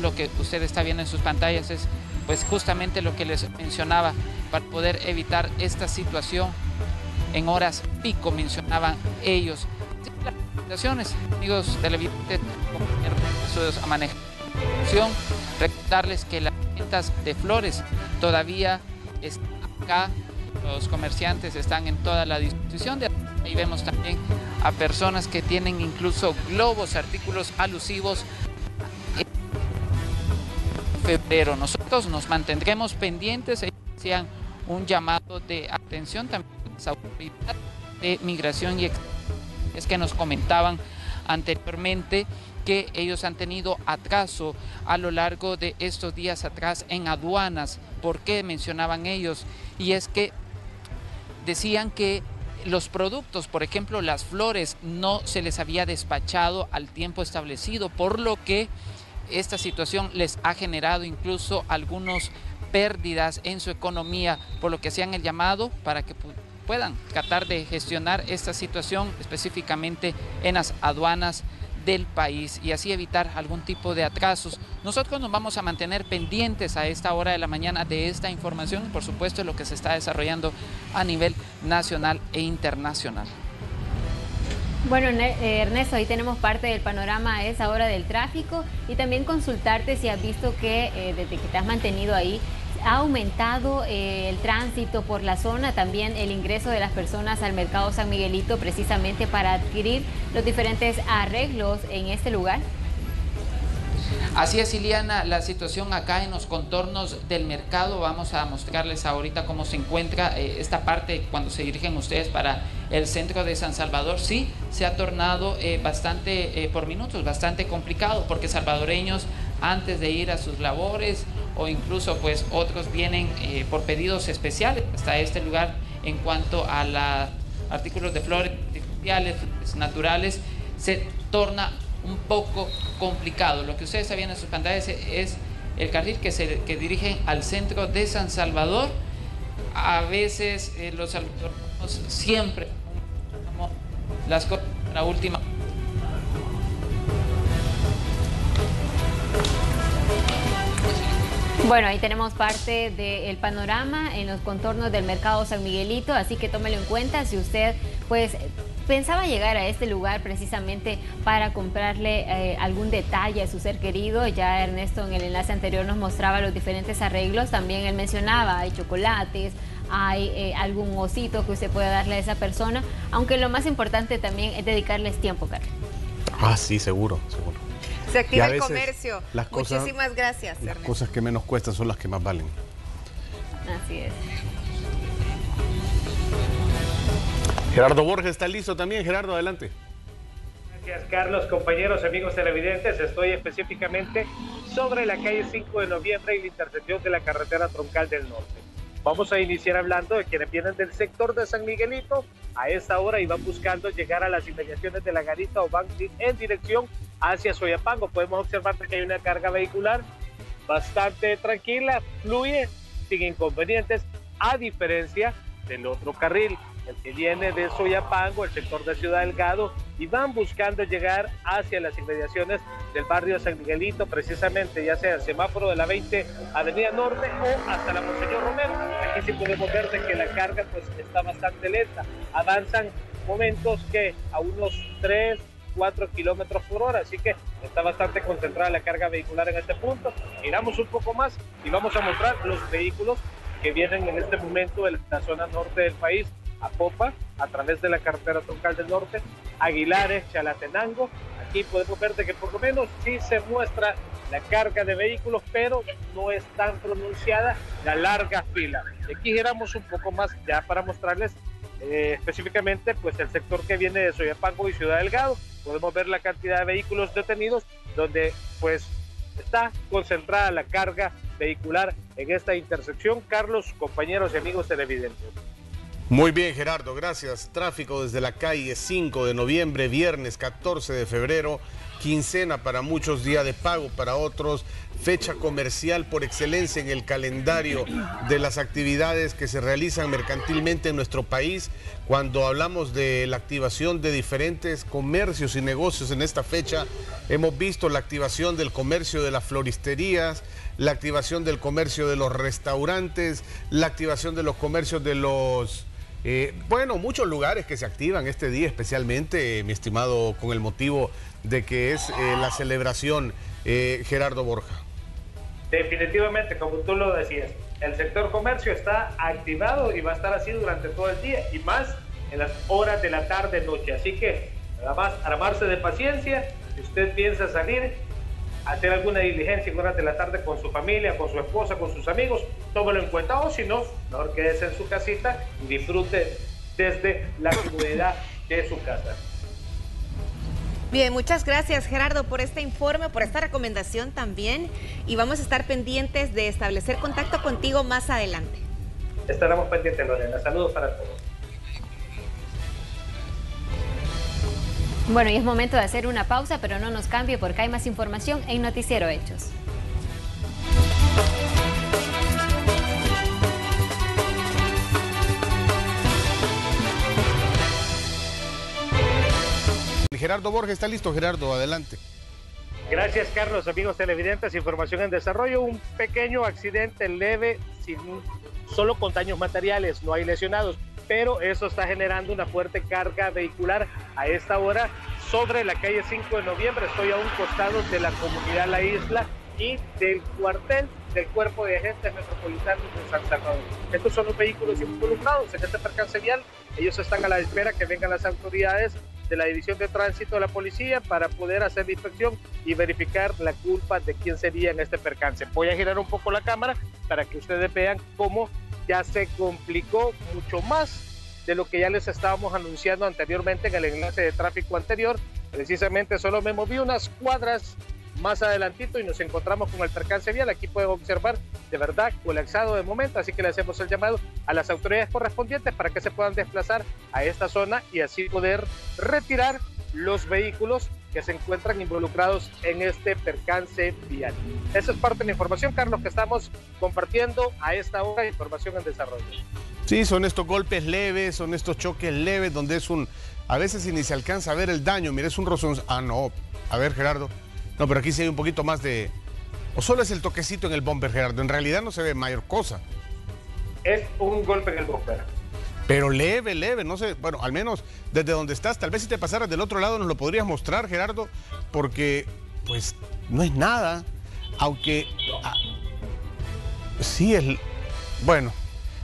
lo que usted está viendo en sus pantallas es pues justamente lo que les mencionaba para poder evitar esta situación en horas pico mencionaban ellos. Las recomendaciones, amigos televidentes, compañeros a manejar recordarles que las ventas de flores todavía están acá, los comerciantes están en toda la disposición de ahí vemos también a personas que tienen incluso globos, artículos alusivos febrero. Nosotros nos mantendremos pendientes, hacían un llamado de atención también a las autoridades de migración y es que nos comentaban anteriormente que ellos han tenido atraso a lo largo de estos días atrás en aduanas. ¿Por qué mencionaban ellos? Y es que decían que los productos, por ejemplo las flores, no se les había despachado al tiempo establecido, por lo que esta situación les ha generado incluso algunos pérdidas en su economía, por lo que hacían el llamado para que puedan tratar de gestionar esta situación específicamente en las aduanas del país y así evitar algún tipo de atrasos. Nosotros nos vamos a mantener pendientes a esta hora de la mañana de esta información y por supuesto lo que se está desarrollando a nivel nacional e internacional. Bueno, eh, Ernesto, ahí tenemos parte del panorama a esa hora del tráfico y también consultarte si has visto que eh, desde que te has mantenido ahí ha aumentado eh, el tránsito por la zona, también el ingreso de las personas al mercado San Miguelito precisamente para adquirir los diferentes arreglos en este lugar. Así es, Iliana, la situación acá en los contornos del mercado. Vamos a mostrarles ahorita cómo se encuentra eh, esta parte cuando se dirigen ustedes para el centro de San Salvador. Sí, se ha tornado eh, bastante, por minutos, bastante complicado porque salvadoreños antes de ir a sus labores o incluso pues otros vienen por pedidos especiales hasta este lugar en cuanto a los artículos de flores artificiales, naturales, se torna un poco complicado. Lo que ustedes viendo en sus pantallas es el carril que se que dirige al centro de San Salvador. A veces eh, los salvadoreños siempre las cosas la última Bueno, ahí tenemos parte del panorama en los contornos del mercado San Miguelito, así que tómelo en cuenta si usted pues pensaba llegar a este lugar precisamente para comprarle eh, algún detalle a su ser querido. Ya Ernesto en el enlace anterior nos mostraba los diferentes arreglos. También él mencionaba, hay chocolates, hay eh, algún osito que usted pueda darle a esa persona. Aunque lo más importante también es dedicarles tiempo, Carlos. Ah, sí, seguro, seguro. Se activa el comercio. Muchísimas gracias. Las cosas que menos cuestan son las que más valen. Así es. Gerardo Borges está listo también. Gerardo, adelante. Gracias, Carlos. Compañeros, amigos televidentes, estoy específicamente sobre la calle 5 de noviembre y la intersección de la carretera troncal del norte. Vamos a iniciar hablando de quienes vienen del sector de San Miguelito a esta hora y van buscando llegar a las inmediaciones de la garita o van en dirección hacia Soyapango. Podemos observar que hay una carga vehicular bastante tranquila, fluye sin inconvenientes, a diferencia del otro carril el que viene de Soyapango, el sector de Ciudad Delgado, y van buscando llegar hacia las inmediaciones del barrio San Miguelito, precisamente ya sea el semáforo de la 20 Avenida Norte o hasta la Monseñor Romero. Aquí sí podemos ver de que la carga pues está bastante lenta. Avanzan momentos que a unos 3, 4 kilómetros por hora, así que está bastante concentrada la carga vehicular en este punto. Miramos un poco más y vamos a mostrar los vehículos que vienen en este momento de la zona norte del país a Popa a través de la carretera troncal del norte, Aguilares, Chalatenango. Aquí podemos ver de que por lo menos sí se muestra la carga de vehículos, pero no es tan pronunciada la larga fila. Aquí giramos un poco más ya para mostrarles eh, específicamente pues el sector que viene de Soyapango y Ciudad Delgado. Podemos ver la cantidad de vehículos detenidos donde pues está concentrada la carga vehicular en esta intersección. Carlos, compañeros y amigos televidentes. Muy bien, Gerardo, gracias. Tráfico desde la calle 5 de noviembre, viernes 14 de febrero, quincena para muchos, día de pago para otros, fecha comercial por excelencia en el calendario de las actividades que se realizan mercantilmente en nuestro país. Cuando hablamos de la activación de diferentes comercios y negocios en esta fecha, hemos visto la activación del comercio de las floristerías, la activación del comercio de los restaurantes, la activación de los comercios de los eh, bueno, muchos lugares que se activan este día, especialmente, mi estimado, con el motivo de que es eh, la celebración eh, Gerardo Borja. Definitivamente, como tú lo decías, el sector comercio está activado y va a estar así durante todo el día y más en las horas de la tarde, noche. Así que nada más armarse de paciencia. Si usted piensa salir, hacer alguna diligencia en horas de la tarde con su familia, con su esposa, con sus amigos, tómelo en cuenta o si no, mejor quédese en su casita y disfrute desde la comodidad de su casa. Bien, muchas gracias Gerardo por este informe, por esta recomendación también y vamos a estar pendientes de establecer contacto contigo más adelante. Estaremos pendientes Lorena, saludos para todos. Bueno, y es momento de hacer una pausa, pero no nos cambie porque hay más información en Noticiero Hechos. Gerardo Borges está listo. Gerardo, adelante. Gracias, Carlos. Amigos televidentes, información en desarrollo. Un pequeño accidente leve, sin, solo con daños materiales, no hay lesionados pero eso está generando una fuerte carga vehicular a esta hora sobre la calle 5 de noviembre. Estoy a un costado de la comunidad La Isla y del cuartel del Cuerpo de Agentes Metropolitanos de San Salvador. Estos son los vehículos involucrados en este percance vial. Ellos están a la espera que vengan las autoridades de la División de Tránsito de la Policía para poder hacer la inspección y verificar la culpa de quién sería en este percance. Voy a girar un poco la cámara para que ustedes vean cómo ya se complicó mucho más de lo que ya les estábamos anunciando anteriormente en el enlace de tráfico anterior. Precisamente solo me moví unas cuadras más adelantito y nos encontramos con el percance vial. Aquí pueden observar de verdad colapsado de momento, así que le hacemos el llamado a las autoridades correspondientes para que se puedan desplazar a esta zona y así poder retirar los vehículos que se encuentran involucrados en este percance vial. Esa es parte de la información, Carlos, que estamos compartiendo a esta hora, información en desarrollo. Sí, son estos golpes leves, son estos choques leves, donde es un... A veces ni se alcanza a ver el daño, mire, es un rozón... Ah, no, a ver, Gerardo. No, pero aquí sí hay un poquito más de... ¿O solo es el toquecito en el bumper, Gerardo? En realidad no se ve mayor cosa. Es un golpe en el bumper. Pero leve, leve, no sé, bueno, al menos desde donde estás, tal vez si te pasaras del otro lado nos lo podrías mostrar, Gerardo, porque pues no es nada, aunque ah, sí es, bueno,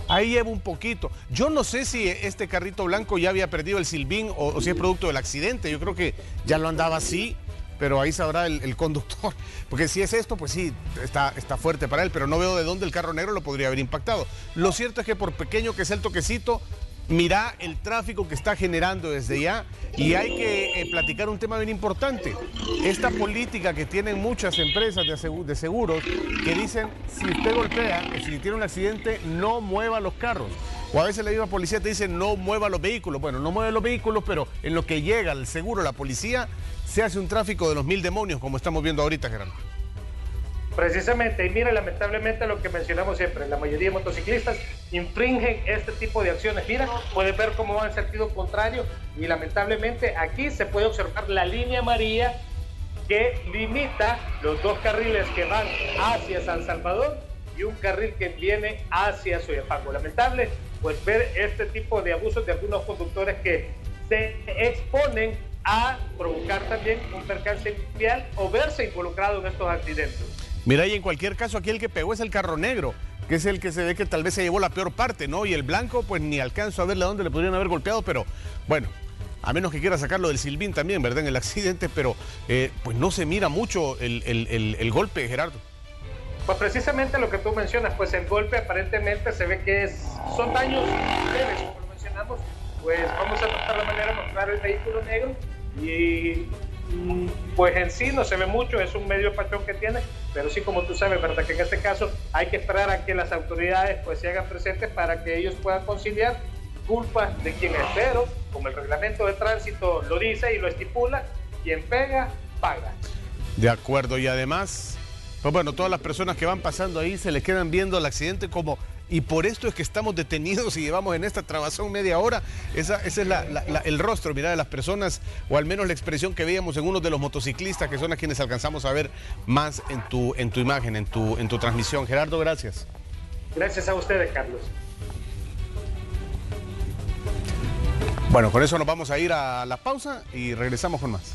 ahí lleva un poquito. Yo no sé si este carrito blanco ya había perdido el silbín o, o si es producto del accidente, yo creo que ya lo andaba así pero ahí sabrá el, conductor. Porque si es esto, pues sí, está, está fuerte para él, pero no veo de dónde el carro negro lo podría haber impactado. Lo cierto es que por pequeño que sea el toquecito, mira el tráfico que está generando desde ya y hay que eh, platicar un tema bien importante. Esta política que tienen muchas empresas de, seguros que dicen, si usted golpea si tiene un accidente, no mueva los carros. O a veces la misma policía te dice, no mueva los vehículos. Bueno, no mueve los vehículos, pero en lo que llega el seguro, la policía, se hace un tráfico de los mil demonios, como estamos viendo ahorita, Gerardo. Precisamente, y mire, lamentablemente lo que mencionamos siempre, la mayoría de motociclistas infringen este tipo de acciones. Mira, puedes ver cómo va en sentido contrario y lamentablemente aquí se puede observar la línea amarilla que limita los dos carriles que van hacia San Salvador y un carril que viene hacia Soyapango. Lamentable, pues ver este tipo de abusos de algunos conductores que se exponen a provocar también un percance vial o verse involucrado en estos accidentes. Mira, y en cualquier caso aquí el que pegó es el carro negro, que es el que se ve que tal vez se llevó la peor parte, ¿no? Y el blanco, pues ni alcanzo a verle a dónde le podrían haber golpeado, pero bueno, a menos que quiera sacarlo del silbín también, ¿verdad? En el accidente, pero eh, pues no se mira mucho el, el golpe, Gerardo. Pues precisamente lo que tú mencionas, pues el golpe aparentemente se ve que es, son daños leves, como mencionamos, pues vamos a tratar la manera de mostrar el vehículo negro y mm, pues en sí no se ve mucho, es un medio pachón que tiene, pero sí como tú sabes, ¿verdad? Que en este caso hay que esperar a que las autoridades pues se hagan presentes para que ellos puedan conciliar culpas de quien es cero, como el reglamento de tránsito lo dice y lo estipula, quien pega, paga. De acuerdo, y además, pues bueno, todas las personas que van pasando ahí se le quedan viendo el accidente como y por esto es que estamos detenidos y llevamos en esta trabazón media hora. Esa, ese es el rostro, mira, de las personas, o al menos la expresión que veíamos en uno de los motociclistas, que son a quienes alcanzamos a ver más en tu, en tu imagen, en tu, en tu transmisión. Gerardo, gracias. Gracias a ustedes, Carlos. Bueno, con eso nos vamos a ir a la pausa y regresamos con más.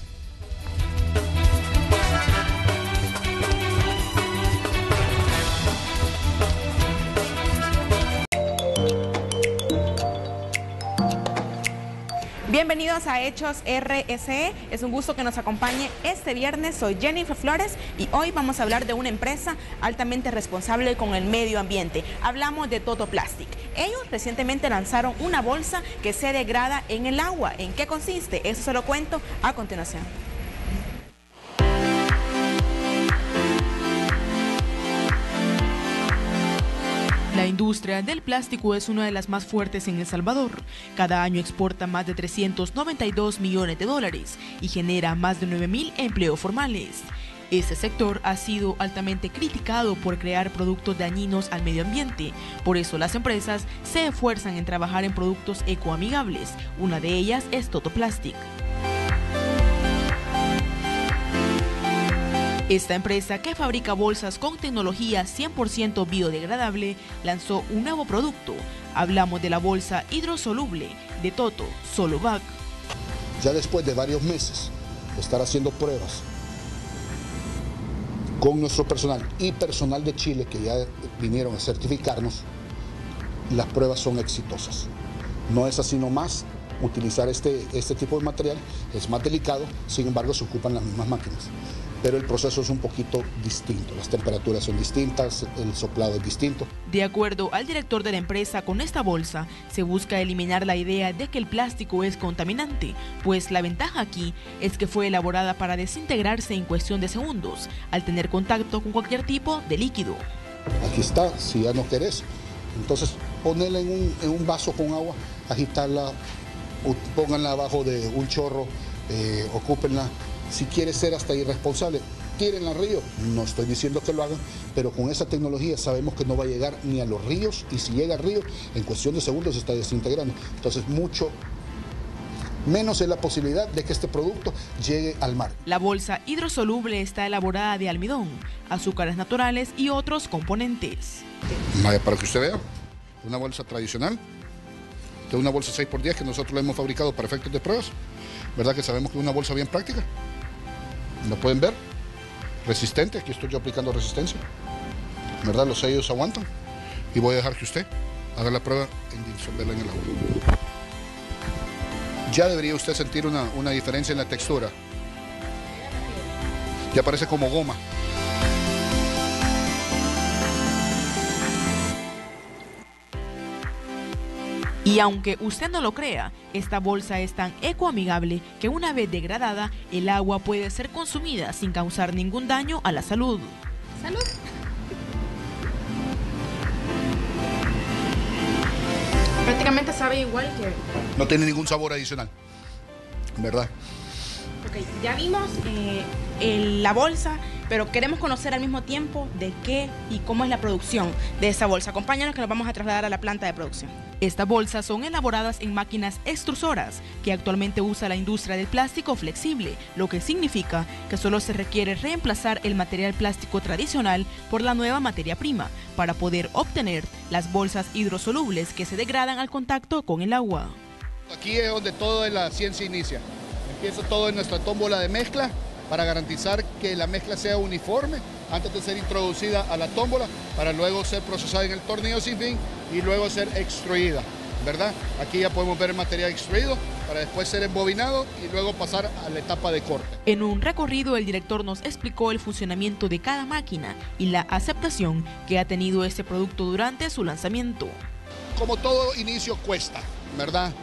Bienvenidos a Hechos RSE. Es un gusto que nos acompañe este viernes. Soy Jennifer Flores y hoy vamos a hablar de una empresa altamente responsable con el medio ambiente. Hablamos de Toto Plastic. Ellos recientemente lanzaron una bolsa que se degrada en el agua. ¿En qué consiste? Eso se lo cuento a continuación. La industria del plástico es una de las más fuertes en El Salvador. Cada año exporta más de 392 millones de dólares y genera más de 9.000 empleos formales. Este sector ha sido altamente criticado por crear productos dañinos al medio ambiente. Por eso las empresas se esfuerzan en trabajar en productos ecoamigables. Una de ellas es Toto Esta empresa, que fabrica bolsas con tecnología 100% biodegradable, lanzó un nuevo producto. Hablamos de la bolsa hidrosoluble de Toto Solovac. Ya después de varios meses de estar haciendo pruebas con nuestro personal y personal de Chile que ya vinieron a certificarnos, las pruebas son exitosas. No es así nomás utilizar este, este tipo de material, es más delicado, sin embargo se ocupan las mismas máquinas. Pero el proceso es un poquito distinto, las temperaturas son distintas, el soplado es distinto. De acuerdo al director de la empresa, con esta bolsa se busca eliminar la idea de que el plástico es contaminante, pues la ventaja aquí es que fue elaborada para desintegrarse en cuestión de segundos, al tener contacto con cualquier tipo de líquido. Aquí está, si ya no querés. Entonces, ponerla en un, en un vaso con agua, agitarla, pónganla abajo de un chorro, eh, ocúpenla. Si quieres ser hasta irresponsable, tírenla al río. No estoy diciendo que lo hagan, pero con esa tecnología sabemos que no va a llegar ni a los ríos y si llega al río, en cuestión de segundos se está desintegrando. Entonces, mucho menos es la posibilidad de que este producto llegue al mar. La bolsa hidrosoluble está elaborada de almidón, azúcares naturales y otros componentes. Vaya, Para que usted vea, una bolsa tradicional, de una bolsa 6x10 que nosotros la hemos fabricado para efectos de pruebas. ¿Verdad que sabemos que es una bolsa bien práctica? ¿Lo pueden ver? Resistente, aquí estoy yo aplicando resistencia. ¿Verdad? Los sellos aguantan. Y voy a dejar que usted haga la prueba en disolverla en el agua. Ya debería usted sentir una, una diferencia en la textura. Ya parece como goma. Y aunque usted no lo crea, esta bolsa es tan ecoamigable que una vez degradada, el agua puede ser consumida sin causar ningún daño a la salud. Salud. Prácticamente sabe igual que... No tiene ningún sabor adicional. ¿Verdad? Ok, ya vimos eh, el- la bolsa, pero queremos conocer al mismo tiempo de qué y cómo es la producción de esa bolsa. Acompáñanos que nos vamos a trasladar a la planta de producción. Estas bolsas son elaboradas en máquinas extrusoras que actualmente usa la industria del plástico flexible, lo que significa que solo se requiere reemplazar el material plástico tradicional por la nueva materia prima para poder obtener las bolsas hidrosolubles que se degradan al contacto con el agua. Aquí es donde toda la ciencia inicia. Empieza todo en nuestra tómbola de mezcla para garantizar que la mezcla sea uniforme antes de ser introducida a la tómbola para luego ser procesada en el tornillo sin fin y luego ser extruida. ¿Verdad? Aquí ya podemos ver el material extruido para después ser embobinado y luego pasar a la etapa de corte. En un recorrido el director nos explicó el funcionamiento de cada máquina y la aceptación que ha tenido este producto durante su lanzamiento. Como todo inicio cuesta, ¿verdad?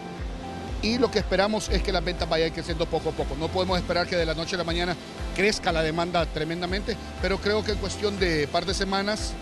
Y lo que esperamos es que las ventas vayan creciendo poco a poco. No podemos esperar que de la noche a la mañana crezca la demanda tremendamente, pero creo que en cuestión de par de semanas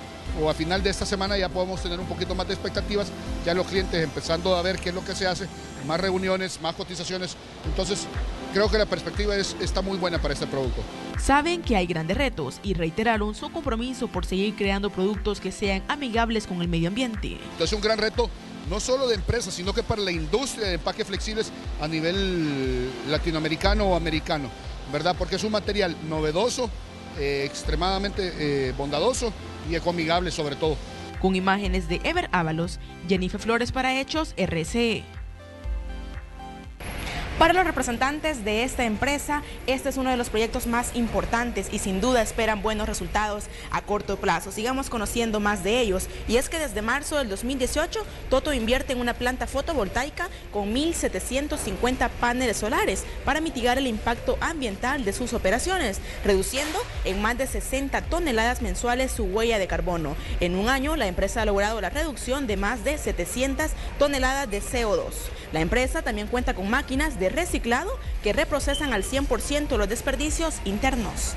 o a final de esta semana ya podemos tener un poquito más de expectativas, ya los clientes empezando a ver qué es lo que se hace, más reuniones, más cotizaciones. Entonces, creo que la perspectiva es, está muy buena para este producto. Saben que hay grandes retos y reiteraron su compromiso por seguir creando productos que sean amigables con el medio ambiente. Entonces, un gran reto no solo de empresas, sino que para la industria de empaques flexibles a nivel latinoamericano o americano, ¿verdad? Porque es un material novedoso, eh, extremadamente eh, bondadoso y ecoamigable sobre todo. Con imágenes de Ever Ábalos, Jennifer Flores para Hechos, RCE. Para los representantes de esta empresa, este es uno de los proyectos más importantes y sin duda esperan buenos resultados a corto plazo. Sigamos conociendo más de ellos. Y es que desde marzo del 2018, Toto invierte en una planta fotovoltaica con 1.750 paneles solares para mitigar el impacto ambiental de sus operaciones, reduciendo en más de 60 toneladas mensuales su huella de carbono. En un año, la empresa ha logrado la reducción de más de 700 toneladas de CO2. La empresa también cuenta con máquinas de reciclado que reprocesan al 100% los desperdicios internos.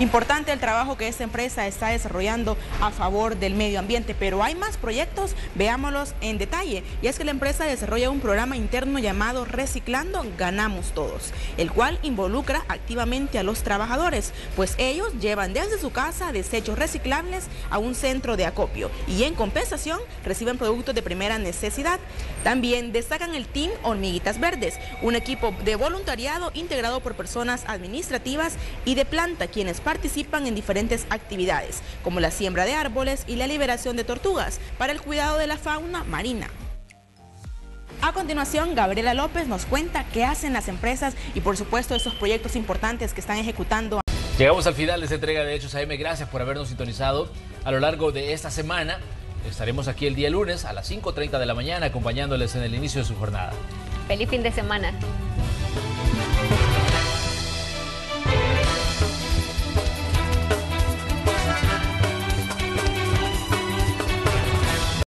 Importante el trabajo que esta empresa está desarrollando a favor del medio ambiente, pero hay más proyectos, veámoslos en detalle. Y es que la empresa desarrolla un programa interno llamado Reciclando Ganamos Todos, el cual involucra activamente a los trabajadores, pues ellos llevan desde su casa desechos reciclables a un centro de acopio y en compensación reciben productos de primera necesidad. También destacan el Team Hormiguitas Verdes, un equipo de voluntariado integrado por personas administrativas y de planta, quienes participan en diferentes actividades, como la siembra de árboles y la liberación de tortugas para el cuidado de la fauna marina. A continuación, Gabriela López nos cuenta qué hacen las empresas y por supuesto esos proyectos importantes que están ejecutando. Llegamos al final de esta entrega de Hechos AM. Gracias por habernos sintonizado a lo largo de esta semana. Estaremos aquí el día lunes a las 5.30 de la mañana acompañándoles en el inicio de su jornada. Feliz fin de semana.